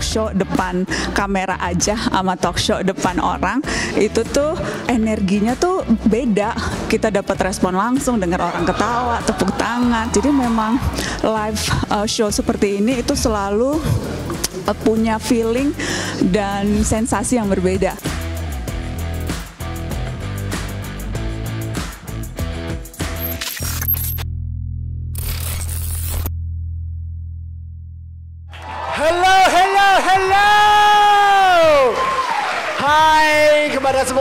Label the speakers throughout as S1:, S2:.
S1: talk show depan kamera aja sama talk show depan orang itu tuh energinya tuh beda. Kita dapat respon langsung dengar orang ketawa, tepuk tangan. Jadi memang live uh, show seperti ini itu selalu uh, punya feeling dan sensasi yang berbeda.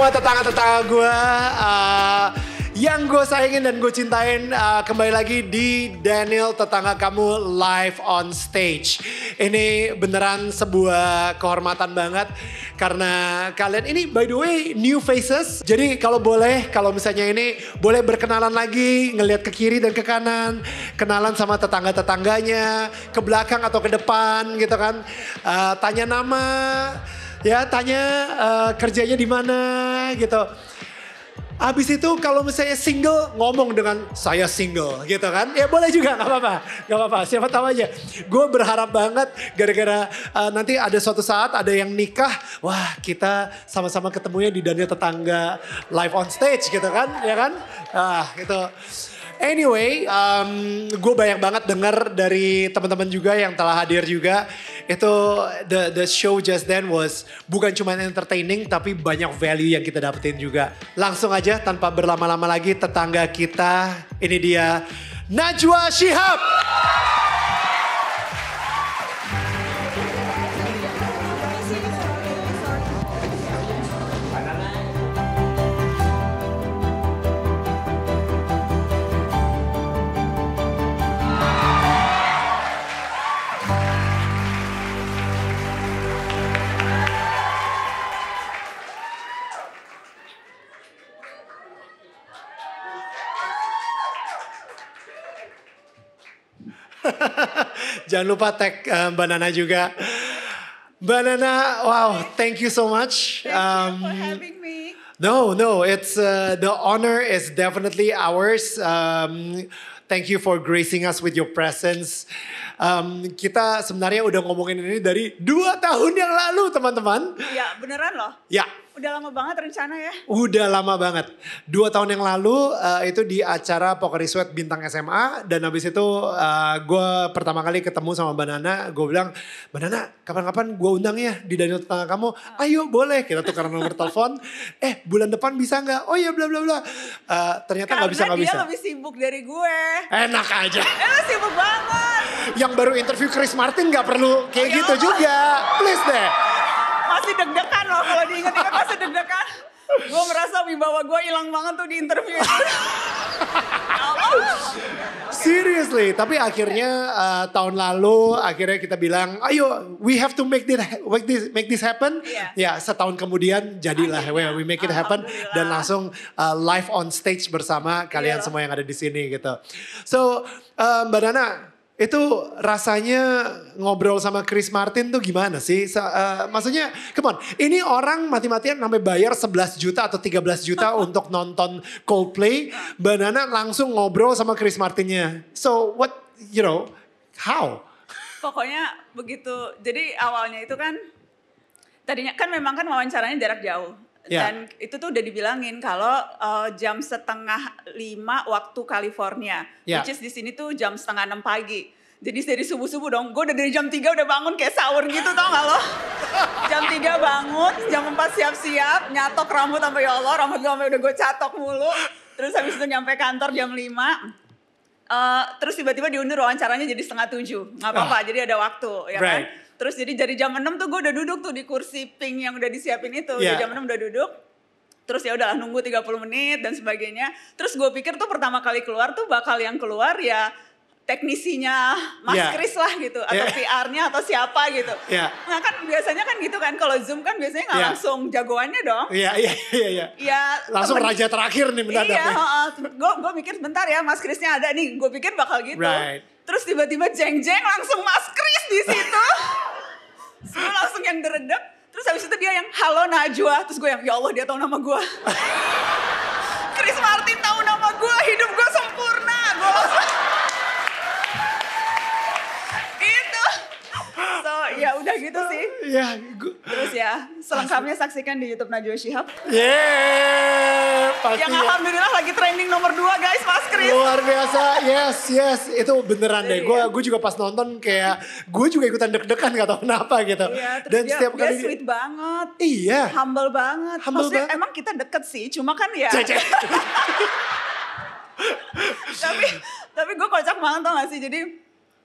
S2: Tetangga-tetangga gue uh, yang gue sayangin dan gue cintain uh, kembali lagi di Daniel tetangga kamu live on stage. Ini beneran sebuah kehormatan banget karena kalian ini by the way new faces. Jadi kalau boleh kalau misalnya ini boleh berkenalan lagi ngelihat ke kiri dan ke kanan, kenalan sama tetangga-tetangganya, ke belakang atau ke depan gitu kan. Uh, tanya nama, ya tanya uh, kerjanya di mana gitu. Abis itu kalau misalnya single ngomong dengan saya single gitu kan. Ya boleh juga gak apa-apa. Gak apa-apa siapa tahu aja. Gue berharap banget gara-gara uh, nanti ada suatu saat ada yang nikah. Wah kita sama-sama ketemunya di Daniel Tetangga live on stage gitu kan. Ya kan. Ah gitu. Anyway, um, gue banyak banget dengar dari teman-teman juga yang telah hadir juga. Itu the the show just then was bukan cuma entertaining tapi banyak value yang kita dapetin juga. Langsung aja tanpa berlama-lama lagi tetangga kita ini dia Najwa Shihab. Jangan lupa tag uh, Mbak Nana juga. Mbak Nana, wow, thank you so much. Um,
S1: having me.
S2: No, no, it's uh, the honor is definitely ours. Um, thank you for gracing us with your presence. Um, kita sebenarnya udah ngomongin ini dari dua tahun yang lalu, teman-teman.
S1: Ya beneran loh.
S2: Ya,
S1: Udah lama banget rencana ya.
S2: Udah lama banget. Dua tahun yang lalu uh, itu di acara Pokeri Sweat Bintang SMA. Dan habis itu uh, gue pertama kali ketemu sama Mbak Nana. Gue bilang, Mbak Nana kapan-kapan gue undang ya di Daniel Tetangga Kamu. Ayo boleh. Kita tukar nomor telepon. Eh bulan depan bisa nggak? Oh iya bla bla bla. Uh, ternyata nggak bisa nggak
S1: dia
S2: bisa.
S1: lebih sibuk dari gue.
S2: Enak aja.
S1: Eh lu sibuk banget.
S2: Yang baru interview Chris Martin nggak perlu kayak
S1: Oh,
S2: gitu juga. Please deh.
S1: Masih deg-degan loh kalau diinget-inget masih deg-degan. Gue merasa wibawa gue hilang banget tuh di interview itu. Ya Allah.
S2: Seriously, tapi akhirnya uh, tahun lalu akhirnya kita bilang, ayo we have to make this make this, make this happen.
S1: Iya.
S2: Ya setahun kemudian jadilah
S1: Akhirnya.
S2: we, we make it happen dan langsung uh, live on stage bersama kalian
S1: Iya.
S2: semua yang ada di sini gitu. So uh, Mbak Nana, itu rasanya ngobrol sama Chris Martin tuh gimana sih? Sa- uh, maksudnya, come on, ini orang mati-matian sampai bayar 11 juta atau 13 juta untuk nonton Coldplay. Mbak Nana langsung ngobrol sama Chris Martinnya. So what, you know, how?
S1: Pokoknya begitu. Jadi awalnya itu kan tadinya kan memang kan wawancaranya jarak jauh.
S2: Ya.
S1: Dan itu tuh udah dibilangin kalau uh, jam setengah lima waktu California.
S2: Ya.
S1: Which is di sini tuh jam setengah enam pagi. Jadi dari subuh-subuh dong, gue udah dari jam 3 udah bangun kayak sahur gitu tau gak lo? Jam 3 bangun, jam 4 siap-siap, nyatok rambut sampai ya Allah, rambut gue sampai udah gue catok mulu. Terus habis itu nyampe kantor jam 5, Eh, terus tiba-tiba diundur wawancaranya jadi setengah tujuh. Nggak apa-apa, jadi ada waktu, ya kan? Terus jadi dari jam 6 tuh gue udah duduk tuh di kursi pink yang udah disiapin itu.
S2: Yeah.
S1: Dari jam 6 udah duduk. Terus ya udahlah nunggu 30 menit dan sebagainya. Terus gue pikir tuh pertama kali keluar tuh bakal yang keluar ya teknisinya Mas
S2: Yeah.
S1: Chris lah gitu atau
S2: Yeah.
S1: PR-nya atau siapa gitu.
S2: Yeah.
S1: Nah kan biasanya kan gitu kan kalau Zoom kan biasanya nggak
S2: Yeah.
S1: langsung jagoannya dong.
S2: Iya, iya, iya, iya.
S1: Ya
S2: Langsung
S1: temen-
S2: raja terakhir nih mendadak
S1: Iya, gue gue mikir bentar ya Mas Krisnya ada nih, gue pikir bakal gitu.
S2: Right.
S1: Terus tiba-tiba jeng-jeng langsung Mas Kris di situ. Gue langsung yang deredek. Terus habis itu dia yang halo Najwa. Terus gue yang ya Allah dia tahu nama gue. Chris Martin tahu nama gue, hidup ya udah gitu sih.
S2: Ya, gu-
S1: Terus ya, selengkapnya saksikan di YouTube Najwa Shihab.
S2: yeah, pasti
S1: Yang
S2: ya.
S1: alhamdulillah lagi trending nomor 2 guys, Mas Kris.
S2: Luar biasa, yes, yes, itu beneran deh. Gue
S1: Iya.
S2: gue juga pas nonton kayak gue juga ikutan deg-degan gak tau kenapa gitu.
S1: Iya, terus
S2: Dan
S1: dia,
S2: setiap
S1: dia
S2: kali
S1: sweet banget.
S2: iya,
S1: Humble banget.
S2: Humble
S1: Maksudnya
S2: banget.
S1: emang kita deket sih, cuma kan ya. Tapi tapi gue kocak banget tau gak sih jadi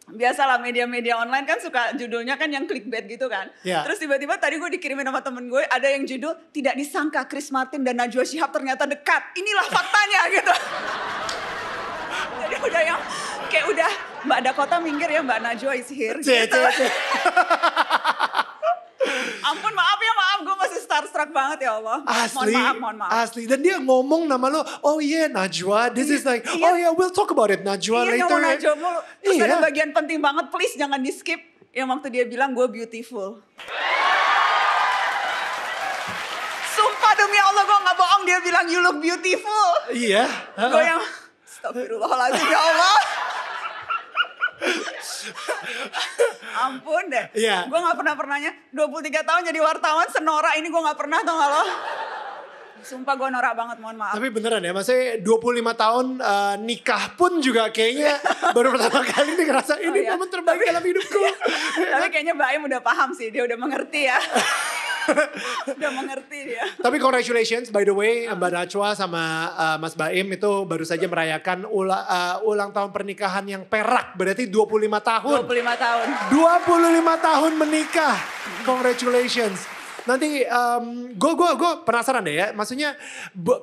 S1: biasalah media-media online kan suka judulnya kan yang clickbait gitu kan.
S2: Ya.
S1: Terus tiba-tiba tadi gue dikirimin sama temen gue ada yang judul tidak disangka Chris Martin dan Najwa Shihab ternyata dekat. Inilah faktanya gitu. Jadi udah yang kayak udah Mbak Dakota minggir ya Mbak Najwa is here
S2: Cece,
S1: gitu.
S2: cece.
S1: Ampun maaf ya maaf gue masih starstruck banget ya Allah.
S2: Asli,
S1: Mohon maaf, mohon maaf.
S2: asli. Dan dia ngomong nama lo, oh iya Najwa, this is like,
S1: Iya.
S2: oh yeah we'll talk about it Najwa
S1: Iya
S2: later.
S1: ngomong Najwa mulu. Terus
S2: Iya.
S1: ada bagian penting banget, please jangan di skip. Yang waktu dia bilang gue beautiful. Sumpah demi Allah gue gak bohong dia bilang you look beautiful.
S2: Iya.
S1: Gue yang astagfirullahaladzim ya Allah. Ampun deh.
S2: Iya.
S1: Gue gak pernah pernahnya 23 tahun jadi wartawan senora ini gue gak pernah tau gak lo. Sumpah gue norak banget mohon maaf.
S2: Tapi beneran ya, maksudnya 25 tahun eh, nikah pun juga kayaknya baru pertama kali nih ngerasa ini
S1: Oh, iya.
S2: momen terbaik dalam hidupku.
S1: Tapi kayaknya Mbak Im udah paham sih, dia udah mengerti ya. udah mengerti dia.
S2: Tapi congratulations by the way Mbak Najwa sama uh, Mas Baim itu baru saja merayakan ula- uh, ulang tahun pernikahan yang perak berarti 25 tahun.
S1: 25 tahun.
S2: 25 tahun menikah. Congratulations. Nanti gue gue gue penasaran deh ya. Maksudnya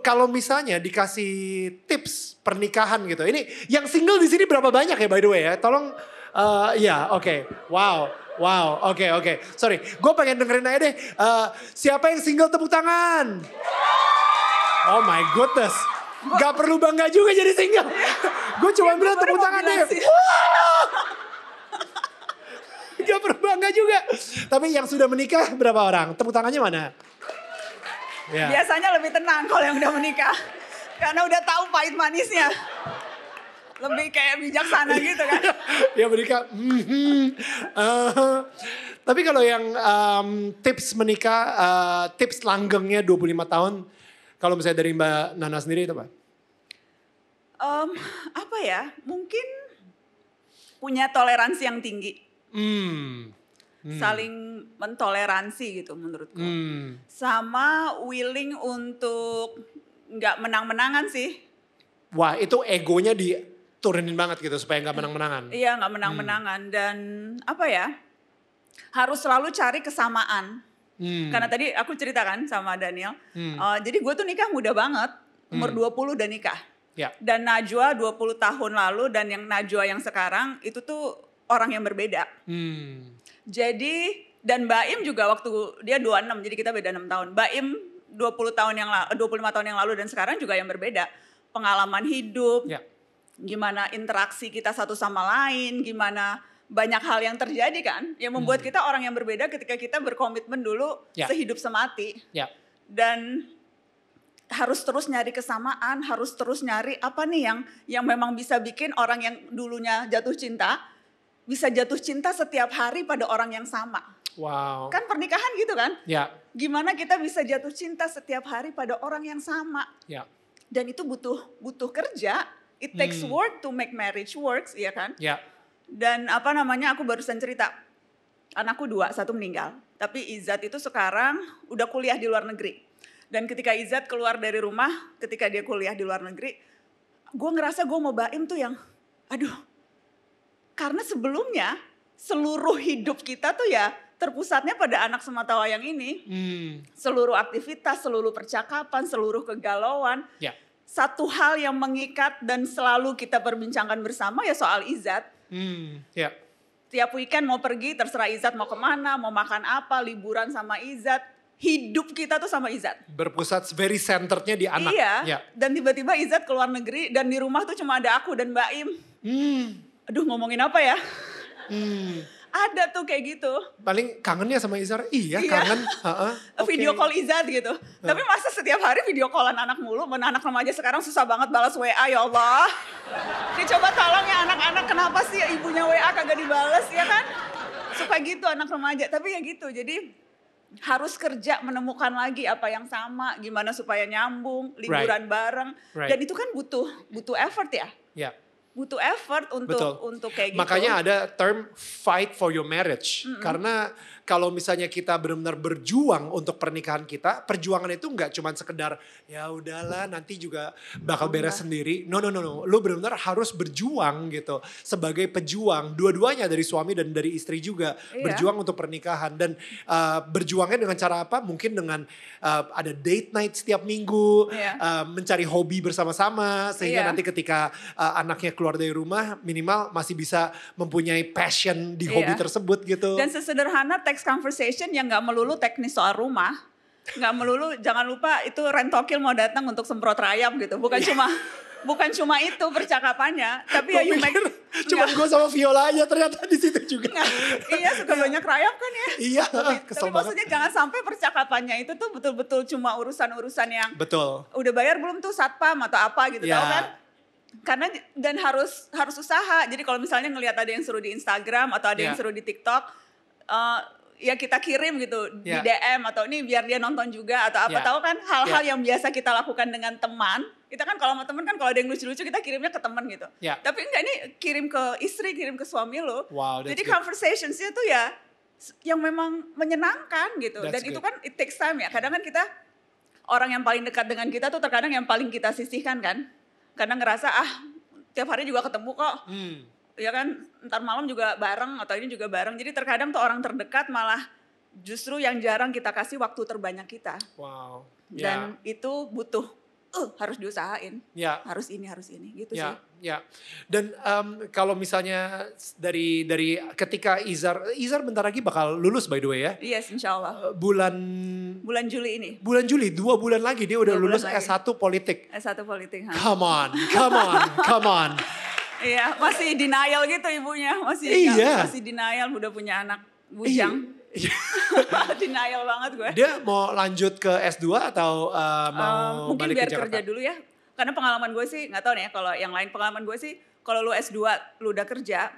S2: kalau misalnya dikasih tips pernikahan gitu. Ini yang single di sini berapa banyak ya by the way ya? Tolong uh, ya oke. Wow. Wow, oke oke. Sorry, gue pengen dengerin aja deh. Uh, siapa yang single tepuk tangan? Oh my goodness. Gak perlu bangga juga jadi single. gue cuma bilang tepuk tangan deh. Gak perlu bangga juga. Tapi yang sudah menikah berapa orang? Tepuk tangannya mana? Ya.
S1: Biasanya lebih tenang kalau yang udah menikah. Karena udah tahu pahit manisnya. Lebih kayak bijaksana gitu kan.
S2: ya menikah. mhm, eh. tapi kalau yang em, tips menikah, eh, tips langgengnya 25 tahun. Kalau misalnya dari Mbak Nana sendiri itu apa?
S1: Em, apa ya, mungkin punya toleransi yang tinggi.
S2: Hmm.
S1: Saling mentoleransi gitu menurutku.
S2: Hmm.
S1: Sama willing untuk nggak menang-menangan sih.
S2: Wah itu egonya diturunin banget gitu supaya nggak menang-menangan.
S1: Iya nggak menang-menangan dan apa ya harus selalu cari kesamaan.
S2: Hmm.
S1: Karena tadi aku ceritakan sama Daniel,
S2: Hmm.
S1: eh, jadi gue tuh nikah muda banget, umur 20 udah nikah.
S2: Ya.
S1: Dan Najwa 20 tahun lalu dan yang Najwa yang sekarang itu tuh orang yang berbeda.
S2: Hmm.
S1: Jadi dan Baim juga waktu dia 26 jadi kita beda 6 tahun. Baim 20 tahun yang lalu 25 tahun yang lalu dan sekarang juga yang berbeda. Pengalaman hidup,
S2: Ya.
S1: Gimana interaksi kita satu sama lain, gimana banyak hal yang terjadi kan yang membuat kita orang yang berbeda ketika kita berkomitmen dulu
S2: Ya.
S1: sehidup semati
S2: Ya.
S1: dan harus terus nyari kesamaan, harus terus nyari apa nih yang yang memang bisa bikin orang yang dulunya jatuh cinta bisa jatuh cinta setiap hari pada orang yang sama.
S2: Wow.
S1: Kan pernikahan gitu kan?
S2: Ya.
S1: Gimana kita bisa jatuh cinta setiap hari pada orang yang sama?
S2: Ya.
S1: Dan itu butuh butuh kerja. It takes
S2: Hmm.
S1: work to make marriage works, iya kan?
S2: Ya.
S1: Dan apa namanya aku barusan cerita, anakku dua, satu meninggal. Tapi Izat itu sekarang udah kuliah di luar negeri. Dan ketika Izat keluar dari rumah, ketika dia kuliah di luar negeri, gue ngerasa gue mau baim tuh yang, aduh, karena sebelumnya seluruh hidup kita tuh ya terpusatnya pada anak sematawayang ini.
S2: Hmm.
S1: Seluruh aktivitas, seluruh percakapan, seluruh kegalauan,
S2: Ya.
S1: Satu hal yang mengikat dan selalu kita perbincangkan bersama ya soal Izat
S2: Hmm. Ya.
S1: tiap weekend mau pergi terserah Izat mau ke mana, mau makan apa, liburan sama Izat. Hidup kita tuh sama Izat.
S2: Berpusat very centerednya di anak.
S1: Iya.
S2: Ya.
S1: Dan tiba-tiba Izat keluar negeri dan di rumah tuh cuma ada aku dan Mbak Im.
S2: Hmm.
S1: Aduh ngomongin apa ya?
S2: Hmm.
S1: Ada tuh kayak gitu.
S2: Paling kangennya sama Izar. Iya,
S1: Iya.
S2: kangen.
S1: Video call Izat gitu. Tapi masa setiap hari video callan anak mulu? Mana anak remaja sekarang susah banget balas WA ya Allah. Ini coba tolong ya anak-anak kenapa sih ibunya WA kagak dibales ya kan? suka gitu anak remaja. Tapi ya gitu, jadi harus kerja menemukan lagi apa yang sama, gimana supaya nyambung, liburan bareng.
S2: Right.
S1: Dan itu kan butuh butuh effort ya.
S2: Ya.
S1: Butuh effort untuk
S2: Betul.
S1: untuk kayak gitu.
S2: Makanya ada term fight for your marriage. Karena kalau misalnya kita benar-benar berjuang untuk pernikahan kita, perjuangan itu nggak cuma sekedar ya udahlah nanti juga bakal beres sendiri. No no no no, lu benar-benar harus berjuang gitu sebagai pejuang. Dua-duanya dari suami dan dari istri juga
S1: Iya.
S2: berjuang untuk pernikahan dan uh, berjuangnya dengan cara apa? Mungkin dengan uh, ada date night setiap minggu,
S1: Iya.
S2: uh, mencari hobi bersama-sama sehingga
S1: Iya.
S2: nanti ketika uh, anaknya keluar dari rumah minimal masih bisa mempunyai passion di
S1: Iya.
S2: hobi tersebut gitu.
S1: Dan sesederhana text conversation yang nggak melulu teknis soal rumah, nggak melulu jangan lupa itu rentokil mau datang untuk semprot rayap gitu, bukan cuma bukan cuma itu percakapannya, tapi ya you make
S2: Cuman gue sama Viola aja ternyata di situ juga.
S1: iya suka banyak rayap kan ya.
S2: iya,
S1: Tapi,
S2: kesel
S1: tapi
S2: banget.
S1: maksudnya jangan sampai percakapannya itu tuh betul-betul cuma urusan-urusan yang
S2: Betul.
S1: udah bayar belum tuh satpam atau apa gitu
S2: Iya.
S1: tahu kan? Karena dan harus harus usaha. Jadi kalau misalnya ngelihat ada yang seru di Instagram atau ada yang
S2: Iya.
S1: seru di TikTok, eh, ya kita kirim gitu di
S2: Iya.
S1: DM atau ini biar dia nonton juga atau apa
S2: Iya.
S1: tahu kan hal-hal
S2: Iya.
S1: yang biasa kita lakukan dengan teman. Kita kan kalau sama teman kan kalau ada yang lucu-lucu kita kirimnya ke teman gitu.
S2: Iya.
S1: Tapi enggak ini kirim ke istri, kirim ke suami lo.
S2: Wow,
S1: Jadi
S2: good.
S1: conversationsnya tuh ya yang memang menyenangkan gitu.
S2: That's
S1: Dan itu
S2: good.
S1: kan it takes time ya. Kadang kan kita orang yang paling dekat dengan kita tuh terkadang yang paling kita sisihkan kan. Karena ngerasa ah tiap hari juga ketemu kok.
S2: Hmm.
S1: Ya kan ntar malam juga bareng atau ini juga bareng. Jadi terkadang tuh orang terdekat malah justru yang jarang kita kasih waktu terbanyak kita.
S2: Wow.
S1: Dan itu butuh uh, harus diusahain.
S2: Ya.
S1: Harus ini, harus ini gitu
S2: Ya,
S1: sih.
S2: ya. Dan em, kalau misalnya dari dari ketika Izar, Izar bentar lagi bakal lulus by the way ya.
S1: Yes, insya Allah.
S2: Eh, Bulan
S1: Bulan Juli ini.
S2: bulan Juli, dua bulan lagi dia udah
S1: Dua
S2: lulus
S1: lagi.
S2: S1 politik.
S1: S1 politik. ha.
S2: Come on, come on, come on.
S1: Iya, masih denial gitu ibunya, masih
S2: Iya.
S1: masih denial udah punya anak bujang.
S2: Iya.
S1: denial banget gue.
S2: Dia mau lanjut ke S2 atau eh, mau
S1: Eh, mungkin
S2: balik
S1: biar
S2: ke Jakarta?
S1: kerja dulu ya. Karena pengalaman gue sih nggak tahu nih ya kalau yang lain pengalaman gue sih kalau lu S2 lu udah kerja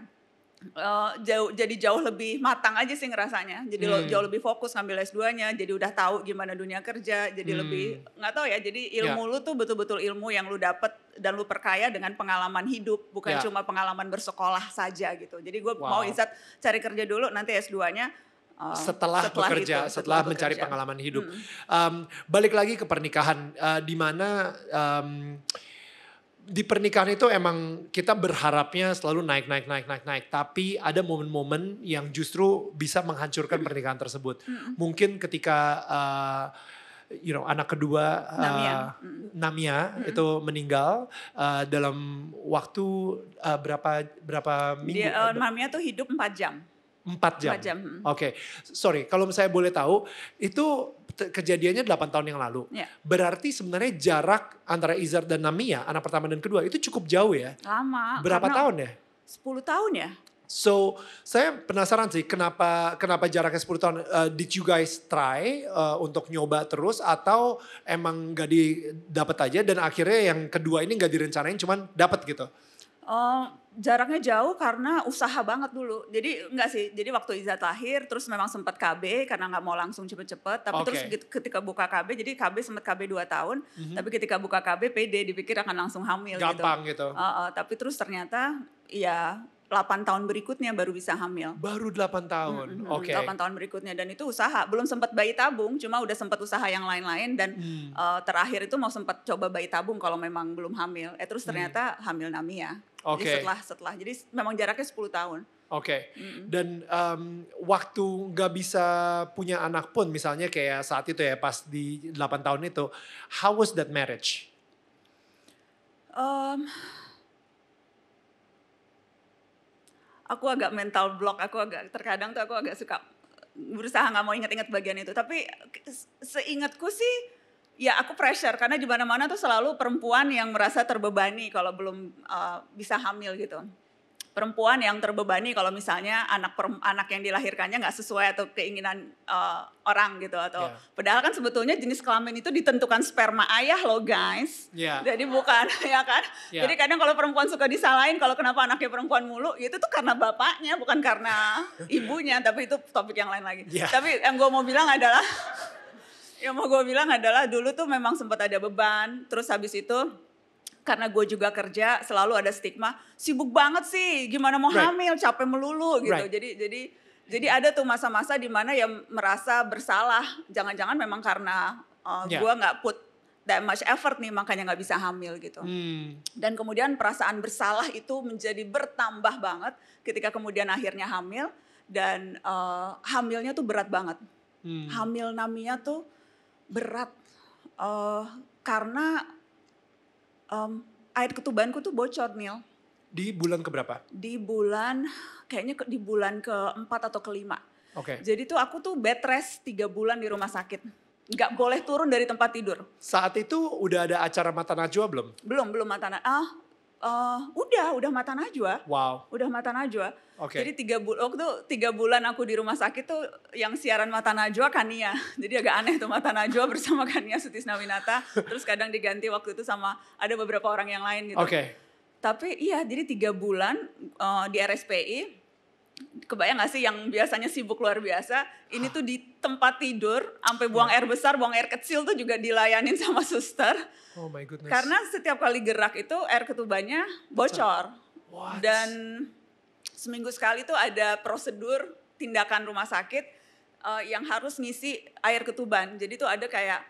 S1: eh, jauh jadi jauh lebih matang aja sih ngerasanya. Jadi
S2: Hmm.
S1: jauh lebih fokus ngambil S2-nya, jadi udah tahu gimana dunia kerja, jadi
S2: Hmm.
S1: lebih nggak tahu ya. Jadi ilmu
S2: Ya.
S1: lu tuh betul-betul ilmu yang lu dapet dan lu perkaya dengan pengalaman hidup, bukan
S2: Ya.
S1: cuma pengalaman bersekolah saja gitu. Jadi gue
S2: Wow.
S1: mau Izat cari kerja dulu nanti S2-nya eh,
S2: setelah, bekerja,
S1: itu,
S2: setelah, mencari
S1: bekerja.
S2: pengalaman hidup.
S1: Hmm.
S2: Um, balik lagi ke pernikahan, uh, di mana um, di pernikahan itu emang kita berharapnya selalu naik, naik, naik, naik, naik. Tapi ada momen-momen yang justru bisa menghancurkan pernikahan tersebut. Mungkin ketika uh, you know anak kedua uh,
S1: Namia.
S2: Namia itu meninggal uh, dalam waktu uh, berapa berapa minggu?
S1: Dia eh, Mamiya tuh hidup 4 jam.
S2: Empat jam.
S1: Empat jam, hmm.
S2: Oke, sorry. Kalau saya boleh tahu, itu kejadiannya 8 tahun yang lalu.
S1: Ya.
S2: Berarti sebenarnya jarak antara Izar dan Namia, anak pertama dan kedua, itu cukup jauh ya.
S1: Lama.
S2: Berapa tahun ya?
S1: 10 tahun ya.
S2: So, saya penasaran sih kenapa kenapa jaraknya 10 tahun. Uh, did you guys try uh, untuk nyoba terus atau emang gak didapat aja dan akhirnya yang kedua ini gak direncanain cuman dapat gitu?
S1: Oh, jaraknya jauh karena usaha banget dulu. Jadi enggak sih, jadi waktu Izat lahir terus memang sempat KB karena nggak mau langsung cepet-cepet. Tapi
S2: Oke.
S1: terus gitu- ketika buka KB, jadi KB sempat KB 2 tahun. Tapi ketika buka KB PD dipikir akan langsung hamil gitu.
S2: Gampang gitu.
S1: Uh, uh, tapi terus ternyata ya 8 tahun berikutnya baru bisa hamil.
S2: Baru 8 tahun.
S1: Mhm,
S2: Oke.
S1: 8 tahun berikutnya dan itu usaha. Belum sempat bayi tabung, cuma udah sempat usaha yang lain-lain dan
S2: Hmm.
S1: eh, terakhir itu mau sempat coba bayi tabung kalau memang belum hamil. Eh terus ternyata hamil Namia. Jadi
S2: Hmm. Oke.
S1: setelah setelah jadi memang jaraknya 10 tahun.
S2: Oke,
S1: Mm-mm.
S2: dan em, waktu nggak bisa punya anak pun, misalnya kayak saat itu ya pas di 8 tahun itu, how was that marriage?
S1: Em, aku agak mental block, aku agak terkadang tuh aku agak suka berusaha nggak mau inget-inget bagian itu. Tapi se- seingatku sih ya aku pressure karena di mana-mana tuh selalu perempuan yang merasa terbebani kalau belum uh, bisa hamil gitu. Perempuan yang terbebani kalau misalnya anak anak yang dilahirkannya nggak sesuai atau keinginan uh, orang gitu atau
S2: Yeah.
S1: padahal kan sebetulnya jenis kelamin itu ditentukan sperma ayah loh guys.
S2: Yeah.
S1: Jadi bukan ya kan?
S2: Yeah.
S1: Jadi kadang kalau perempuan suka disalahin kalau kenapa anaknya perempuan mulu, itu tuh karena bapaknya bukan karena ibunya, tapi itu topik yang lain lagi.
S2: Yeah.
S1: Tapi yang gue mau bilang adalah yang mau gue bilang adalah dulu tuh memang sempat ada beban, terus habis itu karena gue juga kerja selalu ada stigma sibuk banget sih gimana mau
S2: Right.
S1: hamil capek melulu gitu
S2: Right.
S1: jadi jadi jadi ada tuh masa-masa di mana ya merasa bersalah jangan-jangan memang karena uh,
S2: Yeah.
S1: gue nggak put that much effort nih makanya nggak bisa hamil gitu
S2: Hmm.
S1: dan kemudian perasaan bersalah itu menjadi bertambah banget ketika kemudian akhirnya hamil dan uh, hamilnya tuh berat banget
S2: Hmm.
S1: hamil namanya tuh berat eh, karena em, air ketubanku tuh bocor Nil
S2: Di bulan keberapa?
S1: di bulan kayaknya ke- di bulan keempat atau kelima
S2: Oke.
S1: jadi tuh aku tuh bed rest tiga bulan di rumah sakit nggak boleh turun dari tempat tidur
S2: Saat itu udah ada acara mata najwa belum?
S1: belum belum mata na- ah eh, udah udah mata najwa
S2: Wow.
S1: udah mata najwa
S2: Oke.
S1: Jadi tiga bulan, waktu tiga bulan aku di rumah sakit tuh yang siaran Mata Najwa Kania. Jadi agak aneh tuh Mata Najwa bersama Kania Sutisna Winata. Terus kadang diganti waktu itu sama ada beberapa orang yang lain gitu.
S2: Oke.
S1: Tapi iya jadi tiga bulan eh, di RSPI. Kebayang gak sih yang biasanya sibuk luar biasa. Ini tuh di tempat tidur, sampai buang
S2: Ya.
S1: air besar, buang air kecil tuh juga dilayanin sama suster.
S2: Oh my goodness.
S1: Karena setiap kali gerak itu air ketubannya bocor.
S2: What?
S1: Dan seminggu sekali tuh ada prosedur tindakan rumah sakit eh, yang harus ngisi air ketuban. Jadi tuh ada kayak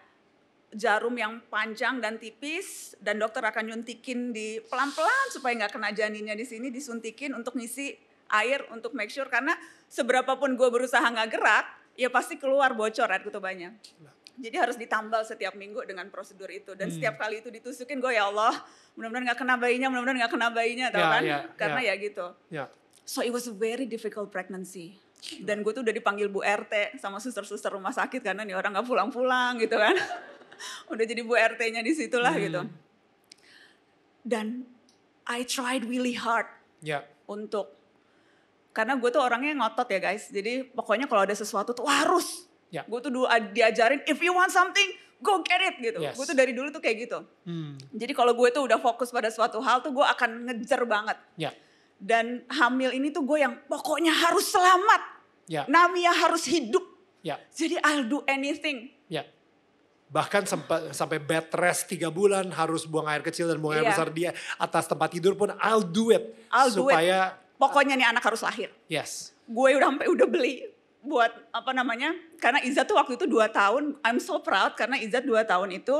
S1: jarum yang panjang dan tipis dan dokter akan nyuntikin di pelan-pelan supaya nggak kena janinnya di sini disuntikin untuk ngisi air untuk make sure karena seberapa pun gue berusaha nggak gerak ya pasti keluar bocor air ketubannya. Jadi harus ditambal setiap minggu dengan prosedur itu dan
S2: Hmm.
S1: setiap kali itu ditusukin gue ya Allah mudah-mudahan nggak kena bayinya mudah-mudahan nggak kena bayinya tau
S2: Ya,
S1: kan
S2: ya,
S1: karena
S2: ya.
S1: ya gitu.
S2: Ya.
S1: So it was a very difficult pregnancy. Dan gue tuh udah dipanggil Bu RT sama suster-suster rumah sakit karena nih orang nggak pulang-pulang gitu kan. udah jadi Bu RT-nya di situlah
S2: Hmm.
S1: gitu. Dan I tried really hard
S2: Ya.
S1: untuk karena gue tuh orangnya ngotot ya guys. Jadi pokoknya kalau ada sesuatu tuh harus.
S2: Ya.
S1: Gue tuh dulu diajarin if you want something go get it gitu.
S2: Yes.
S1: Gue tuh dari dulu tuh kayak gitu.
S2: Hmm.
S1: Jadi kalau gue tuh udah fokus pada suatu hal tuh gue akan ngejar banget.
S2: Ya.
S1: Dan hamil ini tuh gue yang pokoknya harus selamat.
S2: Ya.
S1: Namia harus hidup.
S2: Ya.
S1: Jadi I'll do anything.
S2: Ya. Bahkan sampai sampai bed rest tiga bulan harus buang air kecil dan buang air
S1: Iya.
S2: besar dia atas tempat tidur pun I'll do it
S1: I'll do it. Pokoknya nih anak harus lahir.
S2: yes
S1: Gue udah sampai udah beli buat apa namanya? Karena Izzat tuh waktu itu dua tahun. I'm so proud karena Izzat dua tahun itu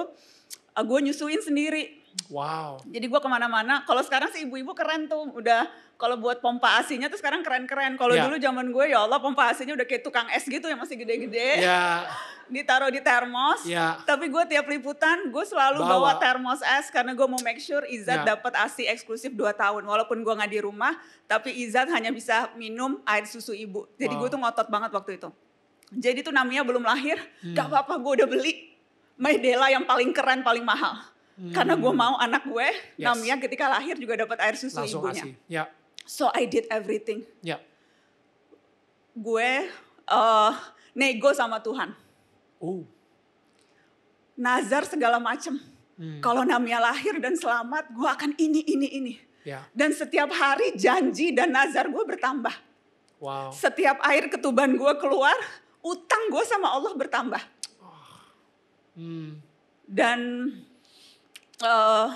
S1: uh, gue nyusuin sendiri.
S2: Wow
S1: Jadi gue ke mana-mana. Kalau sekarang sih ibu-ibu keren tuh. Udah kalau buat pompa asinya tuh sekarang keren-keren. Kalau
S2: Ya.
S1: dulu zaman gue ya Allah pompa asinya udah kayak tukang es gitu yang masih gede-gede.
S2: ya
S1: Ditaruh di termos.
S2: Ya.
S1: Tapi gue tiap liputan gue selalu
S2: Bawa.
S1: bawa, termos es karena gue mau make sure Izzat
S2: Ya.
S1: dapat asi eksklusif 2 tahun. Walaupun gue nggak di rumah, tapi Izzat hanya bisa minum air susu ibu. Jadi
S2: Wow.
S1: gue tuh ngotot banget waktu itu. Jadi tuh namanya belum lahir,
S2: Hmm.
S1: gak apa-apa gue udah beli Maydela yang paling keren, paling mahal. Karena gue mau anak gue,
S2: Hmm. Yes.
S1: namanya ketika lahir juga dapat air susu
S2: langsung
S1: ibunya.
S2: asih ya
S1: So I did everything.
S2: ya
S1: Gue eh, nego sama Tuhan.
S2: oh
S1: nazar segala macem.
S2: Hmm.
S1: Kalau Namia lahir dan selamat, gue akan ini, ini, ini.
S2: ya
S1: Dan setiap hari janji dan nazar gue bertambah.
S2: wow
S1: Setiap air ketuban gue keluar, utang gue sama Allah bertambah.
S2: Hmm.
S1: Dan eh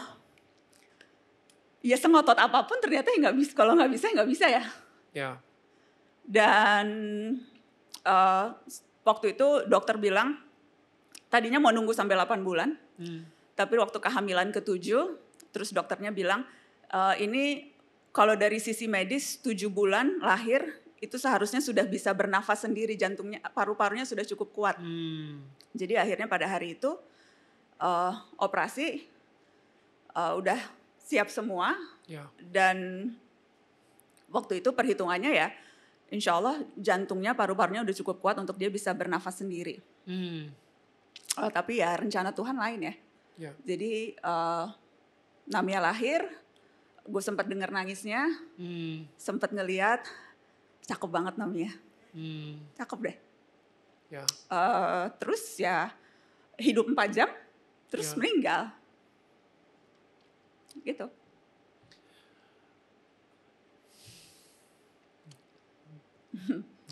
S1: ya sengotot apa pun ternyata ya nggak bisa. Kalau nggak bisa, ya nggak bisa ya.
S2: ya
S1: Dan eh waktu itu dokter bilang, tadinya mau nunggu sampai 8 bulan.
S2: Hmm.
S1: Tapi waktu kehamilan ketujuh, terus dokternya bilang, "E, ini kalau dari sisi medis tujuh bulan lahir, itu seharusnya sudah bisa bernafas sendiri jantungnya, paru-parunya sudah cukup kuat.
S2: Hmm.
S1: Jadi akhirnya pada hari itu eh, operasi eh, udah siap semua
S2: ya
S1: dan waktu itu perhitungannya ya, insya Allah jantungnya, paru-parunya udah cukup kuat untuk dia bisa bernafas sendiri.
S2: Hmm.
S1: Eh, tapi ya rencana Tuhan lain ya.
S2: ya
S1: Jadi uh, Namia lahir, gue sempat dengar nangisnya,
S2: Hmm.
S1: sempat ngeliat, cakep banget namanya,
S2: Hmm.
S1: cakep deh.
S2: Ya.
S1: Eh, terus ya hidup 4 jam, terus
S2: Ya.
S1: meninggal. Gitu.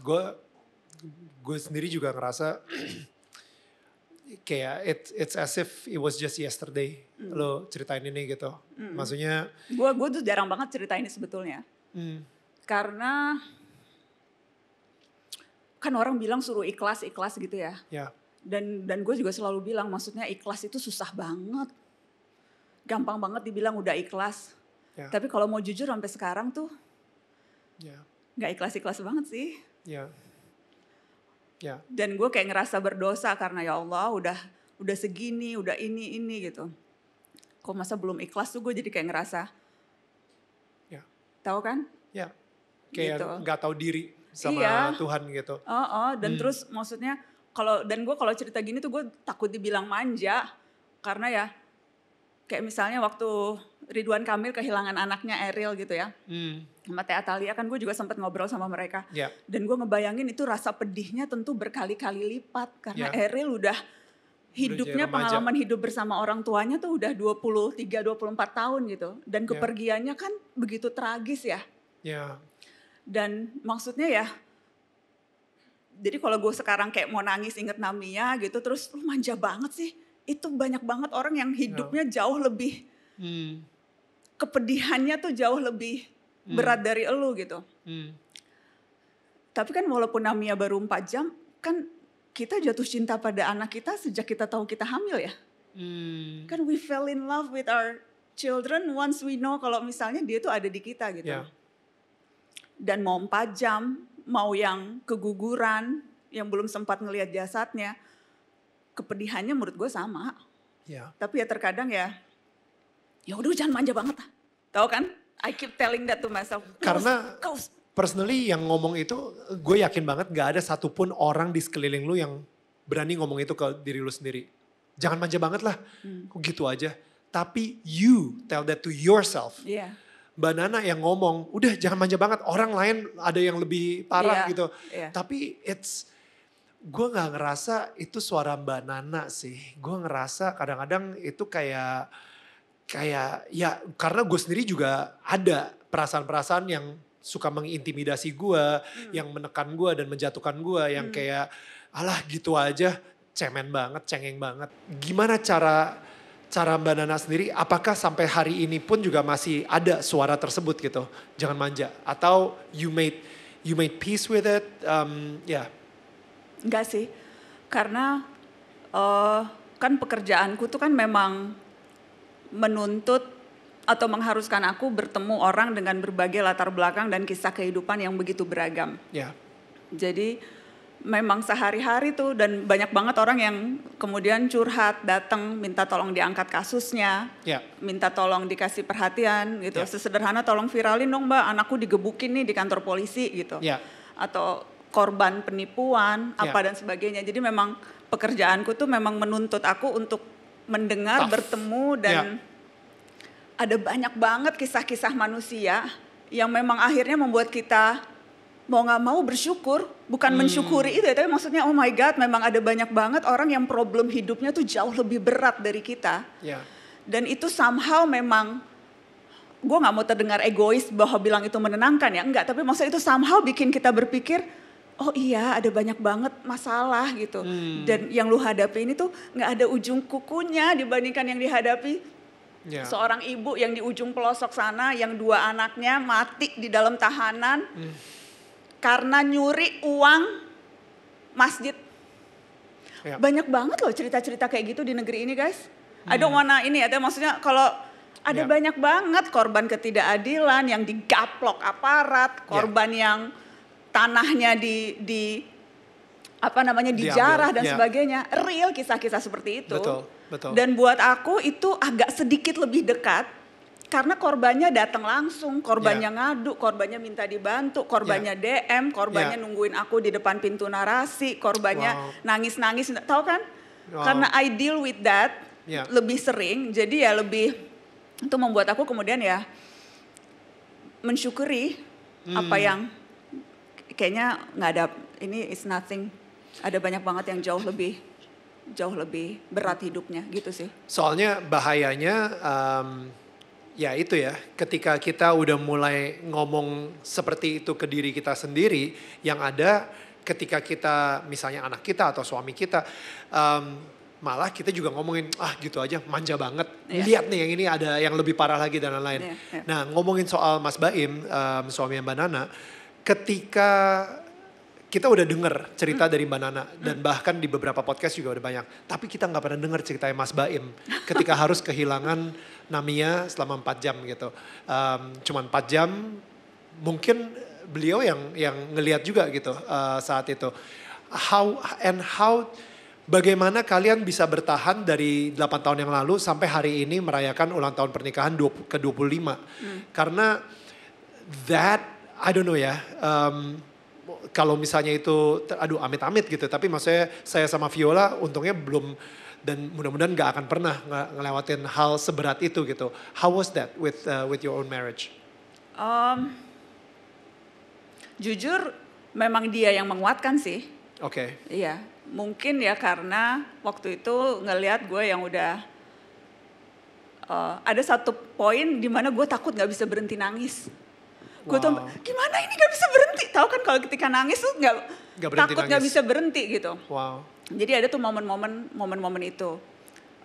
S2: gue gue sendiri juga ngerasa kayak it's it's as if it was just yesterday lo ceritain ini gitu maksudnya
S1: Gue gue tuh jarang banget cerita ini sebetulnya.
S2: hmm,
S1: Karena kan orang bilang suruh ikhlas ikhlas gitu ya.
S2: ya
S1: Dan dan gue juga selalu bilang maksudnya ikhlas itu susah banget. Gampang banget dibilang udah ikhlas.
S2: ya
S1: Tapi kalau mau jujur sampai sekarang tuh
S2: ya
S1: nggak ikhlas-ikhlas banget sih.
S2: ya ya
S1: Dan gue kayak ngerasa berdosa karena ya Allah udah udah segini, udah ini ini gitu. Kok masa belum ikhlas tuh gue jadi kayak ngerasa.
S2: ya
S1: Tahu kan?
S2: ya kayak
S1: Gitu.
S2: nggak tahu diri sama
S1: Iya.
S2: Tuhan gitu
S1: Oh, oh, dan
S2: Hmm.
S1: terus maksudnya kalau dan gue kalau cerita gini tuh gue takut dibilang manja karena ya kayak misalnya waktu Ridwan Kamil kehilangan anaknya Eril gitu ya.
S2: Hmm,
S1: sama Teh Atalia kan gue juga sempat ngobrol sama mereka.
S2: Ya.
S1: Dan gue ngebayangin itu rasa pedihnya tentu berkali-kali lipat. Karena
S2: Ya.
S1: Eril udah hidupnya
S2: remaja.
S1: pengalaman hidup bersama orang tuanya tuh udah 23 24 tahun gitu. Dan
S2: Ya.
S1: kepergiannya kan begitu tragis ya.
S2: Ya.
S1: Dan maksudnya ya jadi kalau gue sekarang kayak mau nangis inget Namia gitu terus lu manja banget sih itu banyak banget orang yang hidupnya jauh lebih
S2: hmm,
S1: kepedihannya tuh jauh lebih
S2: Hmm.
S1: berat dari elu gitu.
S2: Hmm,
S1: tapi kan walaupun Namia baru 4 jam kan kita jatuh cinta pada anak kita sejak kita tahu kita hamil ya.
S2: Hmm,
S1: kan we fell in love with our children once we know kalau misalnya dia tuh ada di kita gitu.
S2: Ya.
S1: Dan mau 4 jam, mau yang keguguran, yang belum sempat ngelihat jasadnya, kepedihannya menurut gue sama.
S2: ya
S1: Tapi ya terkadang ya, ya udah jangan manja banget lah. Tahu kan? I keep telling that to myself.
S2: Karena-
S1: kau,
S2: personally yang ngomong itu gue yakin banget gak ada satupun orang di sekeliling lu yang berani ngomong itu ke diri lu sendiri. Jangan manja banget lah,
S1: Hmm.
S2: kok gitu aja. Tapi you tell that to yourself.
S1: Iya,
S2: Mbak Nana yang ngomong, udah jangan manja banget. Orang lain ada yang lebih parah
S1: Iya,
S2: gitu.
S1: iya.
S2: Tapi it's, gue gak ngerasa itu suara Mbak Nana sih. Gue ngerasa kadang-kadang itu kayak, kayak ya karena gue sendiri juga ada perasaan-perasaan yang suka mengintimidasi gue, yang menekan gue dan menjatuhkan gue, yang
S1: Hmm.
S2: kayak alah gitu aja, cemen banget, cengeng banget. Gimana cara cara Mbak Nana sendiri, apakah sampai hari ini pun juga masih ada suara tersebut gitu, jangan manja, atau you made you made peace with it, um, ya,
S1: enggak sih. Karena eh, kan pekerjaanku tuh kan memang menuntut atau mengharuskan aku bertemu orang dengan berbagai latar belakang dan kisah kehidupan yang begitu beragam.
S2: ya,
S1: Jadi memang sehari-hari tuh dan banyak banget orang yang kemudian curhat, datang minta tolong diangkat kasusnya,
S2: ya,
S1: minta tolong dikasih perhatian gitu.
S2: Ya.
S1: Sesederhana tolong viralin dong mbak, anakku digebukin nih di kantor polisi gitu.
S2: ya,
S1: Atau korban penipuan,
S2: Ya.
S1: apa dan sebagainya. Jadi memang pekerjaanku tuh memang menuntut aku untuk mendengar,
S2: Tough.
S1: bertemu dan
S2: Ya.
S1: ada banyak banget kisah-kisah manusia yang memang akhirnya membuat kita mau nggak mau bersyukur, bukan
S2: Hmm.
S1: mensyukuri itu ya, tapi maksudnya oh my god, memang ada banyak banget orang yang problem hidupnya tuh jauh lebih berat dari kita.
S2: ya,
S1: Dan itu somehow memang gue nggak mau terdengar egois bahwa bilang itu menenangkan ya, enggak. Tapi maksudnya itu somehow bikin kita berpikir, oh iya ada banyak banget masalah gitu.
S2: Hmm.
S1: Dan yang lu hadapi ini tuh nggak ada ujung kukunya dibandingkan yang dihadapi
S2: ya,
S1: seorang ibu yang di ujung pelosok sana, yang dua anaknya mati di dalam tahanan
S2: Hmm.
S1: karena nyuri uang masjid.
S2: ya,
S1: Banyak banget loh cerita-cerita kayak gitu di negeri ini guys. I don't wanna ini ya, maksudnya kalau ada
S2: Ya.
S1: banyak banget korban ketidakadilan yang digaplok aparat, korban yang tanahnya di di apa namanya
S2: Diambil,
S1: dijarah dan
S2: ya.
S1: sebagainya. Real kisah-kisah seperti itu.
S2: betul, betul,
S1: Dan buat aku itu agak sedikit lebih dekat karena korbannya datang langsung, korbannya
S2: Ya.
S1: ngadu, korbannya minta dibantu, korbannya DM, korbannya
S2: Ya.
S1: nungguin aku di depan pintu narasi, korbannya
S2: Wow.
S1: nangis-nangis, tahu kan?
S2: Wow.
S1: Karena I deal with that
S2: Ya.
S1: lebih sering, jadi ya lebih itu membuat aku kemudian ya mensyukuri apa
S2: Hmm.
S1: yang kayaknya nggak ada ini is nothing. Ada banyak banget yang jauh lebih jauh lebih berat hidupnya gitu sih.
S2: Soalnya bahayanya em, ya itu ya, ketika kita udah mulai ngomong seperti itu ke diri kita sendiri, yang ada ketika kita misalnya anak kita atau suami kita em, malah kita juga ngomongin ah gitu aja manja banget.
S1: Iya.
S2: Lihat nih yang ini ada yang lebih parah lagi dan lain-lain.
S1: Iya, iya.
S2: Nah, ngomongin soal Mas Baim, em, suami Mbak Nana, ketika kita udah denger cerita dari Mbak Nana dan bahkan di beberapa podcast juga udah banyak. Tapi kita nggak pernah denger ceritanya Mas Baim ketika harus kehilangan Namia selama 4 jam gitu. Em, cuman 4 jam mungkin beliau yang yang ngelihat juga gitu eh, saat itu. How and how bagaimana kalian bisa bertahan dari 8 tahun yang lalu sampai hari ini merayakan ulang tahun pernikahan 20 ke-25. Karena that I don't know ya. em, kalau misalnya itu, aduh amit-amit gitu. Tapi maksudnya saya sama Viola untungnya belum dan mudah-mudahan nggak akan pernah nge- ngelewatin hal seberat itu gitu. How was that with uh, with your own marriage?
S1: Em, jujur memang dia yang menguatkan sih.
S2: Oke,
S1: Iya, mungkin ya karena waktu itu ngelihat gue yang udah eh, ada satu poin di mana gue takut nggak bisa berhenti nangis. Gue tuh
S2: Wow.
S1: gimana ini nggak bisa berhenti? Tahu kan kalau ketika nangis tuh
S2: berhenti
S1: takut nggak
S2: nangis.
S1: bisa berhenti gitu.
S2: wow.
S1: Jadi ada tuh momen-momen momen-momen itu.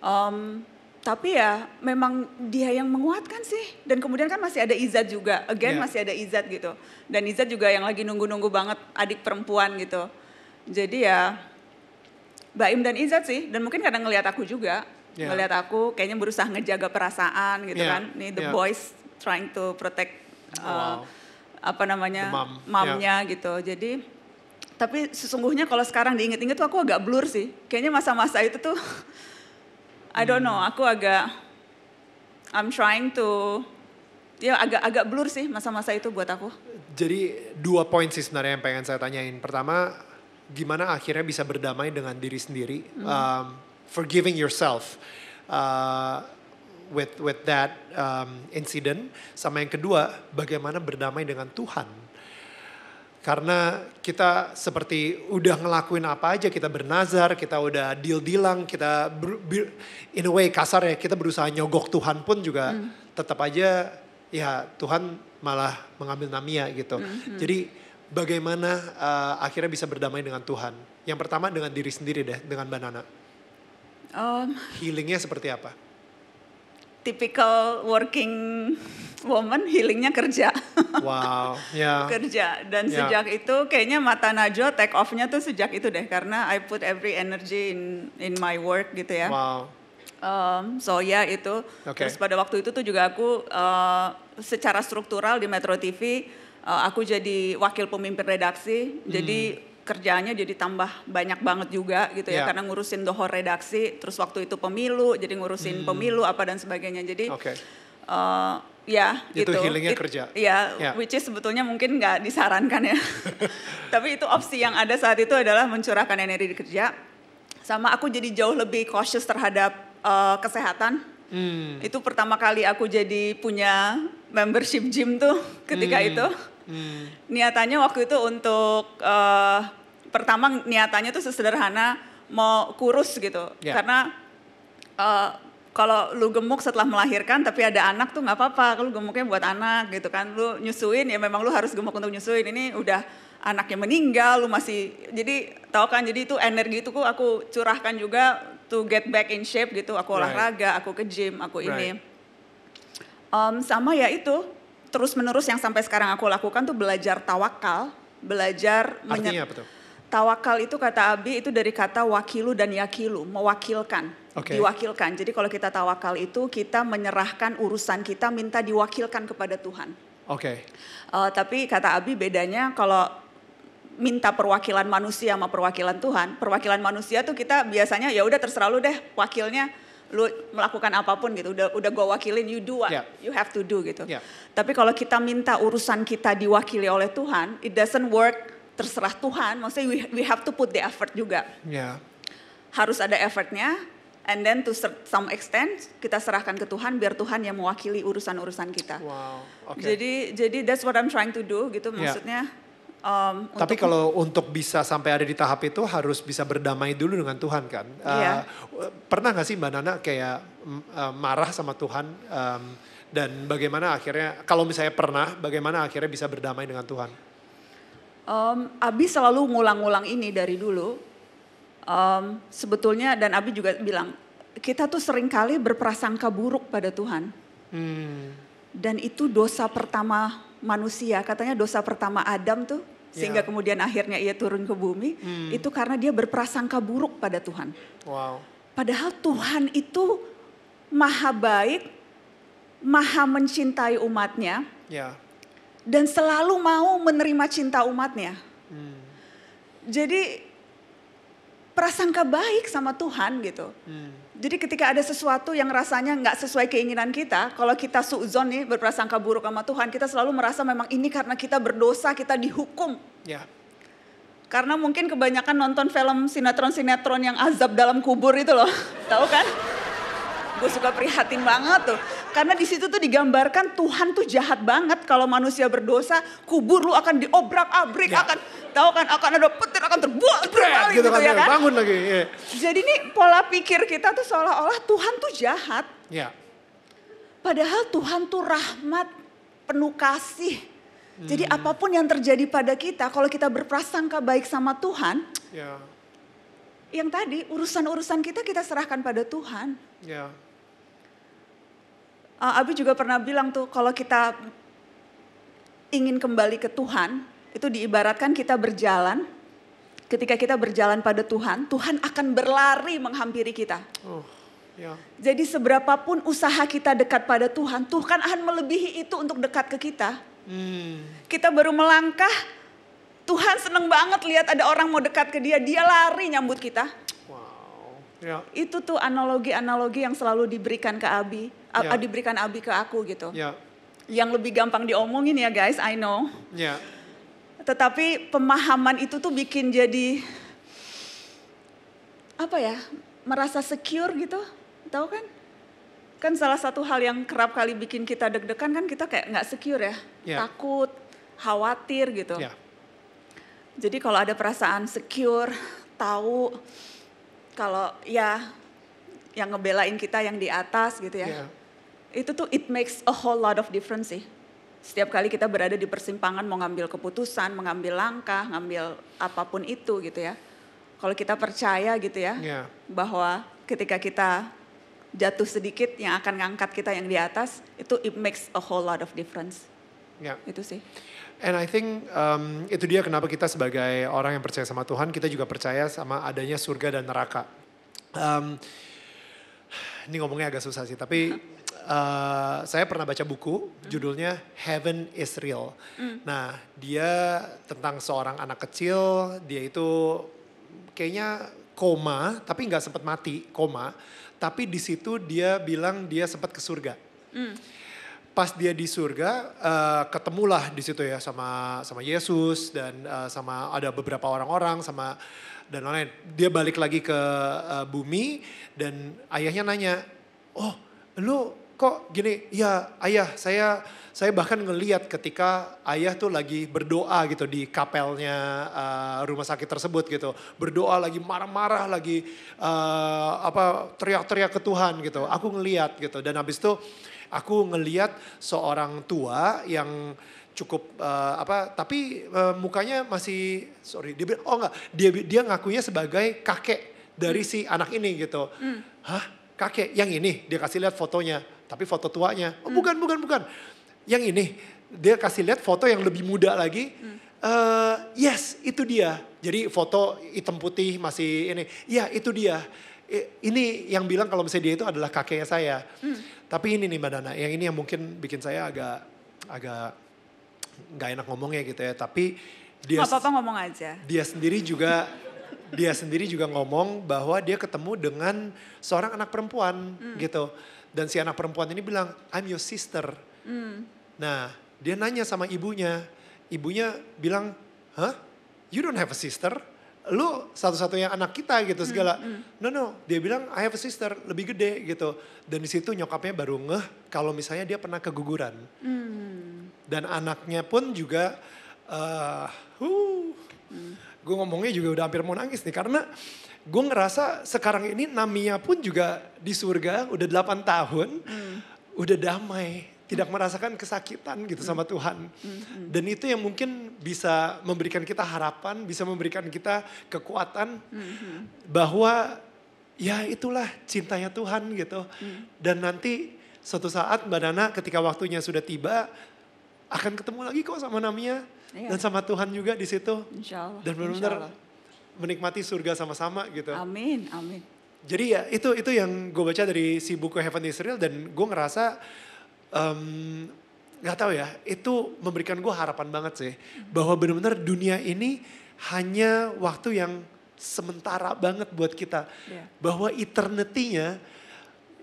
S1: Em, tapi ya memang dia yang menguatkan sih. Dan kemudian kan masih ada Izat juga. Again
S2: Yeah.
S1: masih ada Izat gitu. Dan Izat juga yang lagi nunggu-nunggu banget adik perempuan gitu. Jadi ya Baim dan Izat sih. Dan mungkin kadang ngelihat aku juga.
S2: Yeah.
S1: Ngelihat aku kayaknya berusaha ngejaga perasaan gitu
S2: Yeah,
S1: kan. Nih the
S2: yeah.
S1: boys trying to protect uh,
S2: Wow.
S1: apa namanya
S2: mom,
S1: mamnya gitu. Jadi tapi sesungguhnya kalau sekarang diinget-inget tuh aku agak blur sih. Kayaknya masa-masa itu tuh I don't know, aku agak I'm trying to ya agak agak blur sih masa-masa itu buat aku.
S2: Jadi dua poin sih sebenarnya yang pengen saya tanyain. Pertama, gimana akhirnya bisa berdamai dengan diri sendiri, um, forgiving yourself uh, with with that um, incident. Sama yang kedua, bagaimana berdamai dengan Tuhan. Karena kita seperti udah ngelakuin apa aja, kita bernazar, kita udah deal-dealang, kita ber- ber- in a way kasar ya, kita berusaha nyogok Tuhan pun juga tetap aja ya Tuhan malah mengambil Namia gitu. Jadi bagaimana uh, akhirnya bisa berdamai dengan Tuhan? Yang pertama dengan diri sendiri deh, dengan Mbak Nana.
S1: Um,
S2: Healingnya seperti apa?
S1: Typical working woman healingnya kerja.
S2: Wow, ya.
S1: kerja dan
S2: Ya.
S1: sejak itu kayaknya mata Najwa take off-nya tuh sejak itu deh karena I put every energy in in my work gitu ya.
S2: Wow,
S1: Um, so ya itu.
S2: Oke.
S1: Terus pada waktu itu tuh juga aku uh, secara struktural di Metro TV uh, aku jadi wakil pemimpin redaksi. Jadi kerjaannya jadi tambah banyak banget juga gitu ya
S2: Ya.
S1: karena ngurusin dohor redaksi. Terus waktu itu pemilu jadi ngurusin pemilu apa dan sebagainya. Jadi
S2: oke.
S1: uh, ya
S2: Itu
S1: gitu.
S2: healingnya
S1: It-
S2: kerja. Ya.
S1: which is sebetulnya mungkin nggak disarankan ya. Tapi itu opsi yang ada saat itu adalah mencurahkan energi di kerja. Sama aku jadi jauh lebih cautious terhadap uh, kesehatan.
S2: Hmm,
S1: Itu pertama kali aku jadi punya membership gym tuh ketika itu.
S2: hmm,
S1: Niatannya waktu itu untuk uh, pertama niatannya tuh sesederhana mau kurus gitu.
S2: Ya.
S1: Karena uh, kalau lu gemuk setelah melahirkan tapi ada anak tuh nggak apa-apa. Lu gemuknya buat anak gitu kan. Lu nyusuin ya memang lu harus gemuk untuk nyusuin. Ini udah anaknya meninggal, lu masih jadi tahu kan jadi itu energi itu aku curahkan juga to get back in shape gitu. Aku
S2: Right.
S1: olahraga, aku ke gym, aku ini.
S2: Right.
S1: Em, sama ya itu terus menerus yang sampai sekarang aku lakukan tuh belajar tawakal, belajar
S2: artinya apa tuh?
S1: Tawakal itu kata Abi itu dari kata wakilu dan yakilu, mewakilkan,
S2: Oke.
S1: diwakilkan. Jadi kalau kita tawakal itu kita menyerahkan urusan kita minta diwakilkan kepada Tuhan.
S2: Oke,
S1: Eh, tapi kata Abi bedanya kalau minta perwakilan manusia sama perwakilan Tuhan, perwakilan manusia tuh kita biasanya ya udah terserah lu deh wakilnya lu melakukan apa pun gitu udah udah gua wakilin you do what
S2: Yeah.
S1: you have to do gitu.
S2: Yeah.
S1: Tapi kalau kita minta urusan kita diwakili oleh Tuhan, it doesn't work terserah Tuhan, maksudnya we, we have to put the effort juga
S2: ya,
S1: harus ada effortnya And then to some extent kita serahkan ke Tuhan biar Tuhan yang mewakili urusan-urusan kita.
S2: Wow, oke.
S1: Jadi jadi that's what I'm trying to do gitu
S2: Ya.
S1: maksudnya. um,
S2: Tapi
S1: untuk-
S2: kalau untuk bisa sampai ada di tahap itu harus bisa berdamai dulu dengan Tuhan kan. Uh,
S1: Iya.
S2: Pernah gak sih Mbak Nana kayak mm, uh, marah sama Tuhan um, dan bagaimana akhirnya kalau misalnya pernah bagaimana akhirnya bisa berdamai dengan Tuhan?
S1: Um, Abi selalu ngulang-ngulang ini dari dulu. Um, sebetulnya dan Abi juga bilang kita tuh sering kali berprasangka buruk pada Tuhan.
S2: Hmm,
S1: Dan itu dosa pertama manusia. Katanya dosa pertama Adam tuh sehingga
S2: Ya.
S1: kemudian akhirnya ia turun ke bumi itu karena dia berprasangka buruk pada Tuhan.
S2: wow.
S1: Padahal Tuhan itu maha baik, maha mencintai umatnya
S2: Ya.
S1: Dan selalu mau menerima cinta umatnya.
S2: Hmm,
S1: Jadi prasangka baik sama Tuhan gitu.
S2: hmm,
S1: Jadi ketika ada sesuatu yang rasanya nggak sesuai keinginan kita, kalau kita suuzon nih berprasangka buruk sama Tuhan, kita selalu merasa memang ini karena kita berdosa, kita dihukum.
S2: ya.
S1: Karena mungkin kebanyakan nonton film sinetron-sinetron yang azab dalam kubur itu loh, tahu kan? Gue suka prihatin banget tuh. Karena di situ tuh digambarkan Tuhan tuh jahat banget kalau manusia berdosa, kubur lu akan diobrak-abrik,
S2: Ya.
S1: akan tahu kan akan ada petir akan terbuat terbalik
S2: gitu
S1: gitu,
S2: kan,
S1: ya kan?
S2: bangun lagi. Ya.
S1: Jadi nih pola pikir kita tuh seolah-olah Tuhan tuh jahat.
S2: ya.
S1: Padahal Tuhan tuh rahmat, penuh kasih. Jadi
S2: Hmm.
S1: apa pun yang terjadi pada kita, kalau kita berprasangka baik sama Tuhan,
S2: Ya.
S1: yang tadi urusan-urusan kita kita serahkan pada Tuhan.
S2: Ya.
S1: Uh, Abi juga pernah bilang tuh kalau kita ingin kembali ke Tuhan, itu diibaratkan kita berjalan. Ketika kita berjalan pada Tuhan, Tuhan akan berlari menghampiri kita.
S2: Oh, ya.
S1: Jadi seberapapun usaha kita dekat pada Tuhan, Tuhan akan melebihi itu untuk dekat ke kita.
S2: Hmm,
S1: Kita baru melangkah, Tuhan seneng banget lihat ada orang mau dekat ke dia, dia lari nyambut kita.
S2: Ya.
S1: Itu tuh analogi-analogi yang selalu diberikan ke Abi,
S2: Ya.
S1: diberikan Abi ke aku gitu.
S2: Ya.
S1: Yang lebih gampang diomongin ya guys, I know.
S2: Ya.
S1: Tetapi pemahaman itu tuh bikin jadi apa ya? Merasa secure gitu, tahu kan? Kan salah satu hal yang kerap kali bikin kita deg-degan kan kita kayak nggak secure ya,
S2: Ya.
S1: takut, khawatir gitu.
S2: Ya.
S1: Jadi kalau ada perasaan secure, tahu kalau ya yang ngebelain kita yang di atas gitu ya.
S2: Ya.
S1: Itu tuh it makes a whole lot of difference sih. Setiap kali kita berada di persimpangan mau ngambil keputusan, mengambil langkah, ngambil apa pun itu gitu ya. Kalau kita percaya gitu ya,
S2: Ya.
S1: bahwa ketika kita jatuh sedikit yang akan ngangkat kita yang di atas, itu it makes a whole lot of difference.
S2: Ya.
S1: Itu sih.
S2: And I think um, itu dia kenapa kita sebagai orang yang percaya sama Tuhan, kita juga percaya sama adanya surga dan neraka. Um, ini ngomongnya agak susah sih, tapi uh, saya pernah baca buku judulnya Heaven is Real. Nah, dia tentang seorang anak kecil, dia itu kayaknya koma, tapi nggak sempat mati, koma. Tapi di situ dia bilang dia sempat ke surga pas dia di surga eh, ketemulah di situ ya sama sama Yesus dan eh, sama ada beberapa orang-orang sama dan lain-lain. Dia balik lagi ke eh, bumi dan ayahnya nanya, "Oh, lu kok gini?" "Ya, ayah, saya saya bahkan ngeliat ketika ayah tuh lagi berdoa gitu di kapelnya eh, rumah sakit tersebut gitu. Berdoa lagi marah-marah lagi eh, apa teriak-teriak ke Tuhan gitu. Aku ngeliat gitu dan habis itu aku ngeliat seorang tua yang cukup eh, apa tapi eh, mukanya masih sorry dia oh enggak. Dia dia ngakunya sebagai kakek dari si anak ini gitu. Hah? Kakek? Yang ini? Dia kasih lihat fotonya tapi foto tuanya. Oh bukan bukan bukan. Yang ini. Dia kasih lihat foto yang lebih muda lagi. Eh, yes itu dia. Jadi foto hitam putih masih ini. Ya itu dia ini yang bilang kalau misalnya dia itu adalah kakeknya saya. Tapi ini nih Mbak Dana, yang ini yang mungkin bikin saya agak agak nggak enak ngomongnya gitu ya. Tapi dia
S1: apa-apa ngomong aja.
S2: dia sendiri juga dia sendiri juga ngomong bahwa dia ketemu dengan seorang anak perempuan gitu. Dan si anak perempuan ini bilang, I'm your sister. Nah, dia nanya sama ibunya. Ibunya bilang, hah? You don't have a sister? Lu satu-satunya anak kita gitu segala. No no, dia bilang I have a sister lebih gede gitu. Dan di situ nyokapnya baru ngeh kalau misalnya dia pernah keguguran. Dan anaknya pun juga, uh, huh, gue ngomongnya juga udah hampir mau nangis nih karena gue ngerasa sekarang ini Namia pun juga di surga udah 8 tahun, udah damai, tidak merasakan kesakitan gitu sama Tuhan. Dan itu yang mungkin bisa memberikan kita harapan, bisa memberikan kita kekuatan bahwa ya itulah cintanya Tuhan gitu. Dan nanti suatu saat Mbak Nana ketika waktunya sudah tiba akan ketemu lagi kok sama Namia
S1: Iya.
S2: dan sama Tuhan juga di situ.
S1: Insya Allah.
S2: Dan benar-benar menikmati surga sama-sama gitu.
S1: Amin, amin.
S2: Jadi ya itu itu yang gue baca dari si buku Heaven Israel dan gue ngerasa em, nggak tahu ya itu memberikan gue harapan banget sih bahwa benar-benar dunia ini hanya waktu yang sementara banget buat kita
S1: Iya.
S2: bahwa eternity-nya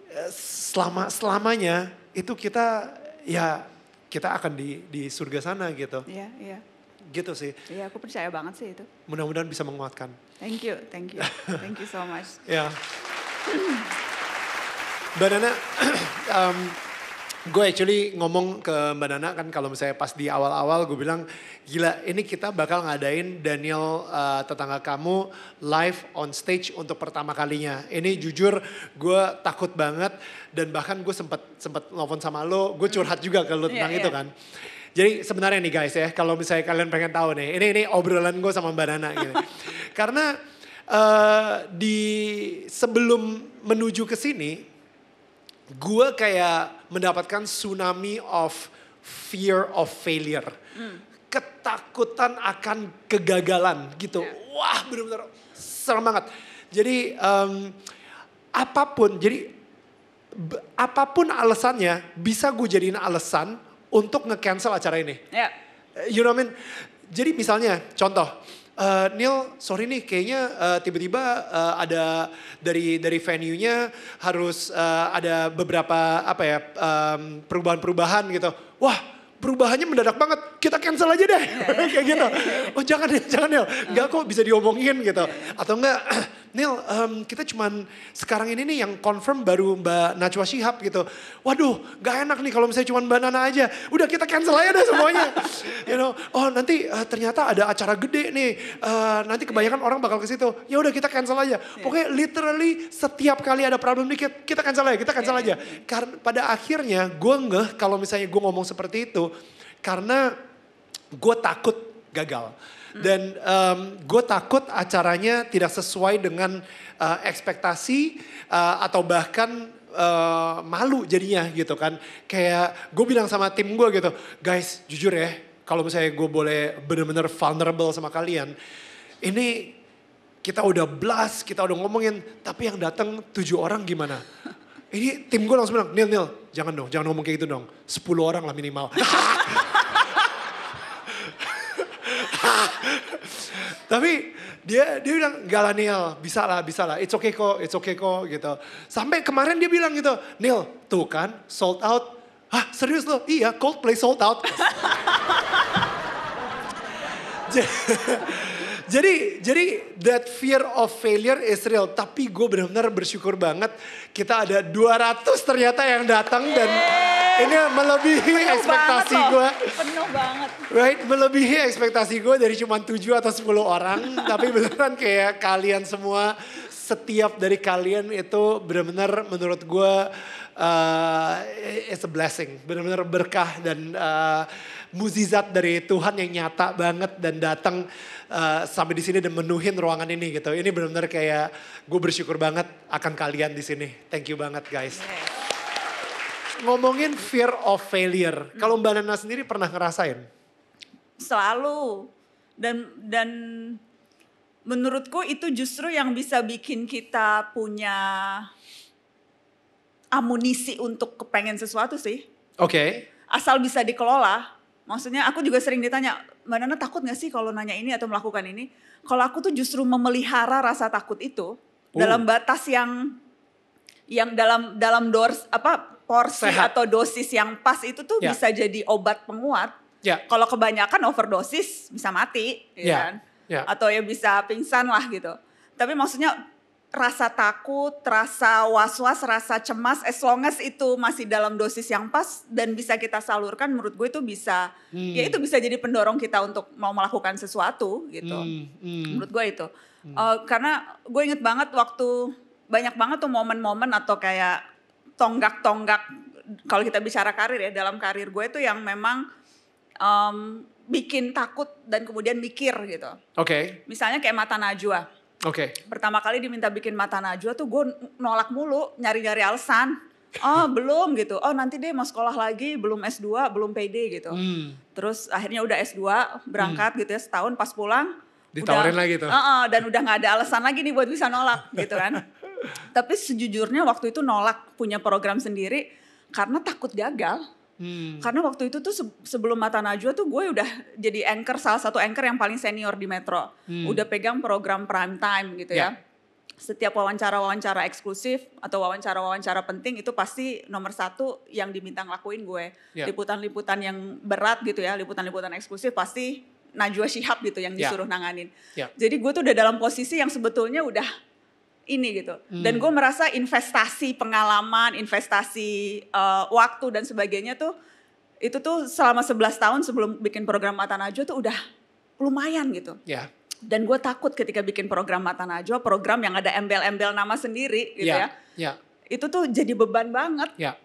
S2: eh, selama selamanya itu kita ya kita akan di di surga sana gitu
S1: Iya, iya.
S2: gitu sih
S1: Iya, aku percaya banget sih itu.
S2: mudah-mudahan bisa menguatkan
S1: Thank you, thank you. Thank you so much.
S2: Ya. Mbak Nana, um, gue actually ngomong ke Mbak Nana kan kalau misalnya pas di awal-awal gue bilang gila ini kita bakal ngadain Daniel uh, tetangga kamu live on stage untuk pertama kalinya. Ini jujur gue takut banget dan bahkan gue sempat sempat nelfon sama lo, gue curhat juga ke lo
S1: Iya,
S2: tentang
S1: iya.
S2: itu kan. Jadi sebenarnya nih guys ya, kalau misalnya kalian pengen tahu nih, ini ini obrolan gue sama Mbak Nana gitu. Karena eh, di sebelum menuju ke sini, gue kayak mendapatkan tsunami of fear of failure. Ketakutan akan kegagalan gitu. Wah bener-bener serem banget. Jadi em, apa pun, jadi apa pun alasannya bisa gue jadiin alasan untuk nge-cancel acara ini.
S1: Ya,
S2: You know what I mean? Jadi misalnya contoh, eh, Neil sorry nih kayaknya eh, tiba-tiba eh, ada dari dari venue-nya harus eh, ada beberapa apa ya perubahan-perubahan gitu. Wah perubahannya mendadak banget, kita cancel aja deh. Kayak gitu. Oh jangan Neil, jangan Neil. Enggak kok bisa diomongin gitu. Atau enggak, Neil em, kita cuman sekarang ini nih yang confirm baru Mbak Najwa Shihab gitu. Waduh gak enak nih kalau misalnya cuma Mbak Nana aja. Udah kita cancel aja deh semuanya. you know, oh nanti eh, ternyata ada acara gede nih. Eh, nanti kebanyakan orang bakal ke situ. Ya udah kita cancel aja. Pokoknya literally setiap kali ada problem dikit, kita cancel aja, kita cancel aja. Karena pada akhirnya gue ngeh kalau misalnya gue ngomong seperti itu. Karena gue takut gagal. Dan gue takut acaranya tidak sesuai dengan eh, ekspektasi eh, atau bahkan eh, malu jadinya gitu kan. Kayak gue bilang sama tim gue gitu, guys jujur ya kalau misalnya gue boleh bener-bener vulnerable sama kalian. Ini kita udah blast, kita udah ngomongin, tapi yang datang tujuh orang gimana? Ini tim gue langsung bilang, Nil, Nil, jangan dong, jangan ngomong kayak gitu dong. Sepuluh orang lah minimal. Tapi dia dia bilang gak lah Neil, bisa lah, bisa lah. It's okay kok, it's okay kok gitu. Sampai kemarin dia bilang gitu, Neil tuh kan sold out. Hah serius lo? Iya Coldplay sold out. Jadi jadi that fear of failure is real. Tapi gue benar-benar bersyukur banget kita ada 200 ternyata yang datang dan ini melebihi ekspektasi
S1: banget loh.
S2: gue.
S1: Penuh banget.
S2: Right, melebihi ekspektasi gue dari cuma 7 atau 10 orang. tapi beneran kayak kalian semua, setiap dari kalian itu benar-benar menurut gue uh, it's a blessing. Benar-benar berkah dan uh, muzizat dari Tuhan yang nyata banget dan datang uh, sampai di sini dan menuhin ruangan ini gitu. Ini benar-benar kayak gue bersyukur banget akan kalian di sini. Thank you banget guys. Ngomongin fear of failure. Kalau Mbak Nana sendiri pernah ngerasain?
S1: Selalu. Dan dan menurutku itu justru yang bisa bikin kita punya amunisi untuk kepengen sesuatu sih.
S2: Oke.
S1: Asal bisa dikelola. Maksudnya aku juga sering ditanya, Mbak Nana takut gak sih kalau nanya ini atau melakukan ini? Kalau aku tuh justru memelihara rasa takut itu
S2: Oh.
S1: dalam batas yang yang dalam dalam dors apa porsi
S2: Sehat.
S1: atau dosis yang pas itu tuh
S2: Ya.
S1: bisa jadi obat penguat.
S2: Ya.
S1: Kalau kebanyakan overdosis bisa mati, ya
S2: Ya.
S1: kan?
S2: Ya.
S1: atau ya bisa pingsan lah gitu. Tapi maksudnya rasa takut, rasa was-was, rasa cemas, as long as itu masih dalam dosis yang pas dan bisa kita salurkan, menurut gue itu bisa,
S2: Hmm.
S1: ya itu bisa jadi pendorong kita untuk mau melakukan sesuatu gitu.
S2: Hmm, hmm.
S1: Menurut gue itu. Eh, karena gue inget banget waktu banyak banget tuh momen-momen atau kayak tonggak-tonggak kalau kita bicara karir ya dalam karir gue itu yang memang em, bikin takut dan kemudian mikir gitu.
S2: Oke,
S1: Misalnya kayak mata najwa.
S2: Oke.
S1: Pertama kali diminta bikin mata najwa tuh gue nolak mulu, nyari-nyari alasan. Oh belum gitu, oh nanti deh mau sekolah lagi, belum S2, belum PD gitu.
S2: Hmm.
S1: Terus akhirnya udah S2, berangkat gitu ya setahun pas pulang.
S2: Ditawarin
S1: udah-
S2: lagi tuh.
S1: Heeh, dan udah gak ada alasan lagi nih buat bisa nolak gitu kan. Tapi sejujurnya waktu itu nolak punya program sendiri karena takut gagal.
S2: Hmm.
S1: Karena waktu itu tuh se- sebelum Mata Najwa tuh gue udah jadi anchor, salah satu anchor yang paling senior di Metro. Udah pegang program prime time gitu
S2: Ya.
S1: ya. Setiap wawancara-wawancara eksklusif atau wawancara-wawancara penting itu pasti nomor satu yang diminta ngelakuin gue.
S2: Ya.
S1: Liputan-liputan yang berat gitu ya, liputan-liputan eksklusif pasti Najwa Shihab gitu yang
S2: Ya.
S1: disuruh nanganin.
S2: Ya.
S1: Jadi gue tuh udah dalam posisi yang sebetulnya udah ini gitu. Dan gue merasa investasi pengalaman, investasi eh, waktu dan sebagainya tuh itu tuh selama 11 tahun sebelum bikin program Mata Najwa tuh udah lumayan gitu.
S2: Ya.
S1: Dan gue takut ketika bikin program Mata Najwa, program yang ada embel-embel nama sendiri gitu ya.
S2: Ya.
S1: Itu tuh jadi beban banget.
S2: Ya.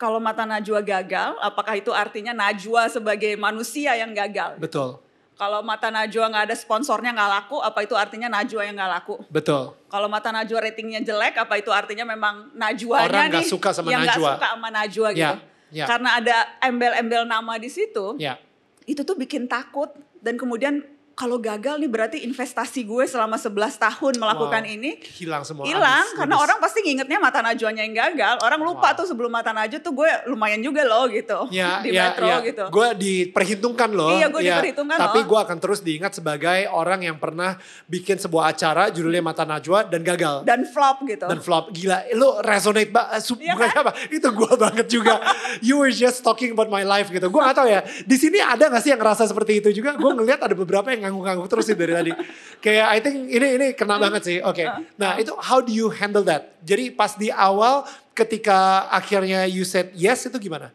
S1: Kalau Mata Najwa gagal, apakah itu artinya Najwa sebagai manusia yang gagal?
S2: Betul.
S1: Kalau Mata Najwa nggak ada sponsornya nggak laku, apa itu artinya Najwa yang nggak laku?
S2: Betul.
S1: Kalau Mata Najwa ratingnya jelek, apa itu artinya memang Najwanya
S2: Orang nggak
S1: nih
S2: suka sama
S1: yang nggak
S2: Najwa.
S1: suka sama Najwa gitu?
S2: Ya, ya.
S1: Karena ada embel-embel nama di situ,
S2: Ya.
S1: itu tuh bikin takut dan kemudian kalau gagal nih berarti investasi gue selama 11 tahun melakukan
S2: Wow.
S1: ini
S2: Hilang semua.
S1: hilang
S2: habis,
S1: karena
S2: habis.
S1: orang pasti ngingetnya mata najwanya yang gagal. Orang lupa
S2: Wow.
S1: tuh sebelum mata najwa tuh gue lumayan juga loh gitu
S2: Ya,
S1: di
S2: ya,
S1: metro
S2: ya.
S1: gitu.
S2: Gue diperhitungkan loh.
S1: Iya, gue
S2: Ya,
S1: diperhitungkan
S2: Tapi
S1: loh.
S2: gue akan terus diingat sebagai orang yang pernah bikin sebuah acara judulnya Mata Najwa dan gagal.
S1: Dan flop gitu.
S2: dan flop gila lu resonate banget
S1: Iya
S2: bukan apa itu gue banget juga you were just talking about my life gitu gue gak tahu ya di sini ada gak sih yang ngerasa seperti itu juga gue ngelihat ada beberapa yang ngangguk-ngangguk terus sih dari tadi. Kayak I think ini ini kena banget sih. Oke. Nah itu how do you handle that? Jadi pas di awal ketika akhirnya you said yes itu gimana?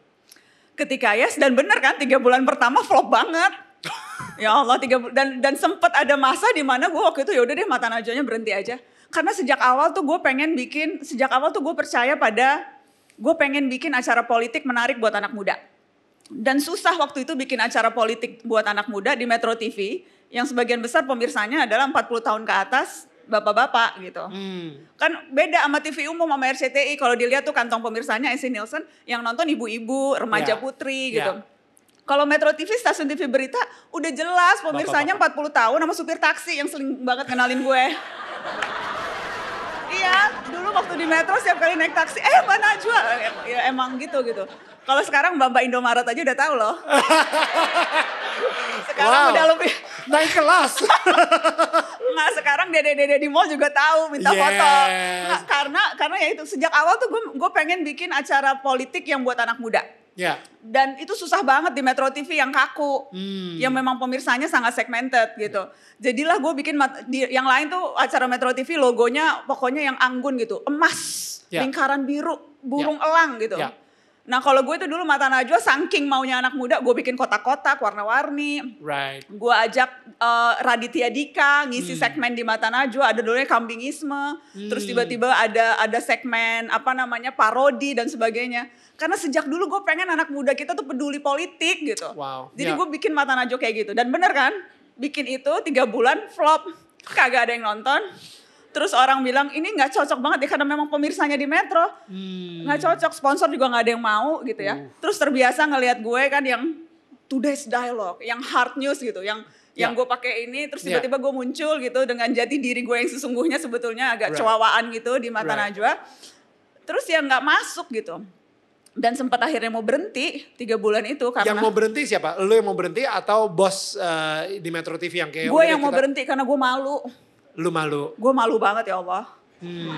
S1: Ketika yes dan bener kan tiga bulan pertama flop banget. ya Allah tiga dan dan sempet ada masa di mana gue waktu itu ya udah deh mata najwanya berhenti aja. Karena sejak awal tuh gue pengen bikin sejak awal tuh gue percaya pada gue pengen bikin acara politik menarik buat anak muda. Dan susah waktu itu bikin acara politik buat anak muda di Metro TV yang sebagian besar pemirsanya adalah 40 tahun ke atas bapak-bapak gitu.
S2: hmm.
S1: Kan beda sama TV umum sama RCTI kalau dilihat tuh kantong pemirsanya SC Nielsen yang nonton ibu-ibu, remaja
S2: Ya.
S1: putri gitu. Kalau Metro TV stasiun TV berita udah jelas pemirsanya 40 tahun sama supir taksi yang sering banget kenalin gue. Iya, dulu waktu di Metro setiap kali naik taksi, eh Mbak Najwa, ya emang gitu gitu. Kalau sekarang Mbak Mbak Indomaret aja udah tahu loh. Sekarang
S2: Wow.
S1: udah lebih,
S2: naik kelas
S1: Nggak, sekarang dede-dede di mall juga tahu minta foto.
S2: Yes.
S1: Nggak, karena karena ya itu sejak awal tuh gue gue pengen bikin acara politik yang buat anak muda.
S2: Ya
S1: Dan itu susah banget di Metro TV yang kaku.
S2: Hmm.
S1: Yang memang pemirsanya sangat segmented gitu. Jadilah gue bikin di, yang lain tuh acara Metro TV logonya pokoknya yang anggun gitu. Emas,
S2: Ya.
S1: lingkaran biru, burung elang gitu.
S2: Ya.
S1: Nah kalau gue itu dulu Mata Najwa saking maunya anak muda gue bikin kotak-kotak warna-warni.
S2: Right.
S1: Gue ajak eh, Raditya Dika ngisi
S2: Hmm.
S1: segmen di Mata Najwa ada dulunya kambingisme. Terus tiba-tiba ada ada segmen apa namanya parodi dan sebagainya. Karena sejak dulu gue pengen anak muda kita tuh peduli politik gitu.
S2: Wow,
S1: jadi
S2: ya.
S1: gue bikin Mata Najwa kayak gitu. Dan bener kan? Bikin itu tiga bulan flop. Kagak ada yang nonton terus orang bilang ini nggak cocok banget ya karena memang pemirsanya di Metro
S2: Hmm.
S1: nggak cocok sponsor juga nggak ada yang mau gitu ya terus terbiasa ngelihat gue kan yang today's dialogue yang hard news gitu yang yang
S2: Ya.
S1: gue pakai ini terus
S2: Ya.
S1: tiba-tiba gue muncul gitu dengan jati diri gue yang sesungguhnya sebetulnya agak
S2: Right.
S1: cewawaan gitu di mata
S2: Right.
S1: Najwa terus ya nggak masuk gitu dan sempat akhirnya mau berhenti tiga bulan itu karena
S2: yang mau berhenti siapa lu yang mau berhenti atau bos eh, di Metro TV yang kayak
S1: gue yang
S2: deh
S1: mau
S2: kita-
S1: berhenti karena gue malu
S2: lu malu
S1: gue malu banget ya Allah
S2: Hmm.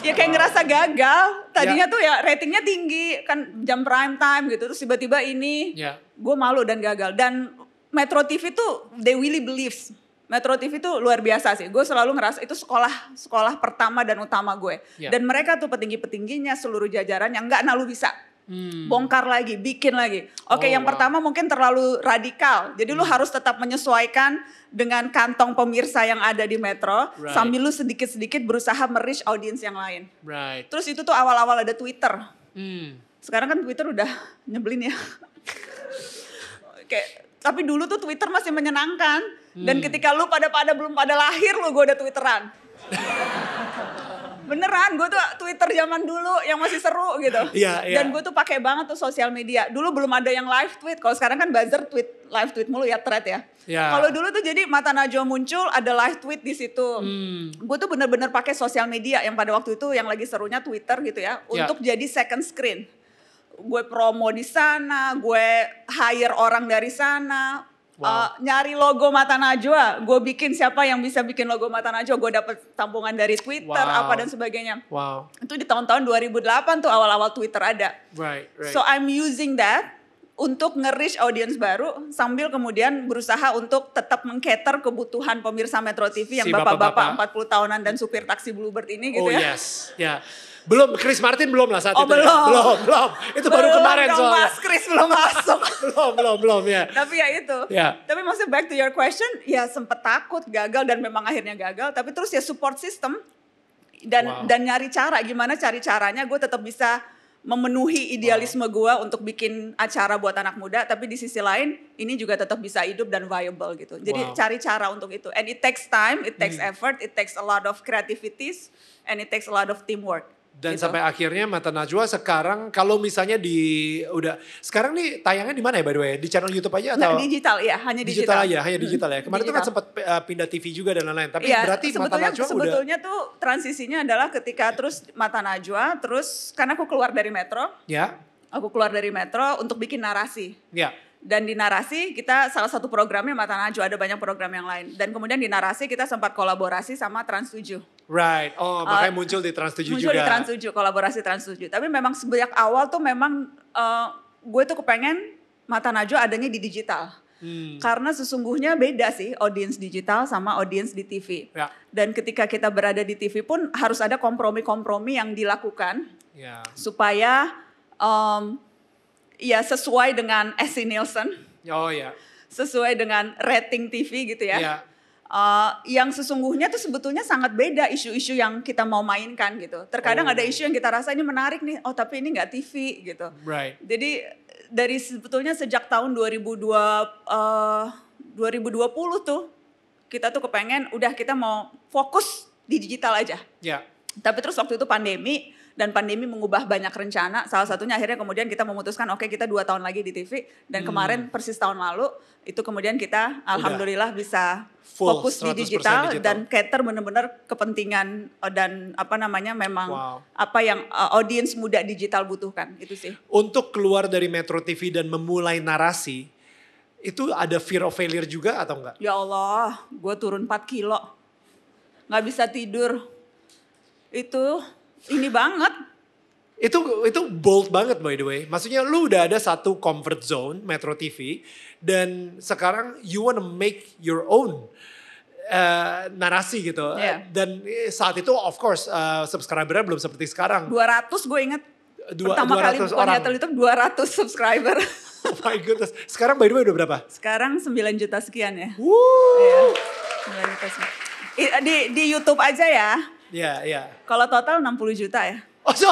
S1: ya kayak ngerasa gagal tadinya tuh ya ratingnya tinggi kan jam prime time gitu terus tiba-tiba ini
S2: ya
S1: gue malu dan gagal dan Metro TV tuh they really believes Metro TV itu luar biasa sih. Gue selalu ngerasa itu sekolah sekolah pertama dan utama gue.
S2: Ya.
S1: Dan mereka tuh petinggi-petingginya seluruh jajaran yang nggak nalu bisa.
S2: Hmm.
S1: Bongkar lagi, bikin lagi. Oke,
S2: Oh,
S1: yang
S2: wow. Hmm.
S1: pertama mungkin terlalu radikal. Jadi lu harus tetap menyesuaikan dengan kantong pemirsa yang ada di Metro
S2: Right.
S1: sambil lu sedikit-sedikit berusaha merich audiens yang lain.
S2: Right.
S1: Terus itu tuh awal-awal ada Twitter.
S2: Hmm.
S1: Sekarang kan Twitter udah nyebelin ya. Kayak tapi dulu tuh Twitter masih menyenangkan. Dan
S2: Hmm.
S1: ketika lu pada pada belum pada lahir lu gue udah Twitteran. Beneran, gue tuh Twitter zaman dulu yang masih seru gitu.
S2: Iya, iya.
S1: Dan gue tuh pakai banget tuh sosial media. Dulu belum ada yang live tweet. Kalau sekarang kan buzzer tweet, live tweet mulu ya thread ya.
S2: Iya.
S1: Kalau dulu tuh jadi mata najwa muncul ada live tweet di situ.
S2: Hmm.
S1: Gue tuh bener-bener pakai sosial media yang pada waktu itu yang lagi serunya Twitter gitu ya,
S2: Ya.
S1: untuk jadi second screen. Gue promo di sana, gue hire orang dari sana,
S2: Wow.
S1: Uh, nyari logo Mata Najwa, gue bikin siapa yang bisa bikin logo Mata Najwa, gue dapet tampungan dari Twitter
S2: Wow.
S1: apa dan sebagainya.
S2: Wow.
S1: Itu di tahun-tahun 2008 tuh awal-awal Twitter ada.
S2: Right. Right.
S1: So I'm using that untuk nge-reach audience baru sambil kemudian berusaha untuk tetap mengcater kebutuhan pemirsa Metro TV yang
S2: Si
S1: bapak-bapak
S2: bapak-bapak.
S1: 40 tahunan dan supir taksi Bluebird ini gitu
S2: oh
S1: ya.
S2: yes. Ya. Belum Chris Martin belum lah saat
S1: Oh,
S2: itu. ya?
S1: belum.
S2: Belum. Belum. Itu baru
S1: Belum
S2: kemarin
S1: dong,
S2: soalnya.
S1: Mas Chris belum masuk.
S2: belum. Belum. Belum. Ya.
S1: tapi ya itu.
S2: Ya.
S1: Tapi maksudnya back to your question, ya sempet takut, gagal dan memang akhirnya gagal. Tapi terus ya support system dan
S2: Wow.
S1: dan nyari cara gimana cari caranya gue tetap bisa memenuhi idealisme gue untuk bikin acara buat anak muda. Tapi di sisi lain ini juga tetap bisa hidup dan viable gitu. Jadi
S2: Wow. Hmm.
S1: cari cara untuk itu. And it takes time, it takes effort, it takes a lot of creativities, and it takes a lot of teamwork.
S2: Dan
S1: gitu.
S2: sampai akhirnya Mata Najwa sekarang kalau misalnya di udah sekarang nih tayangnya di mana ya by the way? Di channel YouTube aja atau
S1: digital ya, hanya
S2: digital,
S1: digital.
S2: aja, hanya digital ya. Kemarin tuh kan
S1: Digital.
S2: sempat uh, pindah TV juga dan lain-lain. Tapi
S1: Iya,
S2: berarti Mata
S1: sebetulnya,
S2: Najwa udah
S1: sebetulnya tuh transisinya adalah ketika terus Mata Najwa, terus karena aku keluar dari Metro,
S2: ya,
S1: aku keluar dari Metro untuk bikin narasi.
S2: ya.
S1: Dan di narasi kita salah satu programnya Mata Najwa, ada banyak program yang lain. Dan kemudian di narasi kita sempat kolaborasi sama Trans 7.
S2: Right. Oh, makanya muncul di Trans 7
S1: Uh, Muncul
S2: juga.
S1: di Trans 7, kolaborasi Trans 7. Tapi memang sejak awal tuh memang eh, gue tuh kepengen Mata Najwa adanya di digital.
S2: Hmm.
S1: Karena sesungguhnya beda sih audiens digital sama audiens di TV.
S2: Ya.
S1: Dan ketika kita berada di TV pun harus ada kompromi-kompromi yang dilakukan
S2: Ya.
S1: supaya em, ya sesuai dengan Essie Nielsen,
S2: Oh ya.
S1: sesuai dengan rating TV gitu ya.
S2: Ya.
S1: Eh, yang sesungguhnya tuh sebetulnya sangat beda isu-isu yang kita mau mainkan gitu. Terkadang
S2: Oh.
S1: ada isu yang kita rasa ini menarik nih, oh tapi ini nggak TV gitu.
S2: Right.
S1: Jadi dari sebetulnya sejak tahun 2002 eh, 2020 tuh kita tuh kepengen udah kita mau fokus di digital aja.
S2: Ya.
S1: Tapi terus waktu itu pandemi dan pandemi mengubah banyak rencana. Salah satunya akhirnya kemudian kita memutuskan oke kita dua tahun lagi di TV dan
S2: Hmm.
S1: kemarin persis tahun lalu itu kemudian kita alhamdulillah bisa
S2: Full,
S1: fokus di
S2: 100%
S1: digital,
S2: digital.
S1: dan cater benar-benar kepentingan eh, dan apa namanya memang
S2: Wow.
S1: apa yang eh, audiens muda digital butuhkan itu sih.
S2: Untuk keluar dari Metro TV dan memulai narasi, itu ada fear of failure juga atau enggak?
S1: Ya Allah, gue turun 4 kilo. Nggak bisa tidur. Itu ini banget.
S2: Itu itu bold banget by the way. Maksudnya lu udah ada satu comfort zone Metro TV dan sekarang you wanna make your own eh, narasi gitu.
S1: Iya.
S2: Dan eh, saat itu of course eh, subscribernya belum seperti sekarang.
S1: 200 gue inget.
S2: Dua-
S1: Pertama kali
S2: 200
S1: bukan
S2: orang.
S1: Itu 200 subscriber.
S2: Oh my goodness. Sekarang by the way udah berapa?
S1: Sekarang 9 juta sekian ya.
S2: Wuh.
S1: Iya, 9 juta sekian. Di, di YouTube aja ya.
S2: Ya, ya.
S1: Kalau total 60 juta ya.
S2: Oh, so,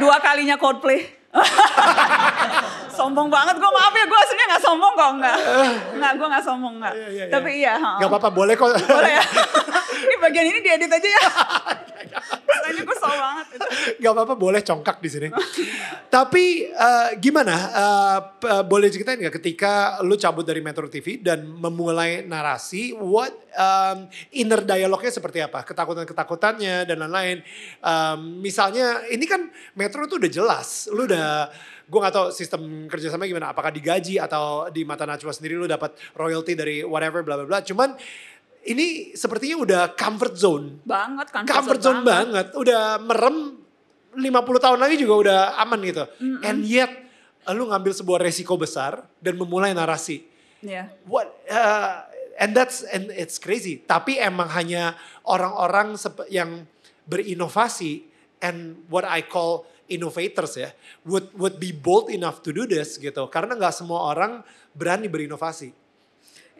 S1: Dua kalinya Coldplay. sombong banget gue maaf ya gue aslinya nggak sombong kok nggak nggak gue nggak sombong nggak
S2: Iya, iya, iya.
S1: tapi iya ha.
S2: Gak apa-apa, boleh kok.
S1: boleh ya ini bagian ini diedit aja ya Rasanya gue sombong banget itu.
S2: Gak apa-apa, boleh congkak di sini. Tapi eh, gimana? Eh, boleh ceritain nggak ketika lu cabut dari Metro TV dan memulai narasi, what um, inner dialognya seperti apa? Ketakutan-ketakutannya dan lain-lain. Um, misalnya, ini kan Metro tuh udah jelas, lu udah gue gak tahu sistem kerjasama gimana, apakah digaji atau di mata Najwa sendiri lu dapat royalty dari whatever bla bla bla. Cuman ini sepertinya udah comfort zone
S1: banget kan
S2: comfort zone banget. Udah merem 50 tahun lagi juga udah aman gitu. And yet lu ngambil sebuah resiko besar dan memulai narasi.
S1: Iya.
S2: What uh, and that's and it's crazy. Tapi emang hanya orang-orang yang berinovasi and what I call innovators ya would would be bold enough to do this gitu. Karena nggak semua orang berani berinovasi.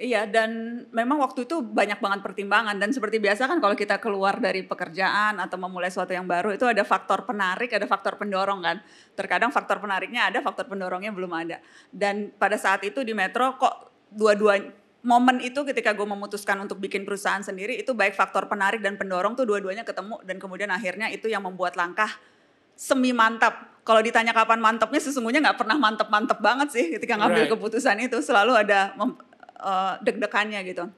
S1: Iya dan memang waktu itu banyak banget pertimbangan dan seperti biasa kan kalau kita keluar dari pekerjaan atau memulai sesuatu yang baru itu ada faktor penarik, ada faktor pendorong kan. Terkadang faktor penariknya ada, faktor pendorongnya belum ada. Dan pada saat itu di Metro kok dua-dua momen itu ketika gue memutuskan untuk bikin perusahaan sendiri itu baik faktor penarik dan pendorong tuh dua-duanya ketemu dan kemudian akhirnya itu yang membuat langkah semi mantap. Kalau ditanya kapan mantapnya sesungguhnya nggak pernah mantep-mantep banget sih ketika ngambil
S2: Right.
S1: keputusan itu selalu ada mem- eh, deg-degannya gitu.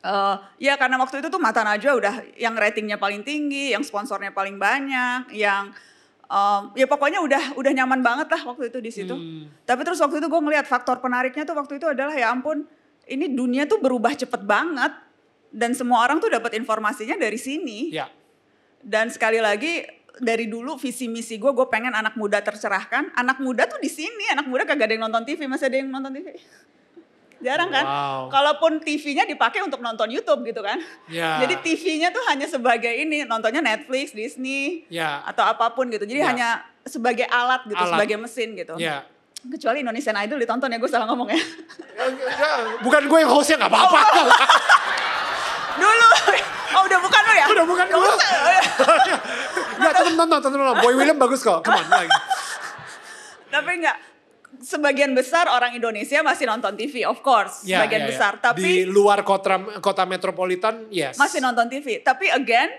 S1: Eh, ya karena waktu itu tuh Mata Najwa udah yang ratingnya paling tinggi, yang sponsornya paling banyak, yang em, ya pokoknya udah udah nyaman banget lah waktu itu di situ.
S2: Hmm.
S1: Tapi terus waktu itu gue ngeliat faktor penariknya tuh waktu itu adalah ya ampun ini dunia tuh berubah cepet banget dan semua orang tuh dapat informasinya dari sini.
S2: Ya.
S1: Dan sekali lagi dari dulu visi misi gue, gue pengen anak muda tercerahkan. Anak muda tuh di sini, anak muda kagak ada yang nonton TV, masih ada yang nonton TV. Jarang kan?
S2: Wow.
S1: Kalaupun TV-nya dipakai untuk nonton YouTube gitu kan.
S2: Ya.
S1: Jadi TV-nya tuh hanya sebagai ini, nontonnya Netflix, Disney,
S2: Ya.
S1: atau apa pun gitu. Jadi
S2: Ya.
S1: hanya sebagai alat gitu,
S2: Alat.
S1: sebagai mesin gitu.
S2: Ya.
S1: Kecuali Indonesian Idol ditonton ya, gue salah ngomong ya.
S2: Bukan gue yang hostnya nggak apa-apa.
S1: Dulu, oh udah bukan lu ya?
S2: Udah bukan
S1: Nggak
S2: gua.
S1: usah, oh ya.
S2: Nggak tetap nonton, tetap nonton. Boy William bagus kok. Come on. lagi.
S1: Tapi enggak, sebagian besar orang Indonesia masih nonton TV, of course.
S2: Ya,
S1: sebagian
S2: ya, ya.
S1: besar.
S2: di
S1: Tapi
S2: luar kota kota metropolitan, yes.
S1: masih nonton TV. Tapi again,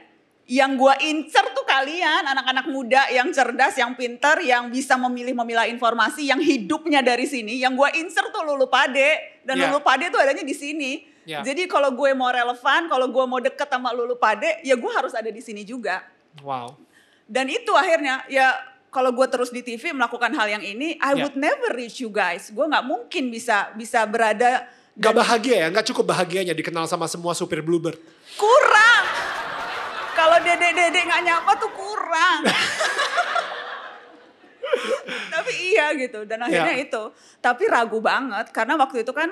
S1: yang gua incer tuh kalian, anak-anak muda yang cerdas, yang pintar, yang bisa memilih memilah informasi, yang hidupnya dari sini. Yang gua incer tuh lulu pade. Dan
S2: Ya.
S1: lulu pade tuh adanya di sini.
S2: Ya.
S1: Jadi kalau gue mau relevan, kalau gue mau deket sama lulu pade, ya gue harus ada di sini juga.
S2: Wow.
S1: Dan itu akhirnya ya kalau gue terus di TV melakukan hal yang ini, I
S2: Ya.
S1: would never reach you guys. Gue nggak mungkin bisa bisa berada
S2: Gak bahagia ya, gak cukup bahagianya dikenal sama semua supir Bluebird.
S1: kurang. Kalau dede-dede nggak nyapa tuh kurang. Tapi iya gitu dan akhirnya
S2: Ya.
S1: itu. Tapi ragu banget karena waktu itu kan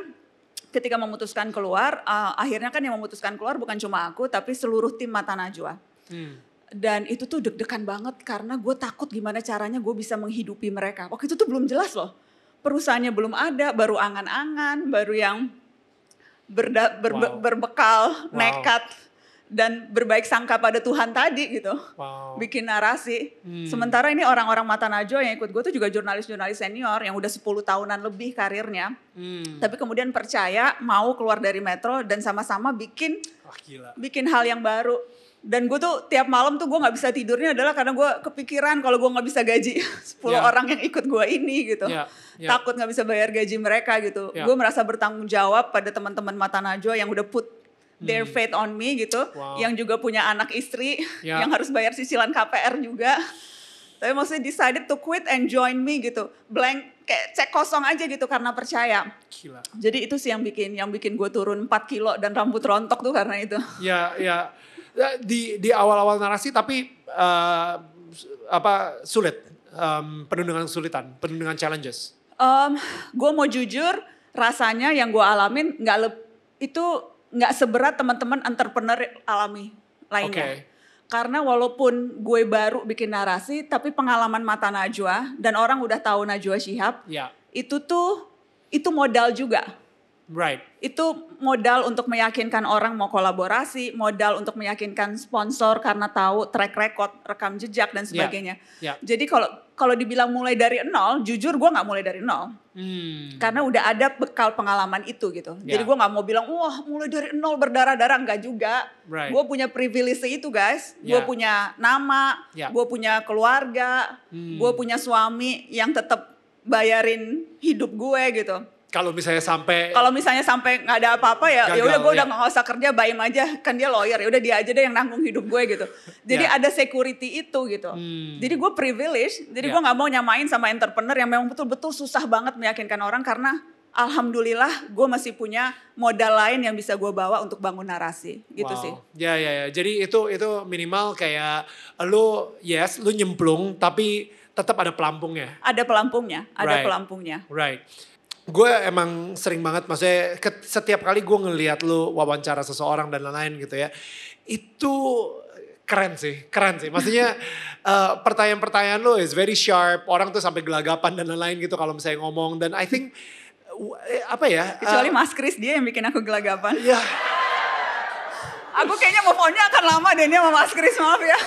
S1: ketika memutuskan keluar, uh, akhirnya kan yang memutuskan keluar bukan cuma aku tapi seluruh tim Mata Najwa.
S2: Hmm.
S1: Dan itu tuh deg-degan banget karena gue takut gimana caranya gue bisa menghidupi mereka. Waktu itu tuh belum jelas loh. Perusahaannya belum ada, baru angan-angan, baru yang berda- berbe-
S2: Wow.
S1: berbekal,
S2: Wow.
S1: nekat, dan berbaik sangka pada Tuhan tadi gitu.
S2: Wow.
S1: Bikin narasi.
S2: Hmm.
S1: Sementara ini orang-orang Mata Najwa yang ikut gue tuh juga jurnalis-jurnalis senior yang udah 10 tahunan lebih karirnya.
S2: Hmm.
S1: Tapi kemudian percaya mau keluar dari Metro dan sama-sama bikin
S2: Wah gila.
S1: bikin hal yang baru. Dan gue tuh tiap malam tuh gue nggak bisa tidurnya adalah karena gue kepikiran kalau gue nggak bisa gaji 10
S2: Ya.
S1: orang yang ikut gue ini gitu.
S2: Ya, ya.
S1: Takut nggak bisa bayar gaji mereka gitu.
S2: Ya.
S1: Gue merasa bertanggung jawab pada teman-teman Mata Najwa yang udah put their
S2: Hmm.
S1: faith on me gitu.
S2: Wow.
S1: Yang juga punya anak istri
S2: Ya.
S1: yang harus bayar cicilan KPR juga. Tapi maksudnya decided to quit and join me gitu. Blank kayak cek kosong aja gitu karena percaya.
S2: Gila.
S1: Jadi itu sih yang bikin yang bikin gue turun 4 kilo dan rambut rontok tuh karena itu.
S2: Ya, ya. Ya, Di di awal-awal narasi tapi eh, apa sulit, Em, penuh dengan kesulitan, penuh dengan challenges.
S1: gue mau jujur, rasanya yang gue alamin nggak itu nggak seberat teman-teman entrepreneur alami lainnya.
S2: Oke.
S1: Karena walaupun gue baru bikin narasi, tapi pengalaman mata Najwa dan orang udah tahu Najwa Shihab,
S2: Ya,
S1: itu tuh itu modal juga.
S2: right.
S1: Itu modal untuk meyakinkan orang mau kolaborasi, modal untuk meyakinkan sponsor karena tahu track record, rekam jejak dan sebagainya.
S2: Ya.
S1: Jadi kalau kalau dibilang mulai dari nol, jujur gue nggak mulai dari nol
S2: Hmm.
S1: karena udah ada bekal pengalaman itu gitu. Jadi
S2: Ya.
S1: gue nggak mau bilang wah mulai dari nol berdarah-darah nggak juga.
S2: Right.
S1: Gue punya privilege itu guys. Gue
S2: Ya.
S1: punya nama,
S2: Ya.
S1: gue punya keluarga,
S2: Hmm.
S1: gue punya suami yang tetap bayarin hidup gue gitu.
S2: Kalau misalnya sampai
S1: Kalau misalnya sampai nggak ada apa-apa ya, ya udah gue udah
S2: ya.
S1: nggak usah kerja, bayim aja kan dia lawyer, ya udah dia aja deh yang nanggung hidup gue gitu. Jadi
S2: Ya.
S1: ada security itu gitu.
S2: Hmm.
S1: Jadi gue privilege, jadi
S2: Ya.
S1: gue nggak mau nyamain sama entrepreneur yang memang betul-betul susah banget meyakinkan orang karena alhamdulillah gue masih punya modal lain yang bisa gue bawa untuk bangun narasi gitu
S2: Wow.
S1: sih.
S2: Ya ya ya. Jadi itu itu minimal kayak lu yes lu nyemplung tapi tetap ada pelampungnya.
S1: Ada pelampungnya, ada
S2: Right.
S1: pelampungnya.
S2: Right. Gue emang sering banget maksudnya setiap kali gue ngelihat lu wawancara seseorang dan lain-lain gitu ya itu keren sih keren sih. Maksudnya eh, pertanyaan-pertanyaan lu is very sharp orang tuh sampai gelagapan dan lain-lain gitu kalau misalnya ngomong. Dan I think eh, apa ya
S1: Kecuali
S2: eh,
S1: Mas Kris dia yang bikin aku gelagapan.
S2: ya
S1: Aku kayaknya move on-nya akan lama deh ini sama Mas Kris, maaf ya.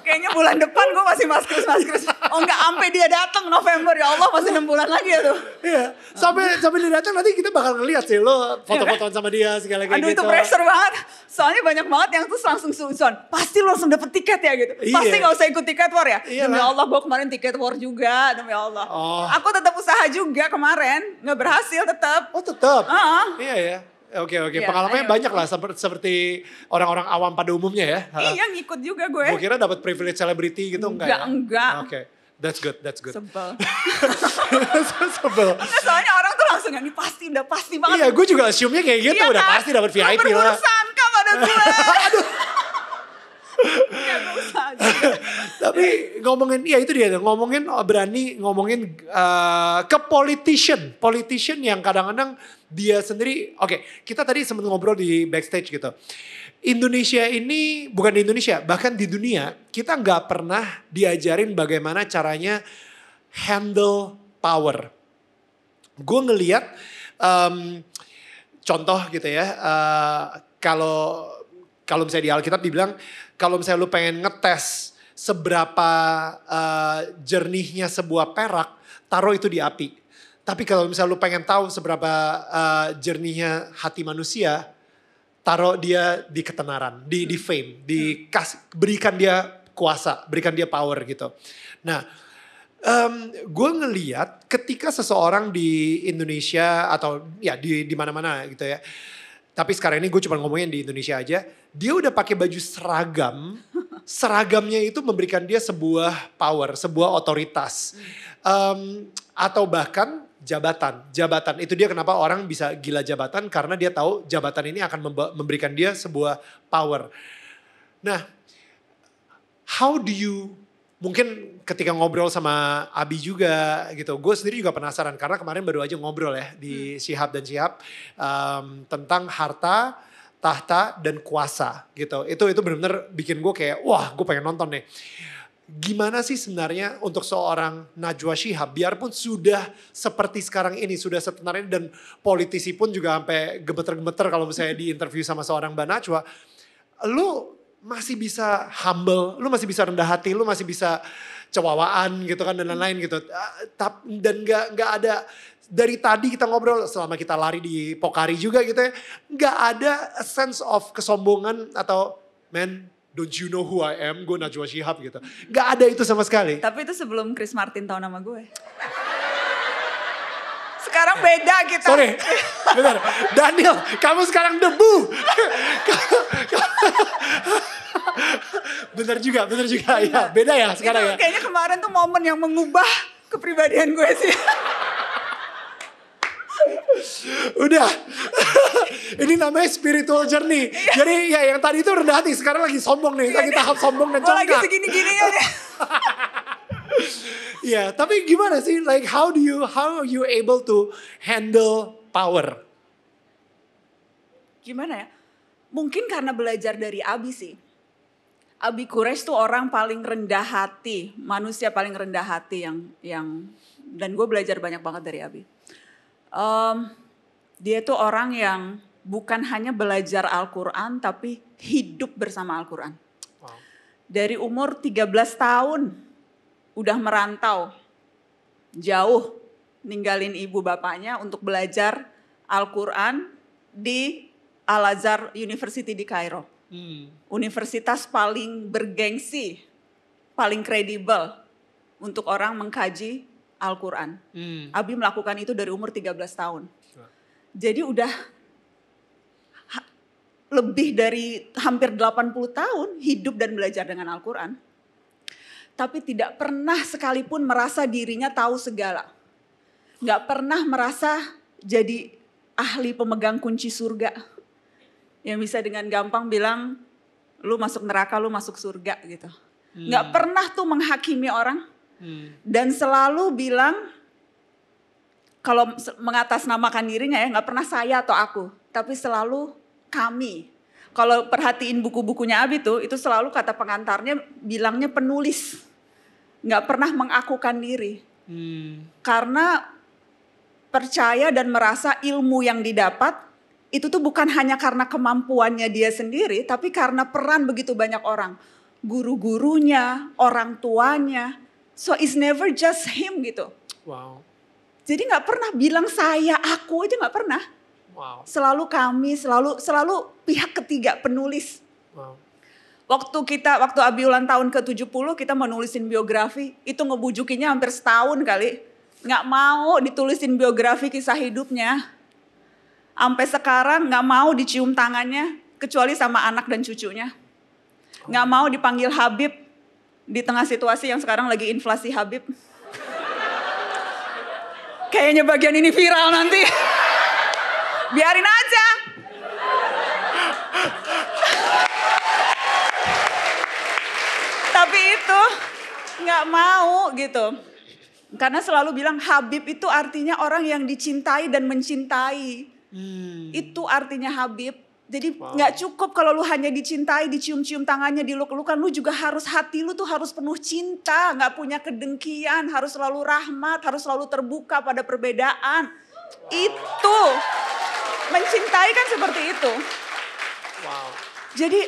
S1: Kayaknya bulan depan gue masih Mas Kris, Mas Kris. Oh enggak, sampai dia datang November, ya Allah masih 6 bulan lagi ya tuh.
S2: Iya, sampai sampai dia datang nanti kita bakal ngeliat sih lo foto-fotoan sama dia segala kayak
S1: Aduh
S2: gitu.
S1: itu pressure banget. Soalnya banyak banget yang terus langsung susun. Pasti lo langsung dapet tiket ya gitu.
S2: Iya.
S1: Pasti gak usah ikut tiket war ya.
S2: Iyalah.
S1: Demi Allah gue kemarin tiket war juga. Demi Allah.
S2: Oh.
S1: Aku tetap usaha juga kemarin. Gak berhasil tetap.
S2: Oh tetap.
S1: Ah.
S2: Iya ya. Oke oke.
S1: Iya,
S2: Pengalamannya
S1: ayo.
S2: banyak lah seperti, orang-orang awam pada umumnya ya.
S1: Iya ngikut juga gue.
S2: Gue kira dapat privilege celebrity gitu enggak,
S1: Enggak,
S2: ya?
S1: enggak.
S2: Oke. That's good, that's good.
S1: Sebel.
S2: Sebel.
S1: Nggak, soalnya orang tuh langsung yang ini pasti, udah pasti banget.
S2: Iya, gue juga assume-nya kayak gitu,
S1: Iya
S2: udah
S1: kan?
S2: pasti dapat
S1: Lu
S2: VIP
S1: berburuk
S2: lah.
S1: sangka pada gue. Aduh. Ya aja.
S2: Tapi ngomongin, ya itu dia, ngomongin oh, berani ngomongin eh, ke politician, politician yang kadang-kadang dia sendiri, oke, kita tadi sempat ngobrol di backstage gitu. Indonesia ini bukan di Indonesia, bahkan di dunia kita nggak pernah diajarin bagaimana caranya handle power. Gue ngeliat em, contoh gitu ya, eh, kalau kalau misalnya di Alkitab dibilang kalau misalnya lu pengen ngetes seberapa eh, jernihnya sebuah perak, taruh itu di api. Tapi kalau misalnya lu pengen tahu seberapa eh, jernihnya hati manusia, taruh dia di ketenaran, di di fame, di kas, berikan dia kuasa, berikan dia power gitu. Nah, gue ngeliat ketika seseorang di Indonesia atau ya di di mana-mana gitu ya. Tapi sekarang ini gue cuma ngomongin di Indonesia aja. Dia udah pakai baju seragam. Seragamnya itu memberikan dia sebuah power, sebuah otoritas. Em, atau bahkan jabatan. Jabatan itu dia kenapa orang bisa gila jabatan karena dia tahu jabatan ini akan memberikan dia sebuah power. Nah, how do you mungkin ketika ngobrol sama Abi juga gitu, gue sendiri juga penasaran karena kemarin baru aja ngobrol ya di Sihab dan Sihab em, tentang harta, tahta dan kuasa gitu. Itu itu benar-benar bikin gue kayak wah gue pengen nonton nih. Gimana sih sebenarnya untuk seorang Najwa Shihab? Biarpun sudah seperti sekarang ini sudah setenar ini dan politisi pun juga sampai gemeter-gemeter kalau misalnya di interview sama seorang Mbak Najwa, lu masih bisa humble, lu masih bisa rendah hati, lu masih bisa cewawaan gitu kan dan lain-lain gitu. Ah, Dan nggak nggak ada dari tadi kita ngobrol selama kita lari di Pokari juga gitu ya, nggak ada sense of kesombongan atau man don't you know who I am, gue Najwa Shihab gitu. Nggak ada itu sama sekali.
S1: Tapi itu sebelum Chris Martin tahu nama gue. Sekarang beda kita.
S2: Sorry, benar. Daniel, kamu sekarang debu. bener juga, bener juga. Ya, beda ya sekarang
S1: itu
S2: ya.
S1: kayaknya kemarin tuh momen yang mengubah kepribadian gue sih.
S2: Udah. Ini namanya spiritual journey. Jadi ya yang tadi itu rendah hati, sekarang lagi sombong nih. Lagi tahap sombong dan
S1: gue lagi
S2: congkak.
S1: segini-gini ya.
S2: Iya, tapi gimana sih? Like how do you how are you able to handle power?
S1: Gimana ya? Mungkin karena belajar dari Abi sih. Abi Quraisy tuh orang paling rendah hati, manusia paling rendah hati yang yang dan gue belajar banyak banget dari Abi. Em, dia tuh orang yang bukan hanya belajar Al-Quran tapi hidup bersama Al-Quran.
S2: Wow.
S1: Dari umur 13 tahun udah merantau jauh ninggalin ibu bapaknya untuk belajar Al-Quran di Al-Azhar University di Kairo.
S2: Hmm.
S1: Universitas paling bergengsi, paling kredibel untuk orang mengkaji Al-Quran.
S2: Hmm.
S1: Abi melakukan itu dari umur 13 tahun. Jadi udah ha- lebih dari hampir 80 tahun hidup dan belajar dengan Al-Quran. Tapi tidak pernah sekalipun merasa dirinya tahu segala. Nggak pernah merasa jadi ahli pemegang kunci surga. Yang bisa dengan gampang bilang, lu masuk neraka, lu masuk surga gitu. Nggak pernah tuh menghakimi orang.
S2: Hmm.
S1: Dan selalu bilang, kalau mengatasnamakan dirinya ya nggak pernah saya atau aku, tapi selalu kami. Kalau perhatiin buku-bukunya Abi tuh, itu selalu kata pengantarnya bilangnya penulis, nggak pernah mengakukan diri,
S2: Hmm.
S1: karena percaya dan merasa ilmu yang didapat itu tuh bukan hanya karena kemampuannya dia sendiri, tapi karena peran begitu banyak orang, guru-gurunya, orang tuanya. So it's never just him gitu.
S2: Wow.
S1: Jadi nggak pernah bilang saya, aku aja nggak pernah.
S2: Wow.
S1: Selalu kami, selalu selalu pihak ketiga penulis.
S2: Wow.
S1: Waktu kita, waktu Abi ulang tahun ke-70 kita mau nulisin biografi, itu ngebujukinnya hampir setahun kali. Nggak mau ditulisin biografi kisah hidupnya. Sampai sekarang nggak mau dicium tangannya, kecuali sama anak dan cucunya. Nggak mau dipanggil Habib di tengah situasi yang sekarang lagi inflasi Habib. Kayaknya bagian ini viral nanti. Biarin aja. Tapi itu nggak mau gitu. Karena selalu bilang Habib itu artinya orang yang dicintai dan mencintai.
S2: Hmm.
S1: Itu artinya Habib. Jadi
S2: Wow.
S1: nggak cukup kalau lu hanya dicintai, dicium-cium tangannya, diluk-lukan. Lu juga harus hati lu tuh harus penuh cinta, nggak punya kedengkian, harus selalu rahmat, harus selalu terbuka pada perbedaan. Itu mencintai kan seperti itu.
S2: Wow.
S1: Jadi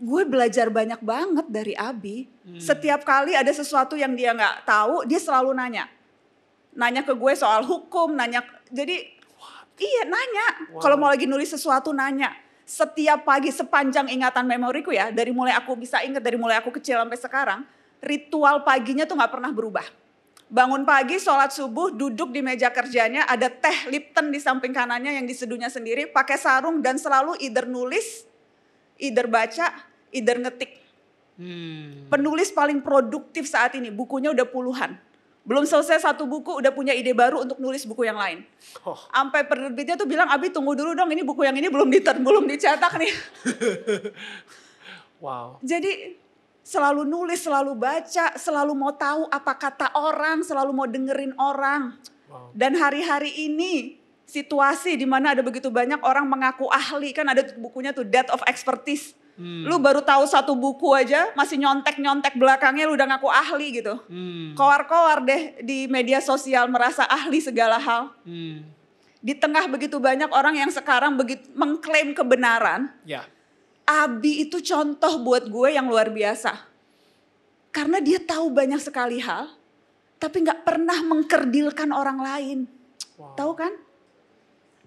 S1: gue belajar banyak banget dari Abi.
S2: Hmm.
S1: Setiap kali ada sesuatu yang dia nggak tahu, dia selalu nanya. Nanya ke gue soal hukum, nanya. Jadi iya nanya.
S2: Wow.
S1: Kalau mau lagi nulis sesuatu nanya. Setiap pagi sepanjang ingatan memoriku ya, dari mulai aku bisa ingat dari mulai aku kecil sampai sekarang, ritual paginya tuh nggak pernah berubah. Bangun pagi, sholat subuh, duduk di meja kerjanya, ada teh Lipton di samping kanannya yang diseduhnya sendiri, pakai sarung dan selalu either nulis, either baca, either ngetik.
S2: Hmm.
S1: Penulis paling produktif saat ini, bukunya udah puluhan. Belum selesai satu buku, udah punya ide baru untuk nulis buku yang lain.
S2: Oh.
S1: Sampai penerbitnya tuh bilang, Abi tunggu dulu dong, ini buku yang ini belum diter, belum dicetak nih.
S2: Wow.
S1: Jadi selalu nulis, selalu baca, selalu mau tahu apa kata orang, selalu mau dengerin orang.
S2: Wow.
S1: Dan hari-hari ini situasi di mana ada begitu banyak orang mengaku ahli, kan ada bukunya tuh Death of Expertise.
S2: Hmm.
S1: Lu baru tahu satu buku aja, masih nyontek-nyontek belakangnya lu udah ngaku ahli gitu.
S2: Hmm.
S1: Koar-koar deh di media sosial merasa ahli segala hal.
S2: Hmm.
S1: Di tengah begitu banyak orang yang sekarang begitu mengklaim kebenaran,
S2: Ya.
S1: Abi itu contoh buat gue yang luar biasa. Karena dia tahu banyak sekali hal, tapi nggak pernah mengkerdilkan orang lain.
S2: Wow.
S1: Tahu kan?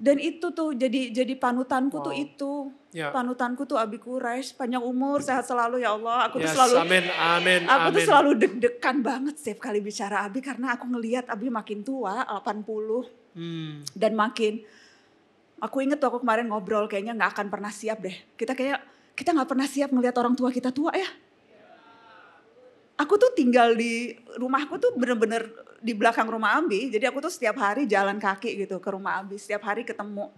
S1: Dan itu tuh jadi jadi panutanku tuh
S2: Wow.
S1: itu.
S2: Ya.
S1: Panutanku tuh Abi Quraisy, panjang umur, sehat selalu ya Allah. Aku tuh
S2: Yes,
S1: selalu
S2: amin, amin,
S1: Aku tuh
S2: amin.
S1: selalu deg-degan banget setiap kali bicara Abi karena aku ngelihat Abi makin tua, 80
S2: Hmm.
S1: dan makin aku inget tuh aku kemarin ngobrol kayaknya nggak akan pernah siap deh. Kita kayak kita nggak pernah siap ngelihat orang tua kita tua ya. Aku tuh tinggal di rumahku tuh bener-bener di belakang rumah Abi. Jadi aku tuh setiap hari jalan kaki gitu ke rumah Abi. Setiap hari ketemu.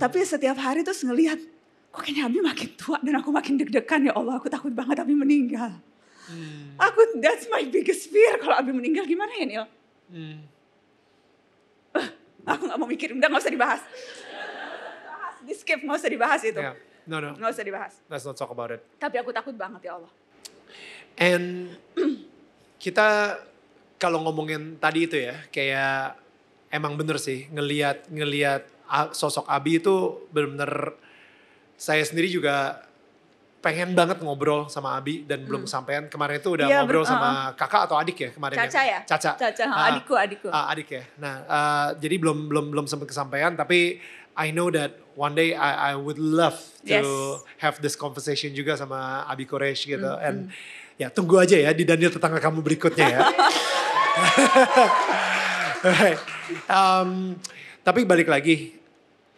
S1: Tapi setiap hari terus ngelihat kok kayaknya Abi makin tua dan aku makin deg-degan ya Allah. Aku takut banget Abi meninggal.
S2: Hmm.
S1: Aku that's my biggest fear kalau Abi meninggal gimana ya Nil?
S2: Hmm.
S1: Aku nggak mau mikirin, udah nggak usah dibahas. Bahas, Di skip, nggak usah dibahas itu.
S2: Yeah. No, no.
S1: Nggak usah dibahas.
S2: Let's not talk about it.
S1: Tapi aku takut banget ya Allah.
S2: And kita kalau ngomongin tadi itu ya, kayak emang bener sih ngelihat ngelihat sosok Abi itu bener-bener saya sendiri juga pengen banget ngobrol sama Abi dan belum kesampaian. Kemarin itu udah
S1: Iya,
S2: ngobrol
S1: ber-
S2: sama kakak atau adik ya kemarin
S1: Caca ya?
S2: Caca.
S1: Caca, ha,
S2: Ah,
S1: adikku, adikku.
S2: ah, adik ya. Nah, eh, jadi belum belum belum sempat kesampaian tapi I know that one day I I would love to
S1: Yes.
S2: have this conversation juga sama Abi Koresh gitu. And ya tunggu aja ya di Daniel tetangga kamu berikutnya ya. Um, tapi balik lagi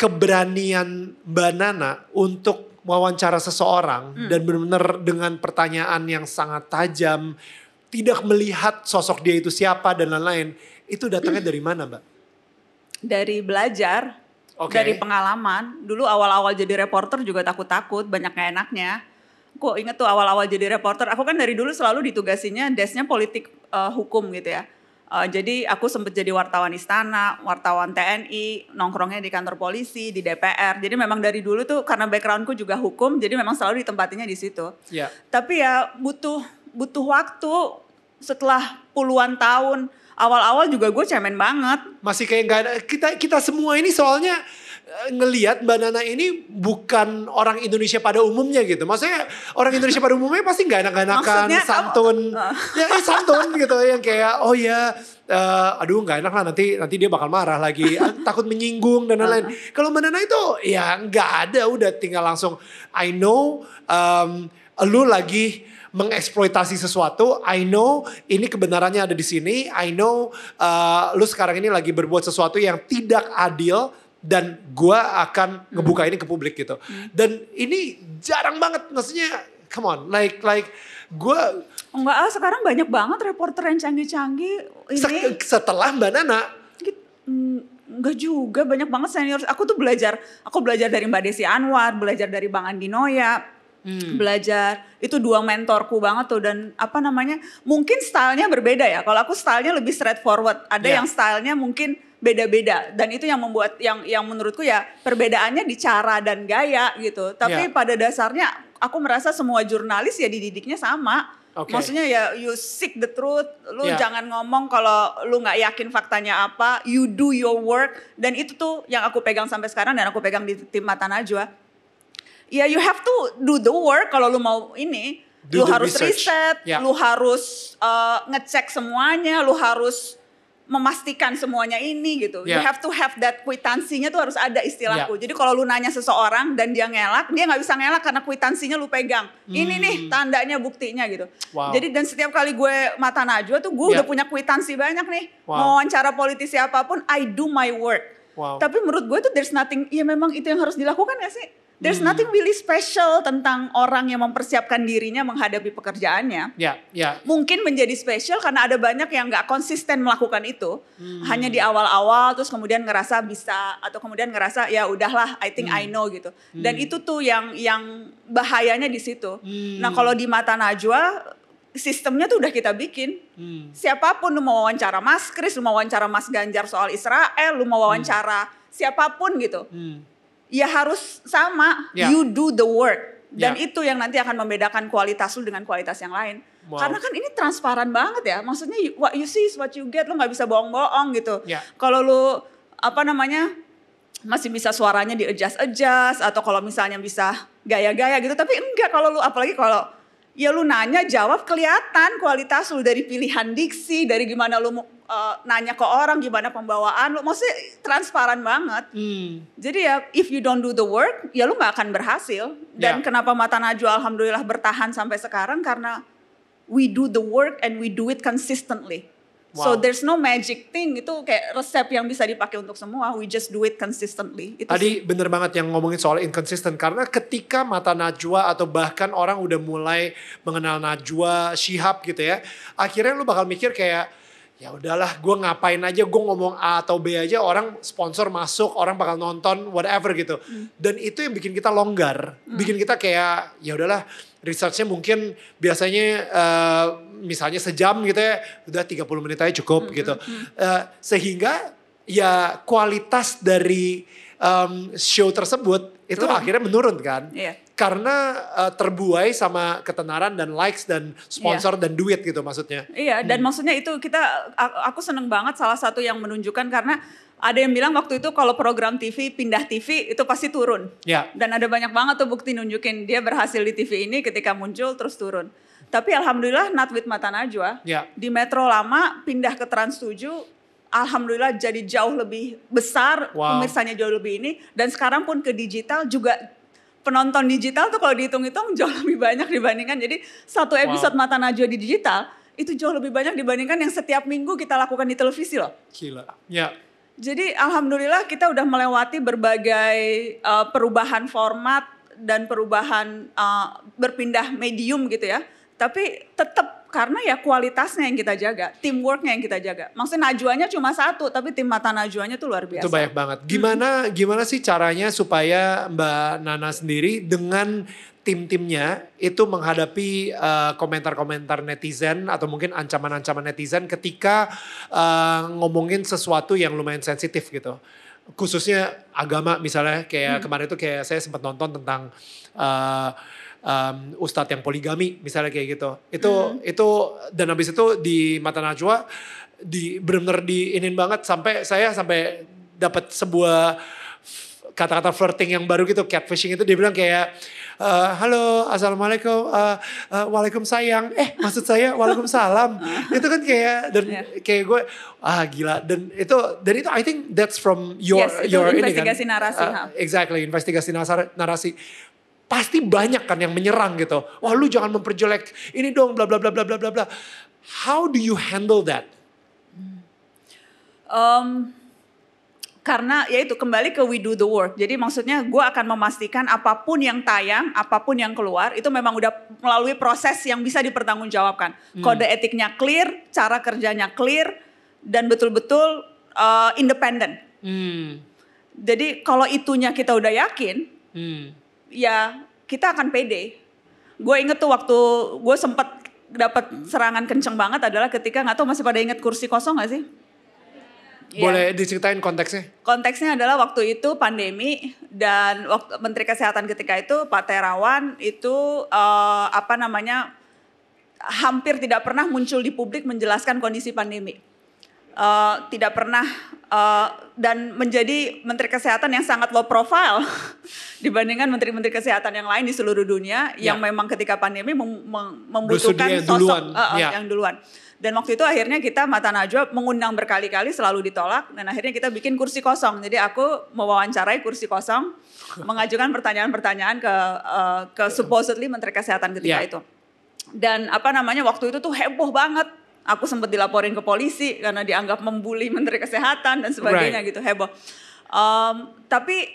S2: keberanian Mbak Nana untuk wawancara seseorang dan benar-benar dengan pertanyaan yang sangat tajam, tidak melihat sosok dia itu siapa dan lain-lain, itu datangnya dari mana, Mbak?
S1: Dari belajar,
S2: Oke.
S1: dari pengalaman. Dulu awal-awal jadi reporter juga takut-takut, banyak gak enaknya. Kok inget tuh awal-awal jadi reporter, aku kan dari dulu selalu ditugasinya desnya politik eh, hukum gitu ya. Uh, jadi aku sempat jadi wartawan istana, wartawan TNI, nongkrongnya di kantor polisi, di DPR. Jadi memang dari dulu tuh karena backgroundku juga hukum, jadi memang selalu ditempatinya di situ.
S2: Ya.
S1: Tapi ya butuh butuh waktu setelah puluhan tahun. Awal-awal juga gue cemen banget.
S2: Masih kayak nggak ada kita kita semua ini soalnya ngelihat Mbak Nana ini bukan orang Indonesia pada umumnya gitu. Maksudnya orang Indonesia pada umumnya pasti nggak enak-enakan,
S1: kamu-
S2: santun,
S1: Uh.
S2: ya eh, santun gitu yang kayak oh ya, eh, aduh nggak enak lah nanti nanti dia bakal marah lagi, ah, takut menyinggung dan lain-lain. Kalau Mbak Nana itu ya nggak ada, udah tinggal langsung I know um, lu lagi mengeksploitasi sesuatu, I know ini kebenarannya ada di sini, I know uh, lu sekarang ini lagi berbuat sesuatu yang tidak adil dan gua akan ngebuka ini ke publik gitu. Dan ini jarang banget maksudnya come on like like gua
S1: Enggak ah, sekarang banyak banget reporter yang canggih-canggih ini.
S2: se- setelah Mbak Nana
S1: Gitu. Mm, Enggak juga, banyak banget senior. Aku tuh belajar, aku belajar dari Mbak Desi Anwar, belajar dari Bang Andi Noya, belajar. Itu dua mentorku banget tuh dan apa namanya? Mungkin stylenya berbeda ya. Kalau aku stylenya lebih straightforward. Ada
S2: Ya.
S1: yang stylenya mungkin beda-beda dan itu yang membuat yang yang menurutku ya perbedaannya di cara dan gaya gitu. Tapi
S2: Ya.
S1: pada dasarnya aku merasa semua jurnalis ya dididiknya sama.
S2: Oke.
S1: Maksudnya ya you seek the truth, lu
S2: Ya.
S1: jangan ngomong kalau lu nggak yakin faktanya apa, you do your work dan itu tuh yang aku pegang sampai sekarang dan aku pegang di tim Mata Najwa. Ya you have to do the work kalau lu mau ini,
S2: Do
S1: lu harus
S2: research.
S1: riset,
S2: Ya.
S1: lu harus uh, ngecek semuanya, lu harus memastikan semuanya ini gitu. You
S2: Ya.
S1: have to have that kwitansinya tuh harus ada istilahku. Jadi kalau lu nanya seseorang dan dia ngelak, dia nggak bisa ngelak karena kwitansinya lu pegang. Ini nih tandanya buktinya gitu.
S2: Hmm. Wow.
S1: Jadi dan setiap kali gue mata najwa tuh gue
S2: Ya.
S1: udah punya kwitansi banyak nih.
S2: Wow.
S1: Mau wawancara politisi apa pun, I do my work.
S2: Wow.
S1: Tapi menurut gue tuh there's nothing, ya memang itu yang harus dilakukan gak sih? There's
S2: Hmm.
S1: nothing really special tentang orang yang mempersiapkan dirinya menghadapi pekerjaannya
S2: ya ya
S1: mungkin menjadi spesial karena ada banyak yang nggak konsisten melakukan itu
S2: Hmm.
S1: hanya di awal-awal terus kemudian ngerasa bisa atau kemudian ngerasa ya udahlah I think I
S2: Hmm.
S1: know gitu dan itu tuh yang yang bahayanya di situ
S2: Hmm.
S1: nah kalau di mata najwa sistemnya tuh udah kita bikin
S2: Hmm.
S1: siapa pun lu mau wawancara Mas Kris lu mau wawancara Mas Ganjar soal Israel lu mau wawancara siapa pun gitu
S2: Hmm.
S1: Ya harus sama
S2: Ya.
S1: you do the work dan
S2: Ya.
S1: itu yang nanti akan membedakan kualitas lu dengan kualitas yang lain
S2: Wow.
S1: karena kan ini transparan banget ya maksudnya what you see is what you get lu nggak bisa bohong-bohong gitu
S2: Ya.
S1: kalau lu apa namanya masih bisa suaranya di adjust adjust atau kalau misalnya bisa gaya-gaya gitu tapi enggak kalau lu apalagi kalau ya lu nanya jawab kelihatan kualitas lu dari pilihan diksi dari gimana lu uh, nanya ke orang gimana pembawaan lu maksudnya transparan banget
S2: Hmm.
S1: jadi ya if you don't do the work, ya lu nggak akan berhasil. Dan
S2: Ya.
S1: kenapa Mata Najwa alhamdulillah bertahan sampai sekarang karena we do the work and we do it consistently. So
S2: Wow.
S1: there's no magic thing itu kayak resep yang bisa dipakai untuk semua. We just do it consistently. Itu
S2: Tadi bener banget yang ngomongin soal inconsistent karena ketika mata Najwa atau bahkan orang udah mulai mengenal Najwa, Shihab gitu ya, akhirnya lu bakal mikir kayak ya udahlah gue ngapain aja gue ngomong A atau B aja orang sponsor masuk orang bakal nonton whatever gitu. Dan itu yang bikin kita longgar. Bikin kita kayak ya udahlah researchnya mungkin biasanya eh, misalnya sejam gitu ya udah 30 menit aja cukup gitu. Eh, sehingga ya kualitas dari em, show tersebut itu
S1: Turun.
S2: akhirnya menurun kan
S1: Iya.
S2: karena eh, terbuai sama ketenaran dan likes dan sponsor dan duit gitu maksudnya
S1: Iya, dan maksudnya itu kita aku seneng banget salah satu yang menunjukkan karena ada yang bilang waktu itu kalau program TV pindah TV itu pasti turun.
S2: ya
S1: Dan ada banyak banget tuh bukti nunjukin dia berhasil di TV ini ketika muncul terus turun. Tapi alhamdulillah not with Mata Najwa.
S2: Ya.
S1: Di Metro lama pindah ke Trans 7 alhamdulillah jadi jauh lebih besar
S2: Wow.
S1: pemirsanya jauh lebih ini dan sekarang pun ke digital juga penonton digital tuh kalau dihitung-hitung jauh lebih banyak dibandingkan jadi satu episode Mata Najwa di digital itu jauh lebih banyak dibandingkan yang setiap minggu kita lakukan di televisi loh.
S2: gila ya
S1: Jadi alhamdulillah kita udah melewati berbagai uh, perubahan format dan perubahan uh, berpindah medium gitu ya. Tapi tetap karena ya kualitasnya yang kita jaga, teamworknya yang kita jaga. Maksudnya Najwanya cuma satu, tapi tim mata Najwanya tuh luar biasa.
S2: Itu banyak banget. Gimana gimana sih caranya supaya Mbak Nana sendiri dengan tim-timnya itu menghadapi uh, komentar-komentar netizen atau mungkin ancaman-ancaman netizen ketika uh, ngomongin sesuatu yang lumayan sensitif gitu. Khususnya agama misalnya kayak hmm. kemarin itu kayak saya sempat nonton tentang uh, um, ustadz yang poligami misalnya kayak gitu. Itu hmm. itu dan habis itu di mata Najwa di benar-benar diinin banget sampai saya sampai dapat sebuah kata-kata flirting yang baru gitu catfishing itu. Dia bilang kayak uh, halo assalamualaikum uh, uh, waalaikumsalam. Eh maksud saya waalaikumsalam. Itu kan kayak dan yeah. kayak gue ah gila. Dan itu dan itu I think that's from your
S1: yes,
S2: your
S1: investigasi
S2: ini kan.
S1: narasi
S2: uh, exactly investigasi narasi pasti banyak kan yang menyerang gitu wah lu jangan memperjelek ini dong bla bla bla bla bla bla bla how do you handle that
S1: um, karena ya itu kembali ke we do the work. Jadi maksudnya gue akan memastikan apa pun yang tayang, apa pun yang keluar itu memang udah melalui proses yang bisa dipertanggungjawabkan. Hmm. Kode etiknya clear, cara kerjanya clear dan betul-betul uh, independen. Hmm. Jadi kalau itunya kita udah yakin, hmm. Ya kita akan pede. Gue inget tuh waktu gue sempat dapat serangan kenceng banget adalah ketika nggak tahu masih pada inget kursi kosong gak sih?
S2: Iya. Boleh yeah. diceritain konteksnya?
S1: Konteksnya adalah waktu itu pandemi dan waktu Menteri Kesehatan ketika itu Pak Terawan itu uh, apa namanya hampir tidak pernah muncul di publik menjelaskan kondisi pandemi. Uh, tidak pernah uh, dan menjadi Menteri Kesehatan yang sangat low profile dibandingkan Menteri-Menteri Kesehatan yang lain di seluruh dunia yeah. yang memang ketika pandemi mem membutuhkan sosok duluan. Uh, yeah. yang duluan. Dan waktu itu akhirnya kita Mata Najwa mengundang berkali-kali selalu ditolak dan akhirnya kita bikin kursi kosong. Jadi aku mewawancarai kursi kosong, mengajukan pertanyaan-pertanyaan ke uh, ke supposedly Menteri Kesehatan ketika yeah. itu. Dan apa namanya waktu itu tuh heboh banget. Aku sempat dilaporin ke polisi karena dianggap membuli Menteri Kesehatan dan sebagainya right. gitu heboh. Um, tapi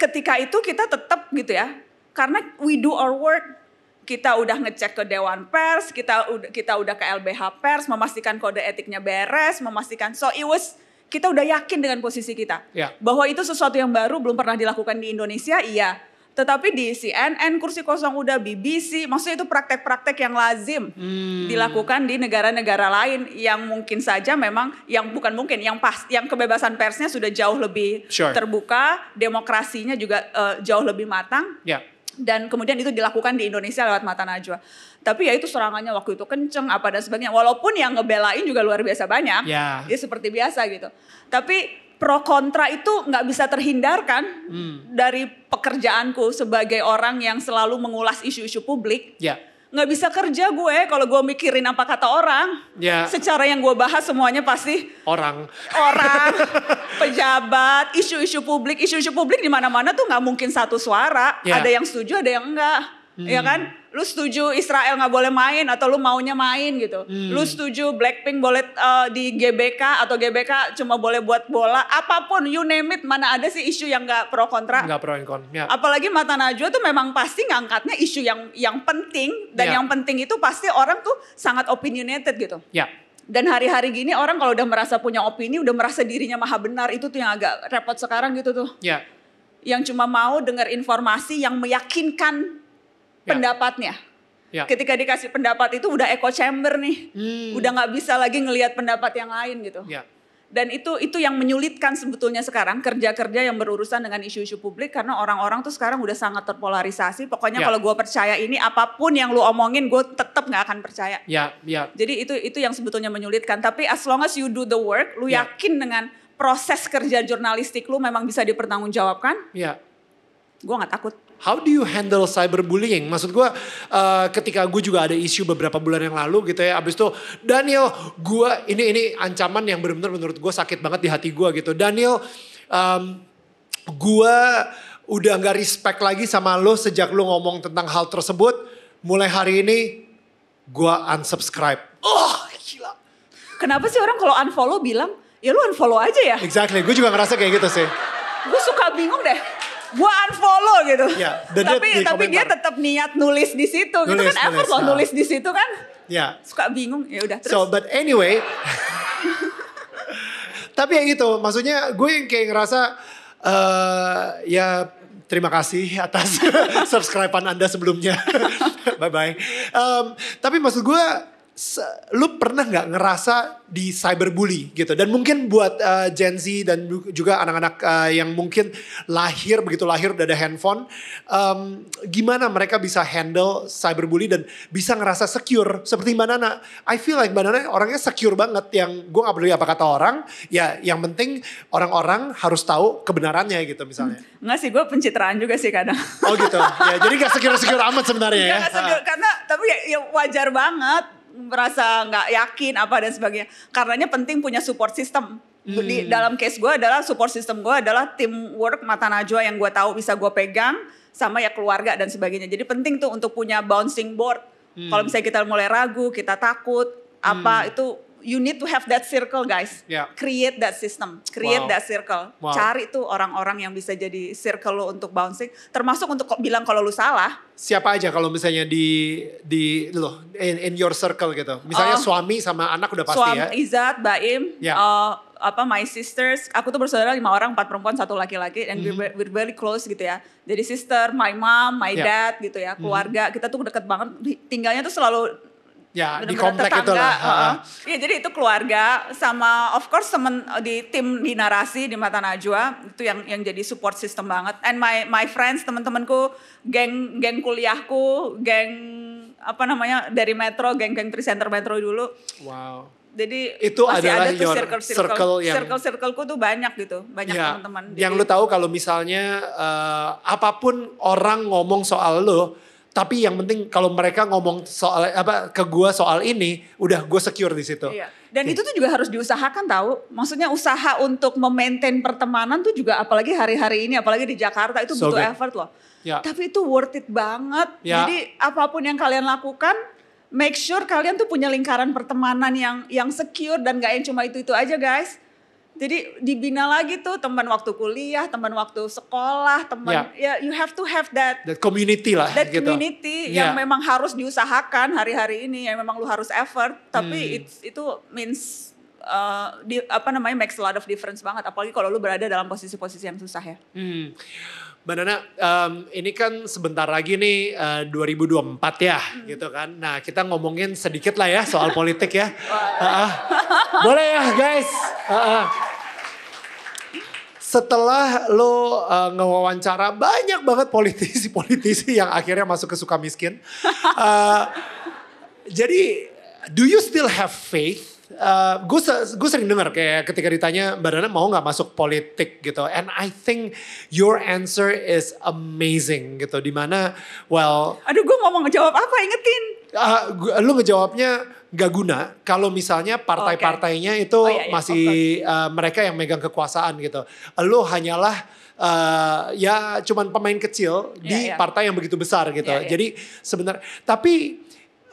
S1: ketika itu kita tetap gitu ya, karena we do our work kita udah ngecek ke Dewan Pers, kita udah kita udah ke LBH Pers, memastikan kode etiknya beres, memastikan so it was kita udah yakin dengan posisi kita
S2: ya.
S1: bahwa itu sesuatu yang baru belum pernah dilakukan di Indonesia, iya. Tetapi di CNN kursi kosong udah BBC, maksudnya itu praktek-praktek yang lazim hmm. dilakukan di negara-negara lain yang mungkin saja memang yang bukan mungkin yang pas yang kebebasan persnya sudah jauh lebih
S2: sure.
S1: terbuka, demokrasinya juga uh, jauh lebih matang.
S2: Yeah
S1: dan kemudian itu dilakukan di Indonesia lewat mata najwa. Tapi ya itu serangannya waktu itu kenceng apa dan sebagainya. Walaupun yang ngebelain juga luar biasa banyak,
S2: yeah.
S1: ya seperti biasa gitu. Tapi pro kontra itu nggak bisa terhindarkan hmm. dari pekerjaanku sebagai orang yang selalu mengulas isu-isu publik.
S2: Yeah
S1: nggak bisa kerja gue kalau gue mikirin apa kata orang.
S2: Ya.
S1: Secara yang gue bahas semuanya pasti
S2: orang,
S1: orang, pejabat, isu-isu publik, isu-isu publik di mana-mana tuh nggak mungkin satu suara. Ya. Ada yang setuju, ada yang enggak. Hmm. Ya kan? Lu setuju Israel nggak boleh main atau lu maunya main gitu. Hmm. Lu setuju Blackpink boleh uh, di GBK atau GBK cuma boleh buat bola. Apa pun you name it mana ada sih isu yang nggak pro kontra.
S2: Nggak pro kon. Ya.
S1: Apalagi Mata Najwa tuh memang pasti ngangkatnya isu yang yang penting dan ya. yang penting itu pasti orang tuh sangat opinionated gitu.
S2: Ya.
S1: Dan hari-hari gini orang kalau udah merasa punya opini, udah merasa dirinya maha benar, itu tuh yang agak repot sekarang gitu tuh.
S2: Ya.
S1: Yang cuma mau dengar informasi yang meyakinkan Ya. pendapatnya.
S2: Ya.
S1: Ketika dikasih pendapat itu udah echo chamber nih, hmm. udah nggak bisa lagi ngelihat pendapat yang lain gitu.
S2: Ya.
S1: Dan itu itu yang menyulitkan sebetulnya sekarang kerja-kerja yang berurusan dengan isu-isu publik karena orang-orang tuh sekarang udah sangat terpolarisasi. Pokoknya ya. kalau gue percaya ini apa pun yang lu omongin gue tetap nggak akan percaya.
S2: Ya, ya.
S1: Jadi itu itu yang sebetulnya menyulitkan. Tapi as long as you do the work, lu ya. yakin dengan proses kerja jurnalistik lu memang bisa dipertanggungjawabkan.
S2: Ya.
S1: Gue nggak takut.
S2: How do you handle cyberbullying? Maksud gue uh, ketika gue juga ada isu beberapa bulan yang lalu gitu ya. Abis itu Daniel gue ini ini ancaman yang benar-benar menurut gue sakit banget di hati gue gitu. Daniel um, gue udah gak respect lagi sama lo sejak lo ngomong tentang hal tersebut. Mulai hari ini gue unsubscribe. Oh gila.
S1: Kenapa sih orang kalau unfollow bilang ya lu unfollow aja ya?
S2: Exactly, gue juga ngerasa kayak gitu sih.
S1: Gue suka bingung deh gue unfollow gitu.
S2: Ya,
S1: tapi dia, tapi dia tetap niat nulis di situ. Nulis, gitu kan effort loh nulis di situ kan.
S2: Ya.
S1: Suka bingung, ya udah terus.
S2: So, but anyway. tapi ya gitu, maksudnya gue yang kayak ngerasa eh ya terima kasih atas subscribean Anda sebelumnya. Bye-bye. Em, tapi maksud gue, lu pernah nggak ngerasa di cyberbully gitu? Dan mungkin buat eh, Gen Z dan ju- juga anak-anak eh, yang mungkin lahir, begitu lahir udah ada handphone. em, gimana mereka bisa handle cyberbully dan bisa ngerasa secure? Seperti Mbak Nana. I feel like Mbak Nana orangnya secure banget. Yang gue gak peduli apa kata orang. Ya yang penting orang-orang harus tahu kebenarannya gitu misalnya.
S1: Enggak sih, gue pencitraan juga sih kadang.
S2: Oh gitu. Ya, jadi gak secure-secure amat sebenarnya ya.
S1: Secure, karena tapi ya, ya wajar banget merasa nggak yakin apa dan sebagainya. Karenanya penting punya support system. Di
S2: Hmm.
S1: dalam case gue adalah support system gue adalah teamwork mata najwa yang gue tahu bisa gue pegang sama ya keluarga dan sebagainya. Jadi penting tuh untuk punya bouncing board.
S2: Hmm.
S1: Kalau misalnya kita mulai ragu, kita takut, apa itu you need to have that circle guys.
S2: Ya.
S1: Create that system, create
S2: Wow.
S1: that circle.
S2: Wow.
S1: Cari tuh orang-orang yang bisa jadi circle lo untuk bouncing. Termasuk untuk bilang kalau lu salah.
S2: Siapa aja kalau misalnya di di lo in, in your circle gitu. Misalnya
S1: Oh.
S2: suami sama anak udah pasti
S1: Suami
S2: ya.
S1: Izat, Baim,
S2: Ya.
S1: uh, apa my sisters, aku tuh bersaudara lima orang, empat perempuan, satu laki-laki, and
S2: Mhm.
S1: we're, we're very close gitu ya. Jadi sister, my mom, my
S2: Ya.
S1: dad gitu ya, keluarga kita tuh deket banget. Tinggalnya tuh selalu
S2: Ya di
S1: bener-bener
S2: komplek itu
S1: tetangga,
S2: lah.
S1: heeh. Iya jadi itu keluarga sama of course temen di tim di narasi di Mata Najwa itu yang yang jadi support system banget. And my my friends teman-temanku, geng geng kuliahku, geng apa namanya dari Metro, geng-geng presenter Metro dulu.
S2: Wow.
S1: Jadi
S2: Itu
S1: masih
S2: adalah
S1: ada tuh circle circle
S2: circle yang-
S1: circle circleku tuh banyak gitu, banyak
S2: Ya,
S1: teman-teman.
S2: Yang lu tahu kalau misalnya eh, apa pun orang ngomong soal lo, tapi yang penting kalau mereka ngomong soal apa ke gua soal ini, udah gue secure di situ.
S1: Iya. Dan
S2: Oke.
S1: itu tuh juga harus diusahakan tahu. Maksudnya usaha untuk memaintain pertemanan tuh juga apalagi hari-hari ini, apalagi di Jakarta itu
S2: So
S1: butuh
S2: good.
S1: effort loh.
S2: Ya.
S1: Tapi itu worth it banget.
S2: Ya.
S1: Jadi apa pun yang kalian lakukan, make sure kalian tuh punya lingkaran pertemanan yang yang secure dan gak yang cuma itu-itu aja guys. Jadi dibina lagi tuh teman waktu kuliah, teman waktu sekolah, teman ya you have to have that
S2: That community lah
S1: that
S2: gitu.
S1: community
S2: Ya.
S1: yang memang harus diusahakan hari-hari ini yang memang lu harus effort tapi
S2: Hmm.
S1: itu means uh, di, apa namanya makes a lot of difference banget apalagi kalau lu berada dalam posisi-posisi yang susah ya.
S2: Hmm. Mbak Nana, em, ini kan sebentar lagi nih eh, 2024 ya,
S1: Hmm.
S2: gitu kan. Nah kita ngomongin sedikit lah ya soal politik ya. Heeh. Boleh ya guys. Setelah lo eh, ngewawancara banyak banget politisi-politisi yang akhirnya masuk ke suka miskin. Eh, jadi, do you still have faith? Gue gue sering dengar kayak ketika ditanya Mbak Nana mau nggak masuk politik gitu, and I think your answer is amazing gitu. Di mana, well,
S1: Aduh gue ngomong jawab apa ingetin.
S2: uh, lu ngejawabnya nggak guna kalau misalnya partai-partainya itu
S1: Oh, iya, iya,
S2: masih uh, mereka yang megang kekuasaan gitu. Lu hanyalah uh, ya cuman pemain kecil di
S1: Iya, iya.
S2: partai yang begitu besar gitu.
S1: Iya, iya.
S2: Jadi sebenarnya tapi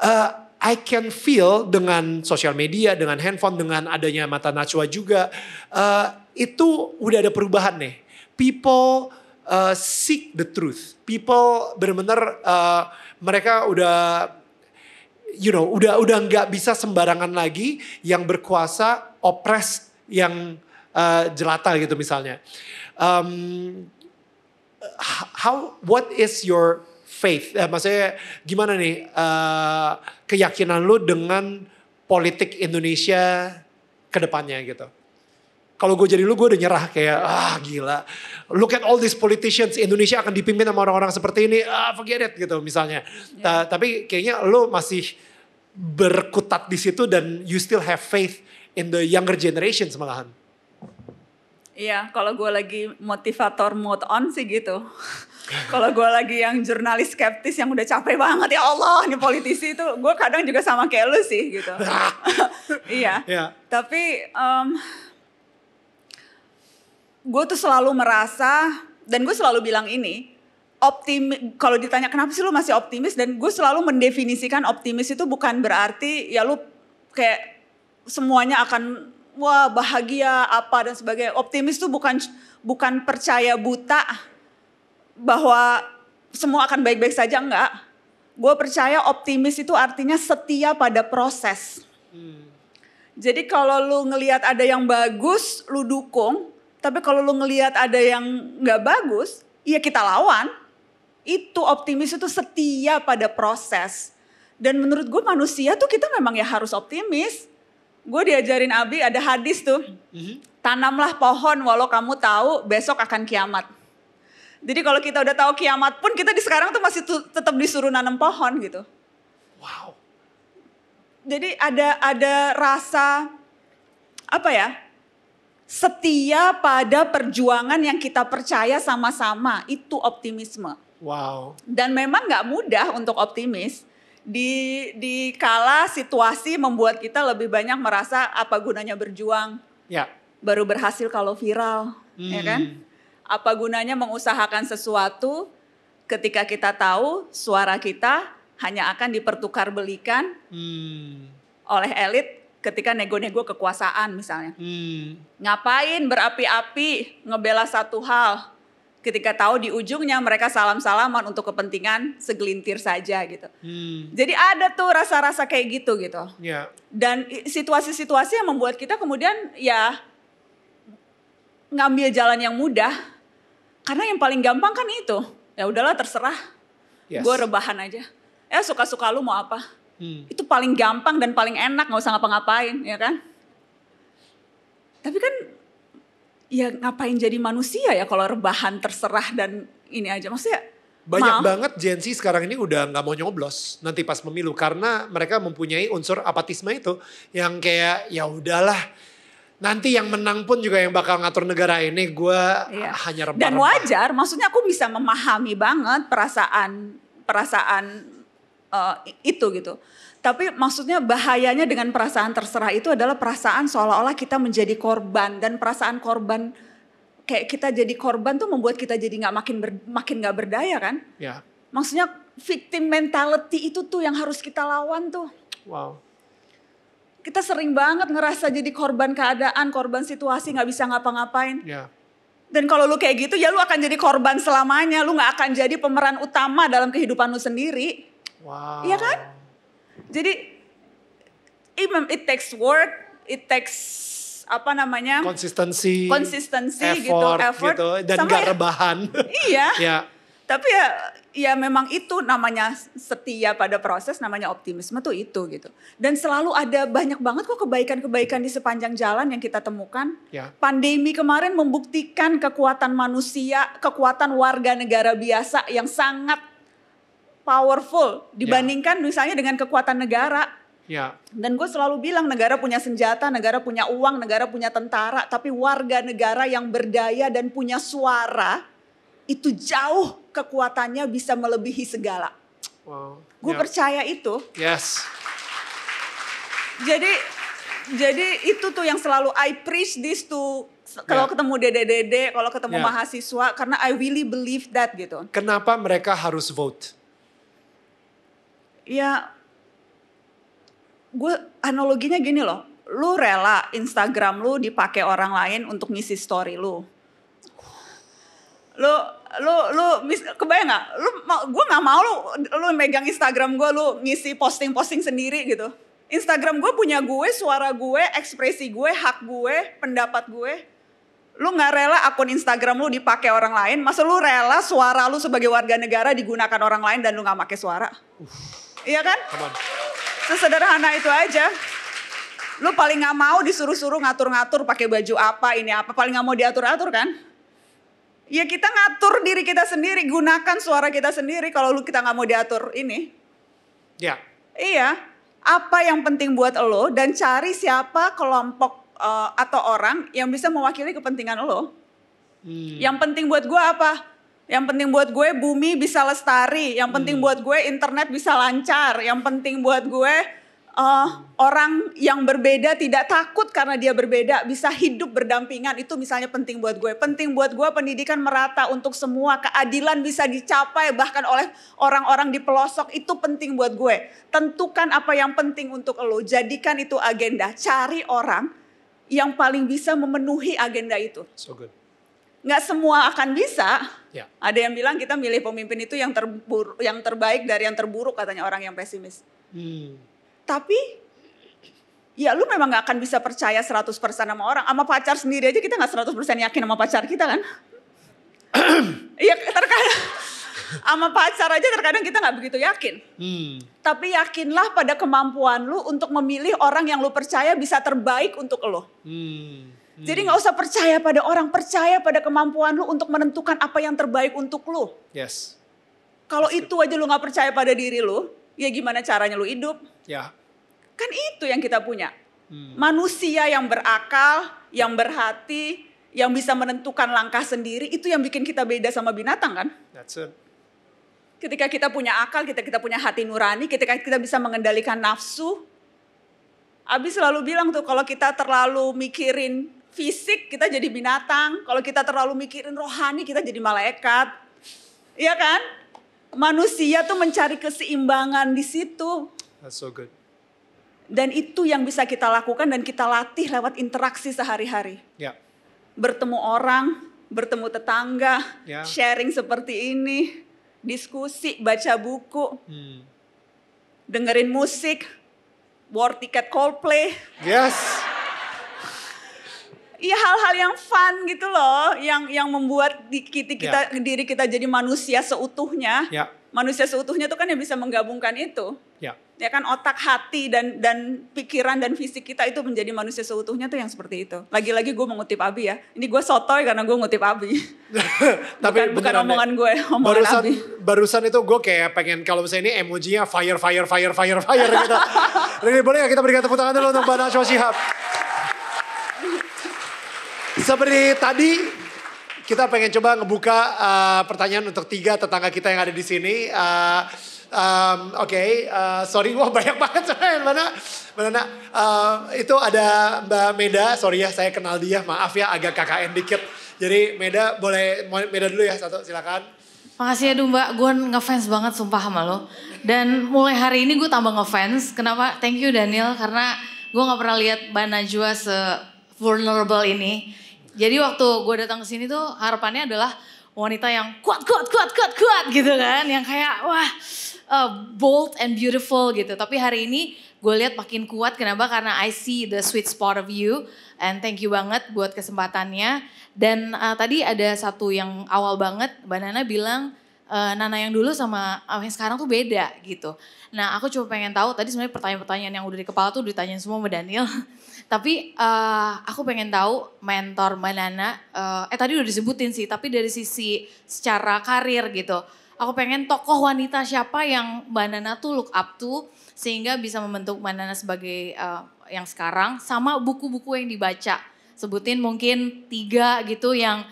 S2: uh, I can feel dengan sosial media, dengan handphone, dengan adanya mata najwa juga uh, itu udah ada perubahan nih. People uh, seek the truth. People benar-benar uh, mereka udah you know udah udah nggak bisa sembarangan lagi yang berkuasa oppress yang uh, jelata gitu misalnya. Um, how what is your faith? Eh, maksudnya gimana nih eh, keyakinan lu dengan politik Indonesia ke depannya gitu? Kalau gue jadi lu gue udah nyerah kayak ah gila. Look at all these politicians Indonesia akan dipimpin sama orang-orang seperti ini. Ah forget it gitu misalnya. Ta- tapi kayaknya lu masih berkutat di situ dan you still have faith in the younger generations malahan.
S1: Iya, kalau gue lagi motivator mode on sih gitu. kalau gue lagi yang jurnalis skeptis yang udah capek banget ya Allah nih politisi itu, gue kadang juga sama kayak lu sih gitu. iya.
S2: Ya.
S1: Tapi em, gue tuh selalu merasa dan gue selalu bilang ini optimis. Kalau ditanya kenapa sih lu masih optimis dan gue selalu mendefinisikan optimis itu bukan berarti ya lu kayak semuanya akan wah bahagia apa dan sebagainya. Optimis tuh bukan bukan percaya buta bahwa semua akan baik-baik saja enggak. Gue percaya optimis itu artinya setia pada proses. Jadi kalau lu ngelihat ada yang bagus, lu dukung. Tapi kalau lu ngelihat ada yang nggak bagus, ya kita lawan. Itu optimis itu setia pada proses. Dan menurut gue manusia tuh kita memang ya harus optimis. Gue diajarin Abi ada hadis tuh. Tanamlah pohon walau kamu tahu besok akan kiamat. Jadi kalau kita udah tahu kiamat pun kita di sekarang tuh masih tetap disuruh nanam pohon gitu.
S2: Wow.
S1: Jadi ada ada rasa apa ya? Setia pada perjuangan yang kita percaya sama-sama itu optimisme.
S2: Wow.
S1: Dan memang nggak mudah untuk optimis. Di di kala situasi membuat kita lebih banyak merasa apa gunanya berjuang,
S2: Ya.
S1: baru berhasil kalau viral, ya kan? Apa gunanya mengusahakan sesuatu ketika kita tahu suara kita hanya akan dipertukar belikan
S2: Hmm.
S1: oleh elit ketika nego-nego kekuasaan misalnya.
S2: Hmm.
S1: Ngapain berapi-api ngebela satu hal ketika tahu di ujungnya mereka salam-salaman untuk kepentingan segelintir saja gitu.
S2: Hmm.
S1: Jadi ada tuh rasa-rasa kayak gitu gitu.
S2: Ya.
S1: Dan situasi-situasi yang membuat kita kemudian ya ngambil jalan yang mudah. Karena yang paling gampang kan itu. Ya udahlah terserah.
S2: Yes.
S1: Gue rebahan aja. Ya suka-suka lu mau apa.
S2: Hmm.
S1: Itu paling gampang dan paling enak nggak usah ngapa-ngapain ya kan. Tapi kan ya ngapain jadi manusia ya kalau rebahan terserah dan ini aja. Maksudnya
S2: Banyak
S1: mau.
S2: banget Gen Z sekarang ini udah nggak mau nyoblos nanti pas pemilu karena mereka mempunyai unsur apatisme itu yang kayak ya udahlah nanti yang menang pun juga yang bakal ngatur negara ini gue
S1: Iya.
S2: hanya rempah
S1: Dan wajar, maksudnya aku bisa memahami banget perasaan perasaan eh, itu gitu. Tapi maksudnya bahayanya dengan perasaan terserah itu adalah perasaan seolah-olah kita menjadi korban dan perasaan korban kayak kita jadi korban tuh membuat kita jadi nggak makin ber- makin nggak berdaya kan?
S2: ya
S1: Maksudnya victim mentality itu tuh yang harus kita lawan tuh.
S2: wow
S1: Kita sering banget ngerasa jadi korban keadaan, korban situasi nggak bisa ngapa-ngapain.
S2: ya
S1: Dan kalau lu kayak gitu ya lu akan jadi korban selamanya. Lu nggak akan jadi pemeran utama dalam kehidupan lu sendiri.
S2: wow
S1: Iya kan? Jadi it, it takes work, it takes apa namanya
S2: konsistensi
S1: konsistensi gitu,
S2: effort,
S1: effort.
S2: gitu dan
S1: Sama
S2: gak
S1: ya-
S2: rebahan
S1: Iya.
S2: ya
S1: Tapi ya ya memang itu namanya setia pada proses, namanya optimisme tuh itu gitu. Dan selalu ada banyak banget kok kebaikan-kebaikan di sepanjang jalan yang kita temukan.
S2: ya
S1: Pandemi kemarin membuktikan kekuatan manusia, kekuatan warga negara biasa yang sangat powerful dibandingkan misalnya dengan kekuatan negara.
S2: ya
S1: Dan gue selalu bilang negara punya senjata, negara punya uang, negara punya tentara, tapi warga negara yang berdaya dan punya suara itu jauh kekuatannya bisa melebihi segala.
S2: wow
S1: Gue
S2: Ya.
S1: percaya itu.
S2: yes
S1: Jadi jadi itu tuh yang selalu I preach this to kalau
S2: Ya.
S1: ketemu dede-dede, kalau ketemu
S2: Ya.
S1: mahasiswa karena I really believe that gitu.
S2: kenapa mereka harus vote
S1: Ya gue analoginya gini loh. Lu rela Instagram lu dipakai orang lain untuk ngisi story lu. Lu lu lu mis, kebayang nggak? Lu gue nggak mau lu lu megang Instagram gue lu ngisi posting-posting sendiri gitu. Instagram gue punya gue, suara gue, ekspresi gue, hak gue, pendapat gue. Lu nggak rela akun Instagram lu dipakai orang lain, masa lu rela suara lu sebagai warga negara digunakan orang lain dan lu nggak pakai suara? Iya kan? Sesederhana itu aja. Lu paling nggak mau disuruh-suruh ngatur-ngatur pakai baju apa ini apa, paling nggak mau diatur-atur kan? Ya kita ngatur diri kita sendiri, gunakan suara kita sendiri kalau lu kita nggak mau diatur ini.
S2: ya
S1: Iya, apa yang penting buat lo dan cari siapa kelompok eh, atau orang yang bisa mewakili kepentingan lo.
S2: Hmm.
S1: Yang penting buat gue apa? Yang penting buat gue bumi bisa lestari. Yang penting buat gue internet bisa lancar. Yang penting buat gue eh, orang yang berbeda tidak takut karena dia berbeda bisa hidup berdampingan. Itu misalnya penting buat gue. Penting buat gue pendidikan merata untuk semua. Keadilan bisa dicapai bahkan oleh orang-orang di pelosok. Itu penting buat gue. Tentukan apa yang penting untuk lo. Jadikan itu agenda. Cari orang yang paling bisa memenuhi agenda itu
S2: so good
S1: nggak semua akan bisa.
S2: Ya.
S1: Ada yang bilang kita milih pemimpin itu yang terburuk, yang terbaik dari yang terburuk katanya orang yang pesimis.
S2: Hmm.
S1: Tapi ya lu memang nggak akan bisa percaya 100% sama orang. Sama pacar sendiri aja kita nggak 100% yakin sama pacar kita kan. Iya terkadang sama pacar aja terkadang kita nggak begitu yakin.
S2: Hmm.
S1: Tapi yakinlah pada kemampuan lu untuk memilih orang yang lu percaya bisa terbaik untuk lo.
S2: Hmm.
S1: Jadi nggak usah percaya pada orang, percaya pada kemampuan lu untuk menentukan apa yang terbaik untuk lu.
S2: Yes.
S1: Kalau itu aja lu nggak percaya pada diri lu, ya gimana caranya lu hidup?
S2: Ya.
S1: Kan itu yang kita punya.
S2: Hmm.
S1: Manusia yang berakal, yang berhati, yang bisa menentukan langkah sendiri, itu yang bikin kita beda sama binatang kan?
S2: That's it.
S1: Ketika kita punya akal, kita kita punya hati nurani, ketika kita bisa mengendalikan nafsu. Abi selalu bilang tuh kalau kita terlalu mikirin fisik, kita jadi binatang. Kalau kita terlalu mikirin rohani, kita jadi malaikat. Iya kan? Manusia tuh mencari keseimbangan di situ.
S2: That's so good.
S1: Dan itu yang bisa kita lakukan dan kita latih lewat interaksi sehari-hari.
S2: Ya.
S1: Bertemu orang, bertemu tetangga,
S2: Ya.
S1: sharing seperti ini, diskusi, baca buku,
S2: Hmm.
S1: dengerin musik, war tiket Coldplay.
S2: Yes.
S1: Iya hal-hal yang fun gitu loh, yang yang membuat di, kita, kita diri kita jadi manusia seutuhnya.
S2: Ya.
S1: Manusia seutuhnya tuh kan yang bisa menggabungkan itu.
S2: Ya.
S1: Ya kan otak, hati dan dan pikiran dan fisik kita itu menjadi manusia seutuhnya tuh yang seperti itu. Lagi-lagi gue mengutip Abi ya. Ini gue sotoy karena gue ngutip Abi.
S2: Tapi
S1: bukan, bukan
S2: deh.
S1: omongan gue, omongan
S2: barusan,
S1: Abi.
S2: Barusan itu gue kayak pengen kalau misalnya ini emojinya fire, fire, fire, fire, fire gitu. Jadi boleh gak kita berikan tepuk tangan dulu untuk Mbak Najwa Shihab. Seperti tadi kita pengen coba ngebuka uh, pertanyaan untuk tiga tetangga kita yang ada di sini. Uh, um, Oke, uh, sorry gue banyak banget soalnya mana mana uh, itu ada Mbak Meda. Sorry ya saya kenal dia, maaf ya agak KKN dikit. Jadi Meda boleh Meda dulu ya satu silakan.
S3: Makasih ya Duh Mbak, gue ngefans banget sumpah sama lo. Dan mulai hari ini gue tambah ngefans. Kenapa? Thank you Daniel, karena gue gak pernah lihat Mbak Najwa se-vulnerable ini. Jadi waktu gue datang ke sini tuh harapannya adalah wanita yang kuat, kuat, kuat, kuat, kuat gitu kan. Yang kayak wah uh, bold and beautiful gitu. Tapi hari ini gue lihat makin kuat. Kenapa? Karena I see the sweet spot of you. And thank you banget buat kesempatannya. Dan uh, tadi ada satu yang awal banget, Mbak Nana bilang uh, Nana yang dulu sama yang sekarang tuh beda gitu. Nah aku cuma pengen tahu, tadi sebenarnya pertanyaan-pertanyaan yang udah di kepala tuh ditanyain semua sama Daniel. tapi uh, aku pengen tahu mentor Mbak Nana, uh, eh tadi udah disebutin sih, tapi dari sisi secara karir gitu. Aku pengen tokoh wanita siapa yang Mbak Nana tuh look up to sehingga bisa membentuk Mbak Nana sebagai uh, yang sekarang sama buku-buku yang dibaca. Sebutin mungkin tiga gitu yang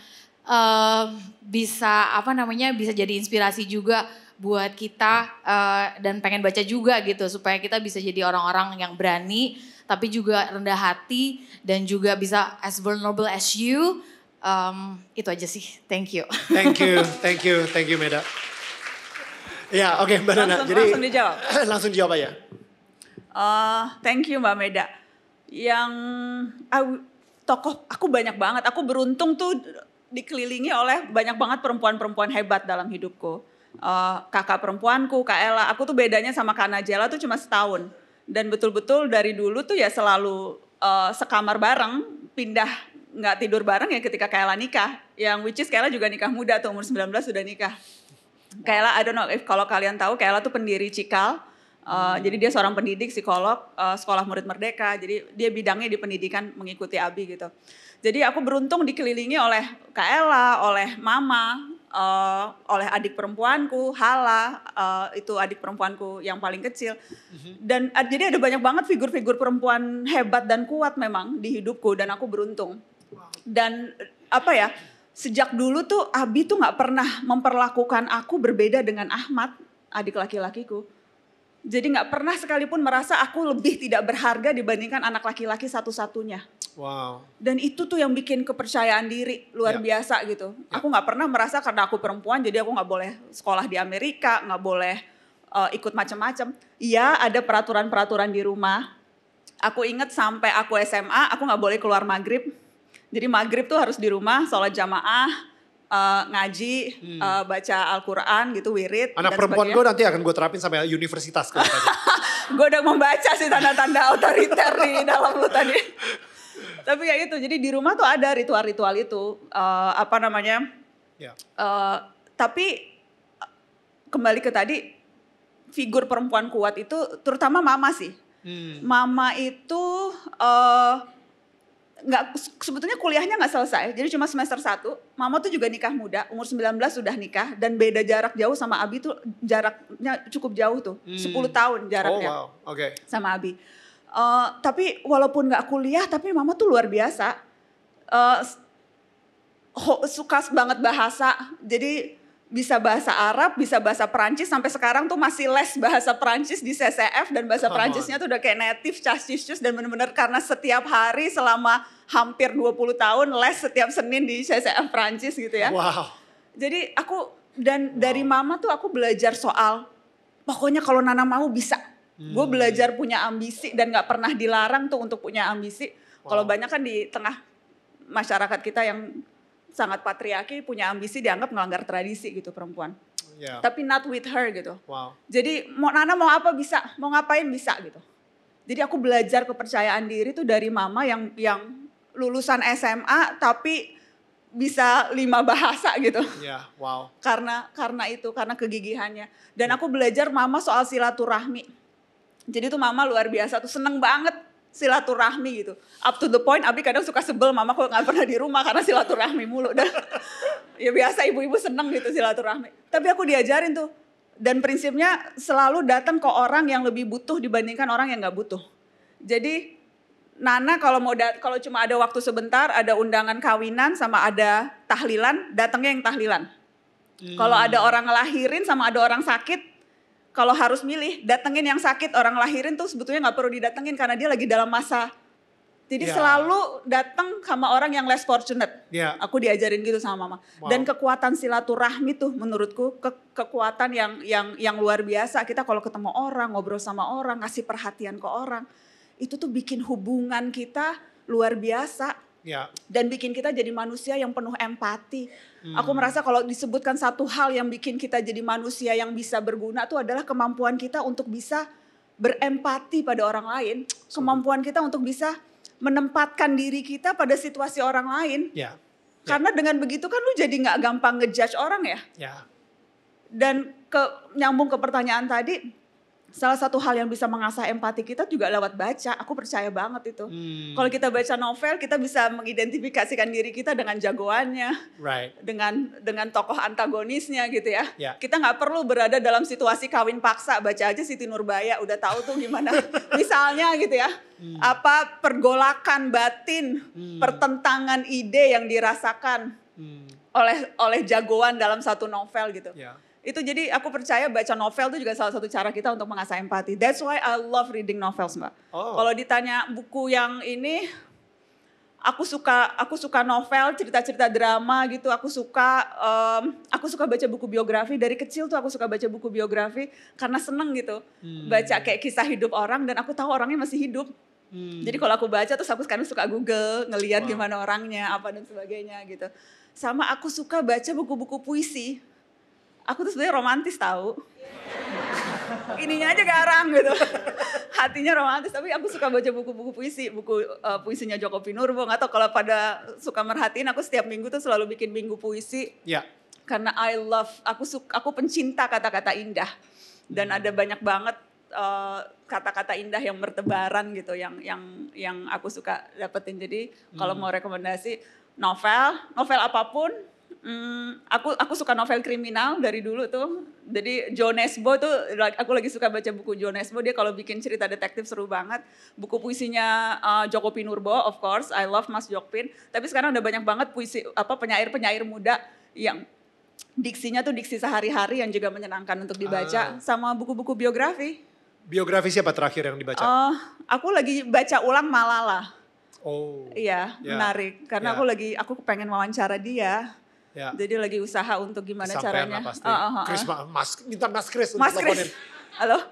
S3: uh, bisa apa namanya bisa jadi inspirasi juga buat kita uh, dan pengen baca juga gitu supaya kita bisa jadi orang-orang yang berani tapi juga rendah hati dan juga bisa as vulnerable as you. Um, itu aja sih. Thank you.
S2: Thank you, thank you, thank you Meda. Ya oke Mbak Nana,
S1: Langsung-
S2: jadi
S1: langsung dijawab?
S2: langsung dijawab aja.
S1: Eh, thank you Mbak Meda. Yang ah, tokoh aku banyak banget. Aku beruntung tuh dikelilingi oleh banyak banget perempuan-perempuan hebat dalam hidupku. Eh, kakak perempuanku, Kak Ella. Aku tuh bedanya sama Kak Najela tuh cuma setahun. Dan betul-betul dari dulu tuh ya selalu eh, sekamar bareng, pindah nggak tidur bareng ya ketika Kak Ella nikah. Yang which is Kak Ella juga nikah muda tuh umur 19 sudah nikah. Kayla, I don't know if kalau kalian tahu, Kayla tuh pendiri Cikal. Uh, Jadi dia seorang pendidik, psikolog, uh, sekolah murid merdeka. Jadi dia bidangnya di pendidikan mengikuti Abi gitu. Jadi aku beruntung dikelilingi oleh Kayla, oleh Mama, uh, oleh adik perempuanku, Hala, uh, itu adik perempuanku yang paling kecil. Dan uh, jadi ada banyak banget figur-figur perempuan hebat dan kuat memang di hidupku dan aku beruntung. Dan apa ya? Sejak dulu tuh Abi tuh nggak pernah memperlakukan aku berbeda dengan Ahmad, adik laki-lakiku. Jadi nggak pernah sekalipun merasa aku lebih tidak berharga dibandingkan anak laki-laki satu-satunya.
S2: Wow.
S1: Dan itu tuh yang bikin kepercayaan diri luar
S2: Ya.
S1: biasa gitu. Aku nggak pernah merasa karena aku perempuan jadi aku nggak boleh sekolah di Amerika, nggak boleh uh, ikut macam-macam. Iya ada peraturan-peraturan di rumah. Aku inget sampai aku SMA aku nggak boleh keluar maghrib Jadi maghrib tuh harus di rumah, sholat jamaah, eh, ngaji, eh, baca Al-Quran gitu, wirid.
S2: Hmm. Anak
S1: dan
S2: perempuan gue nanti akan gue terapin sampai universitas.
S1: gue udah membaca sih tanda-tanda otoriter di dalam lu tadi. Tapi ya itu, jadi di rumah tuh ada ritual-ritual itu. Eh, apa namanya?
S2: ya.
S1: Eh, tapi eh, kembali ke tadi, figur perempuan kuat itu terutama mama sih.
S2: Hmm.
S1: Mama itu eh nggak sebetulnya kuliahnya nggak selesai. Jadi cuma semester 1. Mama tuh juga nikah muda, umur 19 sudah nikah dan beda jarak jauh sama Abi tuh jaraknya cukup jauh tuh. 10 tahun
S2: Oh
S1: jaraknya
S2: wow, oke.
S1: sama Abi. Eh, tapi walaupun nggak kuliah, tapi Mama tuh luar biasa. Ho- suka banget bahasa, jadi bisa bahasa Arab, bisa bahasa Perancis. Sampai sekarang tuh masih les bahasa Perancis di CCF dan bahasa
S2: Come on.
S1: Perancisnya tuh udah kayak native, cus dan bener-bener karena setiap hari selama hampir 20 tahun les setiap Senin di CCF Perancis gitu ya.
S2: Wow.
S1: Jadi aku dan dari mama tuh aku belajar soal pokoknya kalau Nana mau bisa. Gue belajar punya ambisi dan nggak pernah dilarang tuh untuk punya ambisi. Kalau
S2: Wow.
S1: banyak kan di tengah masyarakat kita yang sangat patriarki punya ambisi dianggap melanggar tradisi gitu perempuan.
S2: Ya.
S1: Tapi not with her gitu.
S2: Wow.
S1: Jadi mau Nana mau apa bisa, mau ngapain bisa gitu. Jadi aku belajar kepercayaan diri tuh dari mama yang yang lulusan SMA tapi bisa lima bahasa gitu
S2: Ya, wow.
S1: karena karena itu karena kegigihannya dan aku belajar mama soal silaturahmi jadi tuh mama luar biasa tuh seneng banget silaturahmi gitu. Up to the point Abi kadang suka sebel mama kok nggak pernah di rumah karena silaturahmi mulu. Dan ya biasa ibu-ibu seneng gitu silaturahmi. Tapi aku diajarin tuh dan prinsipnya selalu datang ke orang yang lebih butuh dibandingkan orang yang nggak butuh. Jadi Nana kalau mau dat- kalau cuma ada waktu sebentar, ada undangan kawinan sama ada tahlilan, datangnya yang tahlilan. Kalau ada orang ngelahirin sama ada orang sakit, kalau harus milih, datengin yang sakit. Orang ngelahirin tuh sebetulnya nggak perlu didatengin karena dia lagi dalam masa. Jadi
S2: Ya.
S1: selalu datang sama orang yang less fortunate.
S2: Ya.
S1: Aku diajarin gitu sama mama.
S2: Wow.
S1: Dan kekuatan silaturahmi tuh menurutku ke- kekuatan yang yang yang luar biasa. Kita kalau ketemu orang, ngobrol sama orang, ngasih perhatian ke orang, itu tuh bikin hubungan kita luar biasa
S2: Ya.
S1: dan bikin kita jadi manusia yang penuh empati. Aku merasa kalau disebutkan satu hal yang bikin kita jadi manusia yang bisa berguna itu adalah kemampuan kita untuk bisa berempati pada orang lain, kemampuan kita untuk bisa menempatkan diri kita pada situasi orang lain.
S2: Ya.
S1: Karena dengan begitu kan lu jadi nggak gampang ngejudge orang ya.
S2: Ya.
S1: Dan ke nyambung ke pertanyaan tadi, salah satu hal yang bisa mengasah empati kita juga lewat baca. Aku percaya banget itu.
S2: Hmm.
S1: Kalau kita baca novel, kita bisa mengidentifikasikan diri kita dengan jagoannya,
S2: Right.
S1: dengan dengan tokoh antagonisnya gitu ya.
S2: Ya.
S1: Kita nggak perlu berada dalam situasi kawin paksa, baca aja Siti Nurbaya udah tahu tuh gimana. Misalnya gitu ya,
S2: Hmm.
S1: apa pergolakan batin, pertentangan ide yang dirasakan
S2: Hmm.
S1: oleh oleh jagoan dalam satu novel gitu.
S2: Ya.
S1: Itu jadi aku percaya baca novel itu juga salah satu cara kita untuk mengasah empati. That's why I love reading novels, Mbak.
S2: Oh.
S1: Kalau ditanya buku yang ini aku suka aku suka novel, cerita-cerita drama gitu. Aku suka em, aku suka baca buku biografi dari kecil tuh aku suka baca buku biografi karena seneng gitu. Baca kayak kisah hidup orang dan aku tahu orangnya masih hidup.
S2: Hmm.
S1: Jadi kalau aku baca terus aku sekarang suka Google, ngelihat
S2: Wow.
S1: gimana orangnya, apa dan sebagainya gitu. Sama aku suka baca buku-buku puisi. Aku tuh sebenarnya romantis tahu. Ininya aja garang gitu. Hatinya romantis, tapi aku suka baca buku-buku puisi, buku eh, puisinya Joko Pinurbo. Nggak tahu kalau pada suka merhatiin, aku setiap minggu tuh selalu bikin minggu puisi
S2: Ya.
S1: karena I love aku suka aku pencinta kata-kata indah dan ada banyak banget eh, kata-kata indah yang bertebaran gitu yang yang yang aku suka dapetin jadi kalau mau rekomendasi novel novel apa pun hmm, aku aku suka novel kriminal dari dulu tuh jadi Joe Nesbo tuh aku lagi suka baca buku Joe Nesbo dia kalau bikin cerita detektif seru banget buku puisinya eh, Joko Pinurbo of course I love Mas Jokpin tapi sekarang ada banyak banget puisi apa penyair-penyair muda yang diksinya tuh diksi sehari-hari yang juga menyenangkan untuk dibaca sama buku-buku biografi.
S2: Biografi siapa terakhir yang dibaca?
S1: Oh, aku lagi baca ulang Malala.
S2: oh.
S1: Iya,
S2: Ya.
S1: menarik karena
S2: Ya.
S1: aku lagi aku pengen wawancara dia.
S2: Ya.
S1: Jadi lagi usaha untuk gimana
S2: Kesampean
S1: caranya.
S2: lah pasti.
S1: Oh, oh, oh,
S2: Chris,
S1: oh.
S2: ma- mas, minta Mas Chris untuk
S1: Mas
S2: teleponin.
S1: Halo.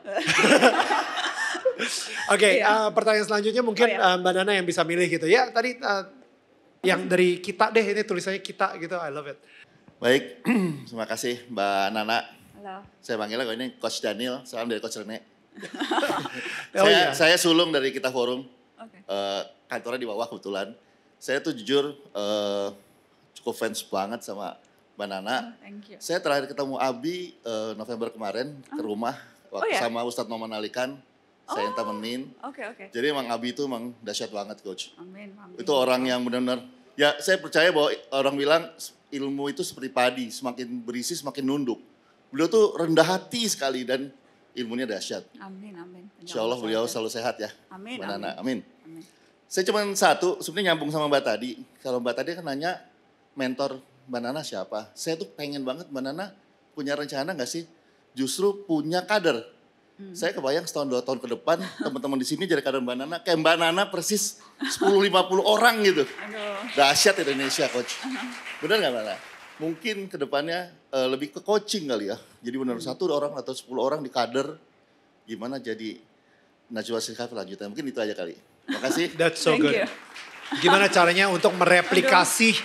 S2: Oke,
S1: Iya.
S2: eh, pertanyaan selanjutnya mungkin
S1: Oh, iya.
S2: eh, Mbak Nana yang bisa milih gitu. Ya, tadi eh, Yang dari kita deh ini tulisannya kita gitu. I love it.
S4: Baik, terima kasih Mbak Nana.
S1: Halo.
S4: Saya panggilnya kalau ini Coach Daniel, salam dari Coach Rene.
S2: Oh
S4: saya,
S2: iya.
S4: saya sulung dari kita forum,
S1: Oke.
S4: eh, kantornya di bawah kebetulan. Saya tuh jujur eh, cukup fans banget sama Mbak Nana.
S1: Thank you.
S4: Saya terakhir ketemu Abi eh, November kemarin ke rumah waktu
S1: Oh, ya?
S4: sama Ustadz Maman Alikan. Saya yang temenin.
S1: Oke oke.
S4: Jadi emang Abi itu emang dahsyat banget coach.
S1: Amin. amin.
S4: Itu orang yang benar-benar ya saya percaya bahwa orang bilang ilmu itu seperti padi, semakin berisi semakin nunduk. Beliau tuh rendah hati sekali dan ilmunya dahsyat.
S1: Amin amin.
S4: Insya Allah beliau selalu sehat ya.
S1: Amin,
S4: Mbak Nana.
S1: amin.
S4: Amin.
S1: Amin.
S4: Saya cuma satu, sebenarnya nyambung sama Mbak tadi. Kalau Mbak tadi kan nanya mentor Mbak Nana siapa. Saya tuh pengen banget Mbak Nana punya rencana nggak sih? Justru punya kader.
S1: Hmm.
S4: Saya kebayang setahun dua tahun ke depan teman-teman di sini jadi kader Mbak Nana. Kayak Mbak Nana persis 10-50 orang gitu.
S1: Aduh.
S4: Dahsyat Indonesia coach. Benar nggak Mbak Nana? Mungkin ke depannya eh, lebih ke coaching kali ya. Jadi benar satu orang atau 10 orang di kader. Gimana jadi Najwa Shihab selanjutnya. Mungkin itu aja kali. Terima kasih.
S2: That's so
S1: Thank
S2: good.
S1: you.
S2: Gimana caranya untuk mereplikasi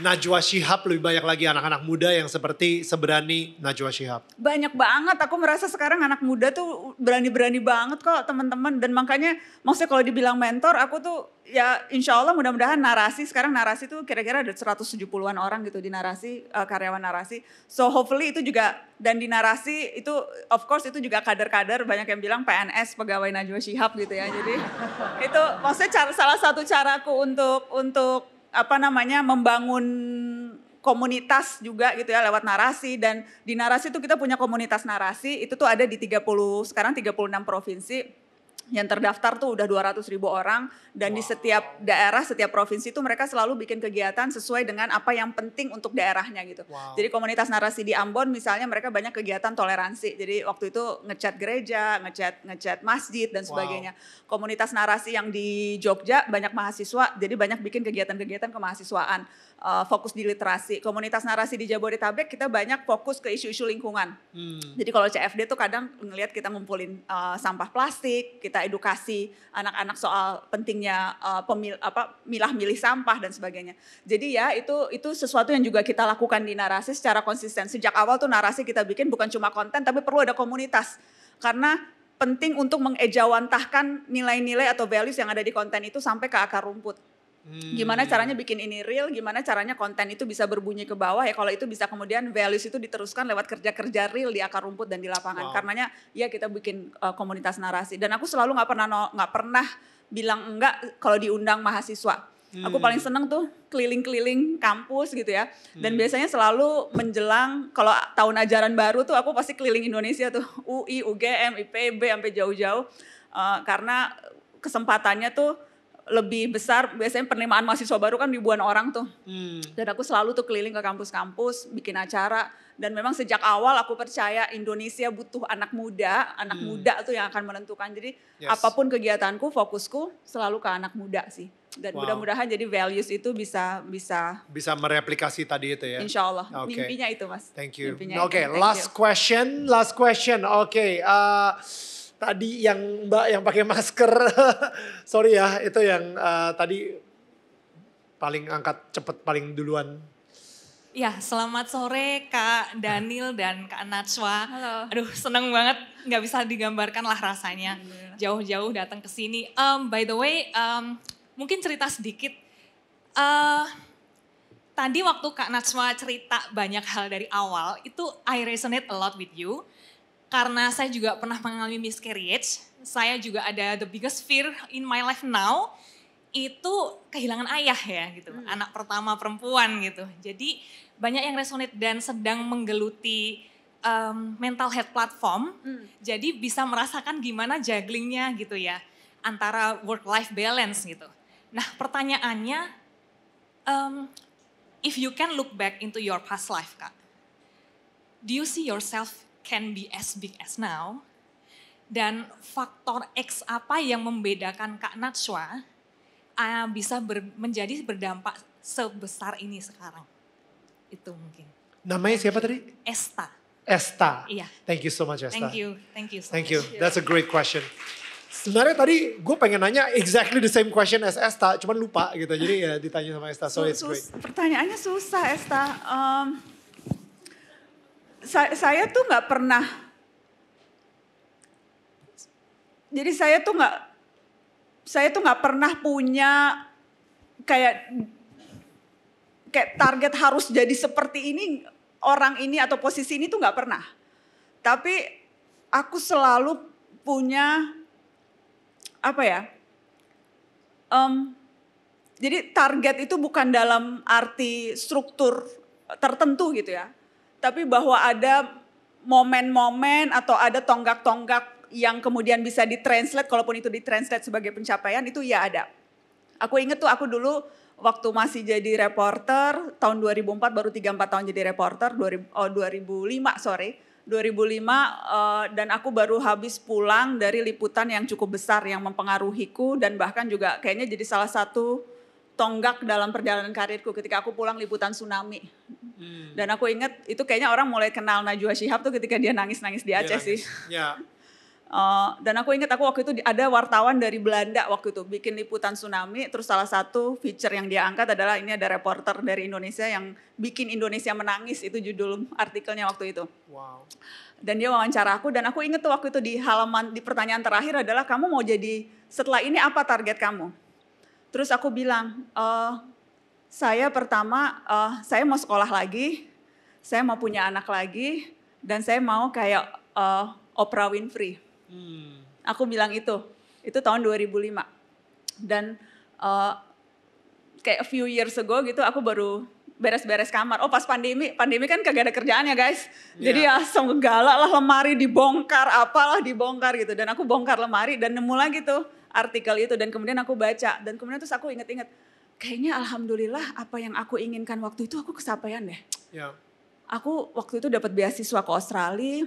S2: Najwa Shihab lebih banyak lagi anak-anak muda yang seperti seberani Najwa Shihab.
S1: Banyak banget, aku merasa sekarang anak muda tuh berani-berani banget kok teman-teman. Dan makanya maksudnya kalau dibilang mentor, aku tuh ya insya Allah mudah-mudahan narasi, sekarang narasi tuh kira-kira ada 170-an orang gitu di narasi, eh, karyawan narasi. So hopefully itu juga, dan di narasi itu of course itu juga kader-kader, banyak yang bilang PNS, pegawai Najwa Shihab gitu ya. Jadi itu maksudnya salah satu caraku untuk untuk apa namanya membangun komunitas juga gitu ya lewat narasi. Dan di narasi itu kita punya komunitas narasi itu tuh ada di 30 sekarang 36 provinsi yang terdaftar tuh udah 200 ribu orang dan di setiap daerah setiap provinsi itu mereka selalu bikin kegiatan sesuai dengan apa yang penting untuk daerahnya gitu.
S2: Wow.
S1: Jadi komunitas narasi di Ambon misalnya mereka banyak kegiatan toleransi. Jadi waktu itu ngecat gereja, ngecat ngecat masjid dan
S2: Wow.
S1: sebagainya. Komunitas narasi yang di Jogja banyak mahasiswa, jadi banyak bikin kegiatan-kegiatan kemahasiswaan. Eh, fokus di literasi. Komunitas narasi di Jabodetabek kita banyak fokus ke isu-isu lingkungan.
S2: Hmm.
S1: Jadi kalau CFD tuh kadang ngelihat kita ngumpulin uh, sampah plastik, kita edukasi anak-anak soal pentingnya uh, pemil apa milah-milih sampah dan sebagainya. Jadi ya itu itu sesuatu yang juga kita lakukan di narasi secara konsisten. Sejak awal tuh narasi kita bikin bukan cuma konten tapi perlu ada komunitas. Karena penting untuk mengejawantahkan nilai-nilai atau values yang ada di konten itu sampai ke akar rumput.
S2: Hmm.
S1: Gimana caranya bikin ini real, gimana caranya konten itu bisa berbunyi ke bawah ya kalau itu bisa kemudian values itu diteruskan lewat kerja-kerja real di akar rumput dan di lapangan.
S2: Wow.
S1: Karenanya ya kita bikin uh, komunitas narasi dan aku selalu nggak pernah no- nggak pernah bilang enggak kalau diundang mahasiswa. Aku
S2: Hmm.
S1: paling seneng tuh keliling-keliling kampus gitu ya. Dan
S2: Hmm.
S1: biasanya selalu menjelang kalau tahun ajaran baru tuh aku pasti keliling Indonesia tuh UI, UGM, IPB sampai jauh-jauh Uh, karena kesempatannya tuh lebih besar biasanya penerimaan mahasiswa baru kan ribuan orang tuh
S2: Hmm.
S1: dan aku selalu tuh keliling ke kampus-kampus bikin acara dan memang sejak awal aku percaya Indonesia butuh anak muda anak
S2: Hmm.
S1: muda tuh yang akan menentukan jadi
S2: Yes.
S1: apa pun kegiatanku fokusku selalu ke anak muda sih dan
S2: Wow.
S1: mudah-mudahan jadi values itu bisa bisa
S2: Bisa mereplikasi tadi itu ya.
S1: insya Allah
S2: Oke.
S1: mimpinya itu mas
S2: Thank you. Oke.
S1: Thank
S2: last
S1: you.
S2: question, last question. Oke, eh, tadi yang Mbak yang pakai masker, sorry ya, itu yang eh, tadi paling angkat cepet paling duluan.
S5: Ya, selamat sore Kak Daniel dan Kak Natswa.
S1: Halo.
S5: Aduh, seneng banget. Nggak bisa digambarkan lah rasanya. Jauh-jauh datang ke sini. Um, by the way, um, mungkin cerita sedikit. Eh, tadi waktu Kak Natswa cerita banyak hal dari awal, itu I resonate a lot with you. Karena saya juga pernah mengalami miscarriage. Saya juga ada the biggest fear in my life now itu kehilangan ayah ya gitu, anak pertama perempuan gitu. Jadi banyak yang resonate dan sedang menggeluti um, mental health platform. Jadi bisa merasakan gimana jugglingnya gitu ya antara work life balance gitu. Nah pertanyaannya, um, if you can look back into your past life kak, do you see yourself can be as big as now? Dan faktor X apa yang membedakan Kak Natswa uh, bisa ber- menjadi berdampak sebesar ini sekarang? Itu mungkin.
S2: Namanya siapa tadi?
S5: Esta.
S2: Esta.
S5: Iya.
S2: Thank you so much Esta.
S5: Thank you. Thank you so
S2: Thank
S5: much.
S2: you. That's a great question. Sebenarnya tadi gue pengen nanya exactly the same question as Esta, cuman lupa gitu. Jadi ya ditanya sama Esta, so it's great.
S1: Sus- pertanyaannya susah Esta. Em, sa- saya tuh nggak pernah. Jadi saya tuh nggak, saya tuh nggak pernah punya kayak kayak target harus jadi seperti ini orang ini atau posisi ini tuh nggak pernah. Tapi aku selalu punya apa ya? em, jadi target itu bukan dalam arti struktur tertentu gitu ya. Tapi bahwa ada momen-momen atau ada tonggak-tonggak yang kemudian bisa ditranslate, kalaupun itu ditranslate sebagai pencapaian itu ya ada. Aku inget tuh aku dulu waktu masih jadi reporter tahun 2004 baru 3-4 tahun jadi reporter 2000, oh 2005 sorry 2005 eh, dan aku baru habis pulang dari liputan yang cukup besar yang mempengaruhiku dan bahkan juga kayaknya jadi salah satu tonggak dalam perjalanan karirku ketika aku pulang liputan tsunami. Dan aku inget itu kayaknya orang mulai kenal Najwa Shihab tuh ketika dia nangis-nangis di Aceh sih.
S2: Ya,
S1: Uh, dan aku ingat aku waktu itu ada wartawan dari Belanda waktu itu bikin liputan tsunami terus salah satu feature yang dia angkat adalah ini ada reporter dari Indonesia yang bikin Indonesia menangis itu judul artikelnya waktu itu
S2: wow.
S1: dan dia wawancara aku dan aku inget tuh waktu itu di halaman di pertanyaan terakhir adalah kamu mau jadi setelah ini apa target kamu terus aku bilang "Eh, saya pertama eh, saya mau sekolah lagi saya mau punya anak lagi dan saya mau kayak eh, Oprah Winfrey
S2: Hmm.
S1: Aku bilang itu, itu tahun 2005. Dan uh, kayak a few years ago gitu aku baru beres-beres kamar. Oh pas pandemi, pandemi kan kagak ada kerjaan ya guys. Jadi ya segala lah lemari dibongkar, apalah dibongkar gitu. Dan aku bongkar lemari dan nemu lagi tuh artikel itu. Dan kemudian aku baca. Dan kemudian terus aku inget-inget, kayaknya alhamdulillah apa yang aku inginkan waktu itu aku kesampaian deh.
S2: Ya,
S1: Aku waktu itu dapat beasiswa ke Australia.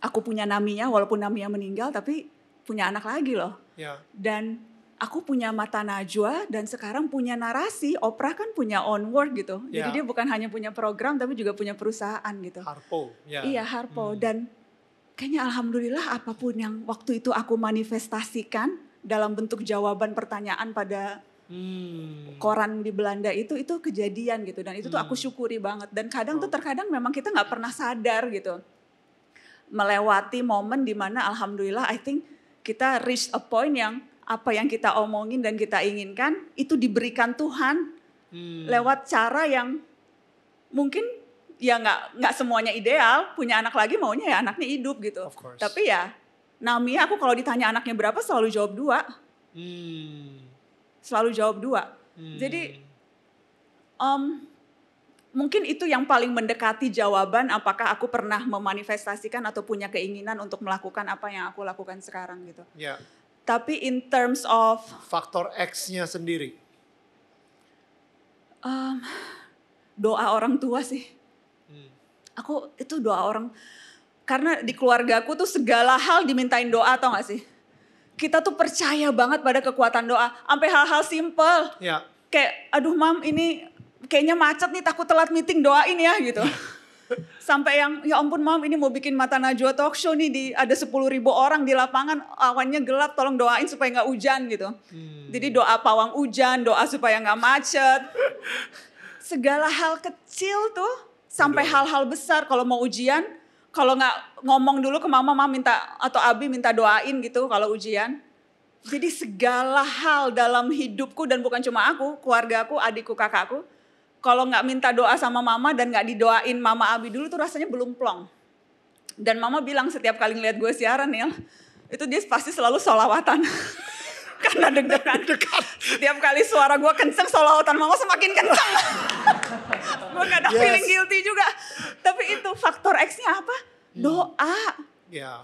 S1: Aku punya Naminya walaupun Naminya meninggal tapi punya anak lagi loh.
S2: ya,
S1: Dan aku punya mata najwa dan sekarang punya narasi. Oprah kan punya onward gitu.
S2: Ya.
S1: Jadi dia bukan hanya punya program tapi juga punya perusahaan gitu.
S2: Harpo. Ya.
S1: Iya Harpo
S2: Hmm.
S1: dan kayaknya alhamdulillah apa pun yang waktu itu aku manifestasikan dalam bentuk jawaban pertanyaan pada
S2: Hmm.
S1: koran di Belanda itu itu kejadian gitu dan itu tuh aku
S2: Hmm.
S1: syukuri banget dan kadang tuh
S2: Oh.
S1: terkadang memang kita nggak pernah sadar gitu melewati momen di mana alhamdulillah I think kita reach a point yang apa yang kita omongin dan kita inginkan itu diberikan Tuhan
S2: Hmm.
S1: lewat cara yang mungkin ya nggak nggak semuanya ideal punya anak lagi maunya ya anaknya hidup gitu tapi ya Nami aku kalau ditanya anaknya berapa selalu jawab dua
S2: Hmm.
S1: selalu jawab dua
S2: Hmm.
S1: Jadi Em, mungkin itu yang paling mendekati jawaban apakah aku pernah memanifestasikan atau punya keinginan untuk melakukan apa yang aku lakukan sekarang gitu.
S2: ya,
S1: Tapi in terms of
S2: faktor X-nya sendiri.
S1: em, doa orang tua sih.
S2: Hmm.
S1: Aku itu doa orang karena di keluargaku tuh segala hal dimintain doa tau gak sih? Kita tuh percaya banget pada kekuatan doa. Sampai hal-hal simple.
S2: Ya,
S1: kayak aduh mam ini kayaknya macet nih takut telat meeting doain ya gitu. Sampai yang ya ampun mam ini mau bikin mata Najwa talk show nih di ada 10 ribu orang di lapangan awannya gelap tolong doain supaya nggak hujan gitu. Jadi doa pawang hujan, doa supaya nggak macet. Segala hal kecil tuh sampai hal-hal besar kalau mau ujian kalau nggak ngomong dulu ke mama mama minta atau abi minta doain gitu kalau ujian jadi segala hal dalam hidupku dan bukan cuma aku, keluargaku, adikku, kakakku. Kalau nggak minta doa sama mama dan nggak didoain mama Abi dulu tuh rasanya belum plong. Dan mama bilang setiap kali ngeliat gue siaran Nil, itu dia pasti selalu solawatan. Karena deg-degan. Setiap kali suara gue kenceng, solawatan mama semakin kenceng. gue gak ada
S2: Yes.
S1: feeling guilty juga. Tapi itu faktor X-nya apa? Doa
S2: ya.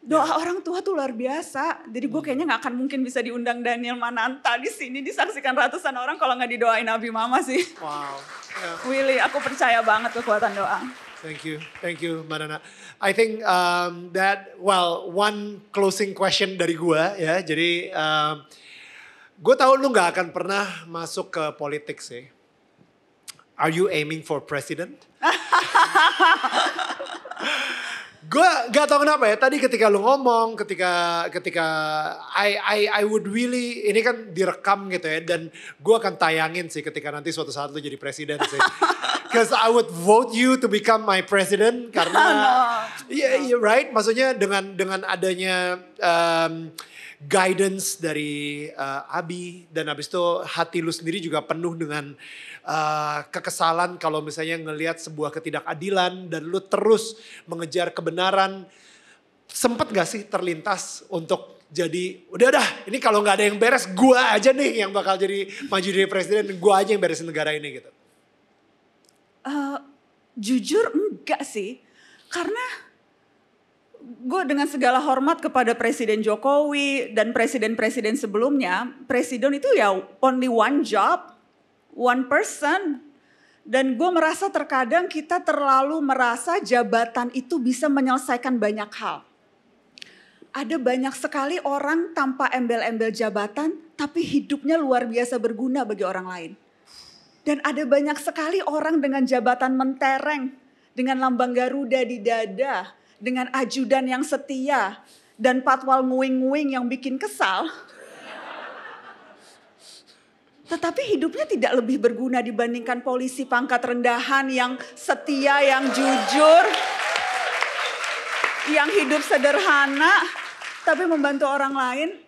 S1: doa orang tua tuh luar biasa. Jadi gue kayaknya nggak akan mungkin bisa diundang Daniel Mananta di sini disaksikan ratusan orang kalau nggak didoain Abi Mama sih.
S2: Wow. Ya.
S1: Willy, aku percaya banget kekuatan doa.
S2: Thank you, thank you, Mbak Nana. I think um, that well one closing question dari gua ya. Jadi um, gue tahu lu nggak akan pernah masuk ke politik sih. Are you aiming for president? gue gak tau kenapa ya tadi ketika lu ngomong ketika ketika I I I would really ini kan direkam gitu ya dan gue akan tayangin sih ketika nanti suatu saat lu jadi presiden sih. Cause I would vote you to become my president karena iya yeah, right maksudnya dengan dengan adanya um, guidance dari uh, Abi dan habis itu hati lu sendiri juga penuh dengan uh, kekesalan kalau misalnya ngelihat sebuah ketidakadilan dan lu terus mengejar kebenaran. Sempet gak sih terlintas untuk jadi udah dah ini kalau nggak ada yang beres gua aja nih yang bakal jadi maju jadi presiden gua aja yang beresin negara ini gitu.
S1: Uh, jujur enggak sih karena gue dengan segala hormat kepada Presiden Jokowi dan presiden-presiden sebelumnya, presiden itu ya only one job, one person. Dan gue merasa terkadang kita terlalu merasa jabatan itu bisa menyelesaikan banyak hal. Ada banyak sekali orang tanpa embel-embel jabatan, tapi hidupnya luar biasa berguna bagi orang lain. Dan ada banyak sekali orang dengan jabatan mentereng, dengan lambang Garuda di dada, dengan ajudan yang setia, dan patwal nguing-nguing yang bikin kesal. Tetapi hidupnya tidak lebih berguna dibandingkan polisi pangkat rendahan yang setia, yang jujur, yang hidup sederhana, tapi membantu orang lain.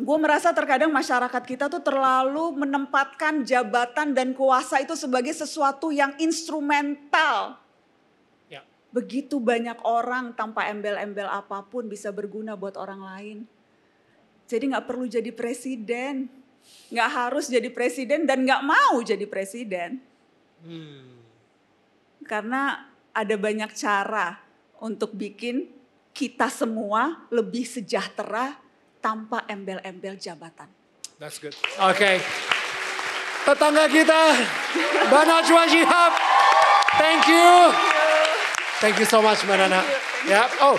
S1: Gue merasa terkadang masyarakat kita tuh terlalu menempatkan jabatan dan kuasa itu sebagai sesuatu yang instrumental.
S2: Ya.
S1: Begitu banyak orang tanpa embel-embel apa pun bisa berguna buat orang lain. Jadi nggak perlu jadi presiden nggak harus jadi presiden dan nggak mau jadi presiden. Hmm. Karena ada banyak cara untuk bikin kita semua lebih sejahtera tanpa embel-embel jabatan.
S2: That's good. Oke. Okay. Tetangga kita, Bana Najwa Shihab. Thank you. Thank you so much, Mbak Nana. Ya, oh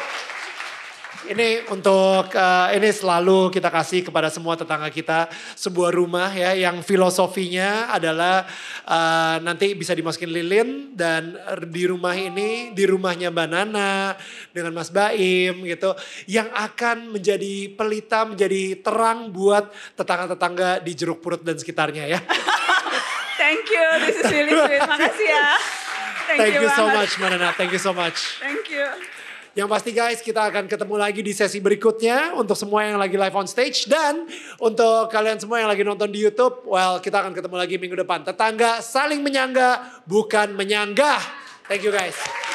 S2: ini untuk uh, ini selalu kita kasih kepada semua tetangga kita sebuah rumah ya yang filosofinya adalah uh, nanti bisa dimasukin lilin dan di rumah ini di rumahnya Mbak Nana dengan Mas Baim gitu yang akan menjadi pelita menjadi terang buat tetangga-tetangga di Jeruk Purut dan sekitarnya ya.
S1: Thank you, this is really sweet. Makasih ya.
S2: Thank, Thank you, you so much Mbak Nana. Thank you so much.
S1: Thank you.
S2: Yang pasti guys kita akan ketemu lagi di sesi berikutnya untuk semua yang lagi live on stage dan untuk kalian semua yang lagi nonton di YouTube, well kita akan ketemu lagi minggu depan. Tetangga saling menyangga bukan menyanggah. Thank you guys.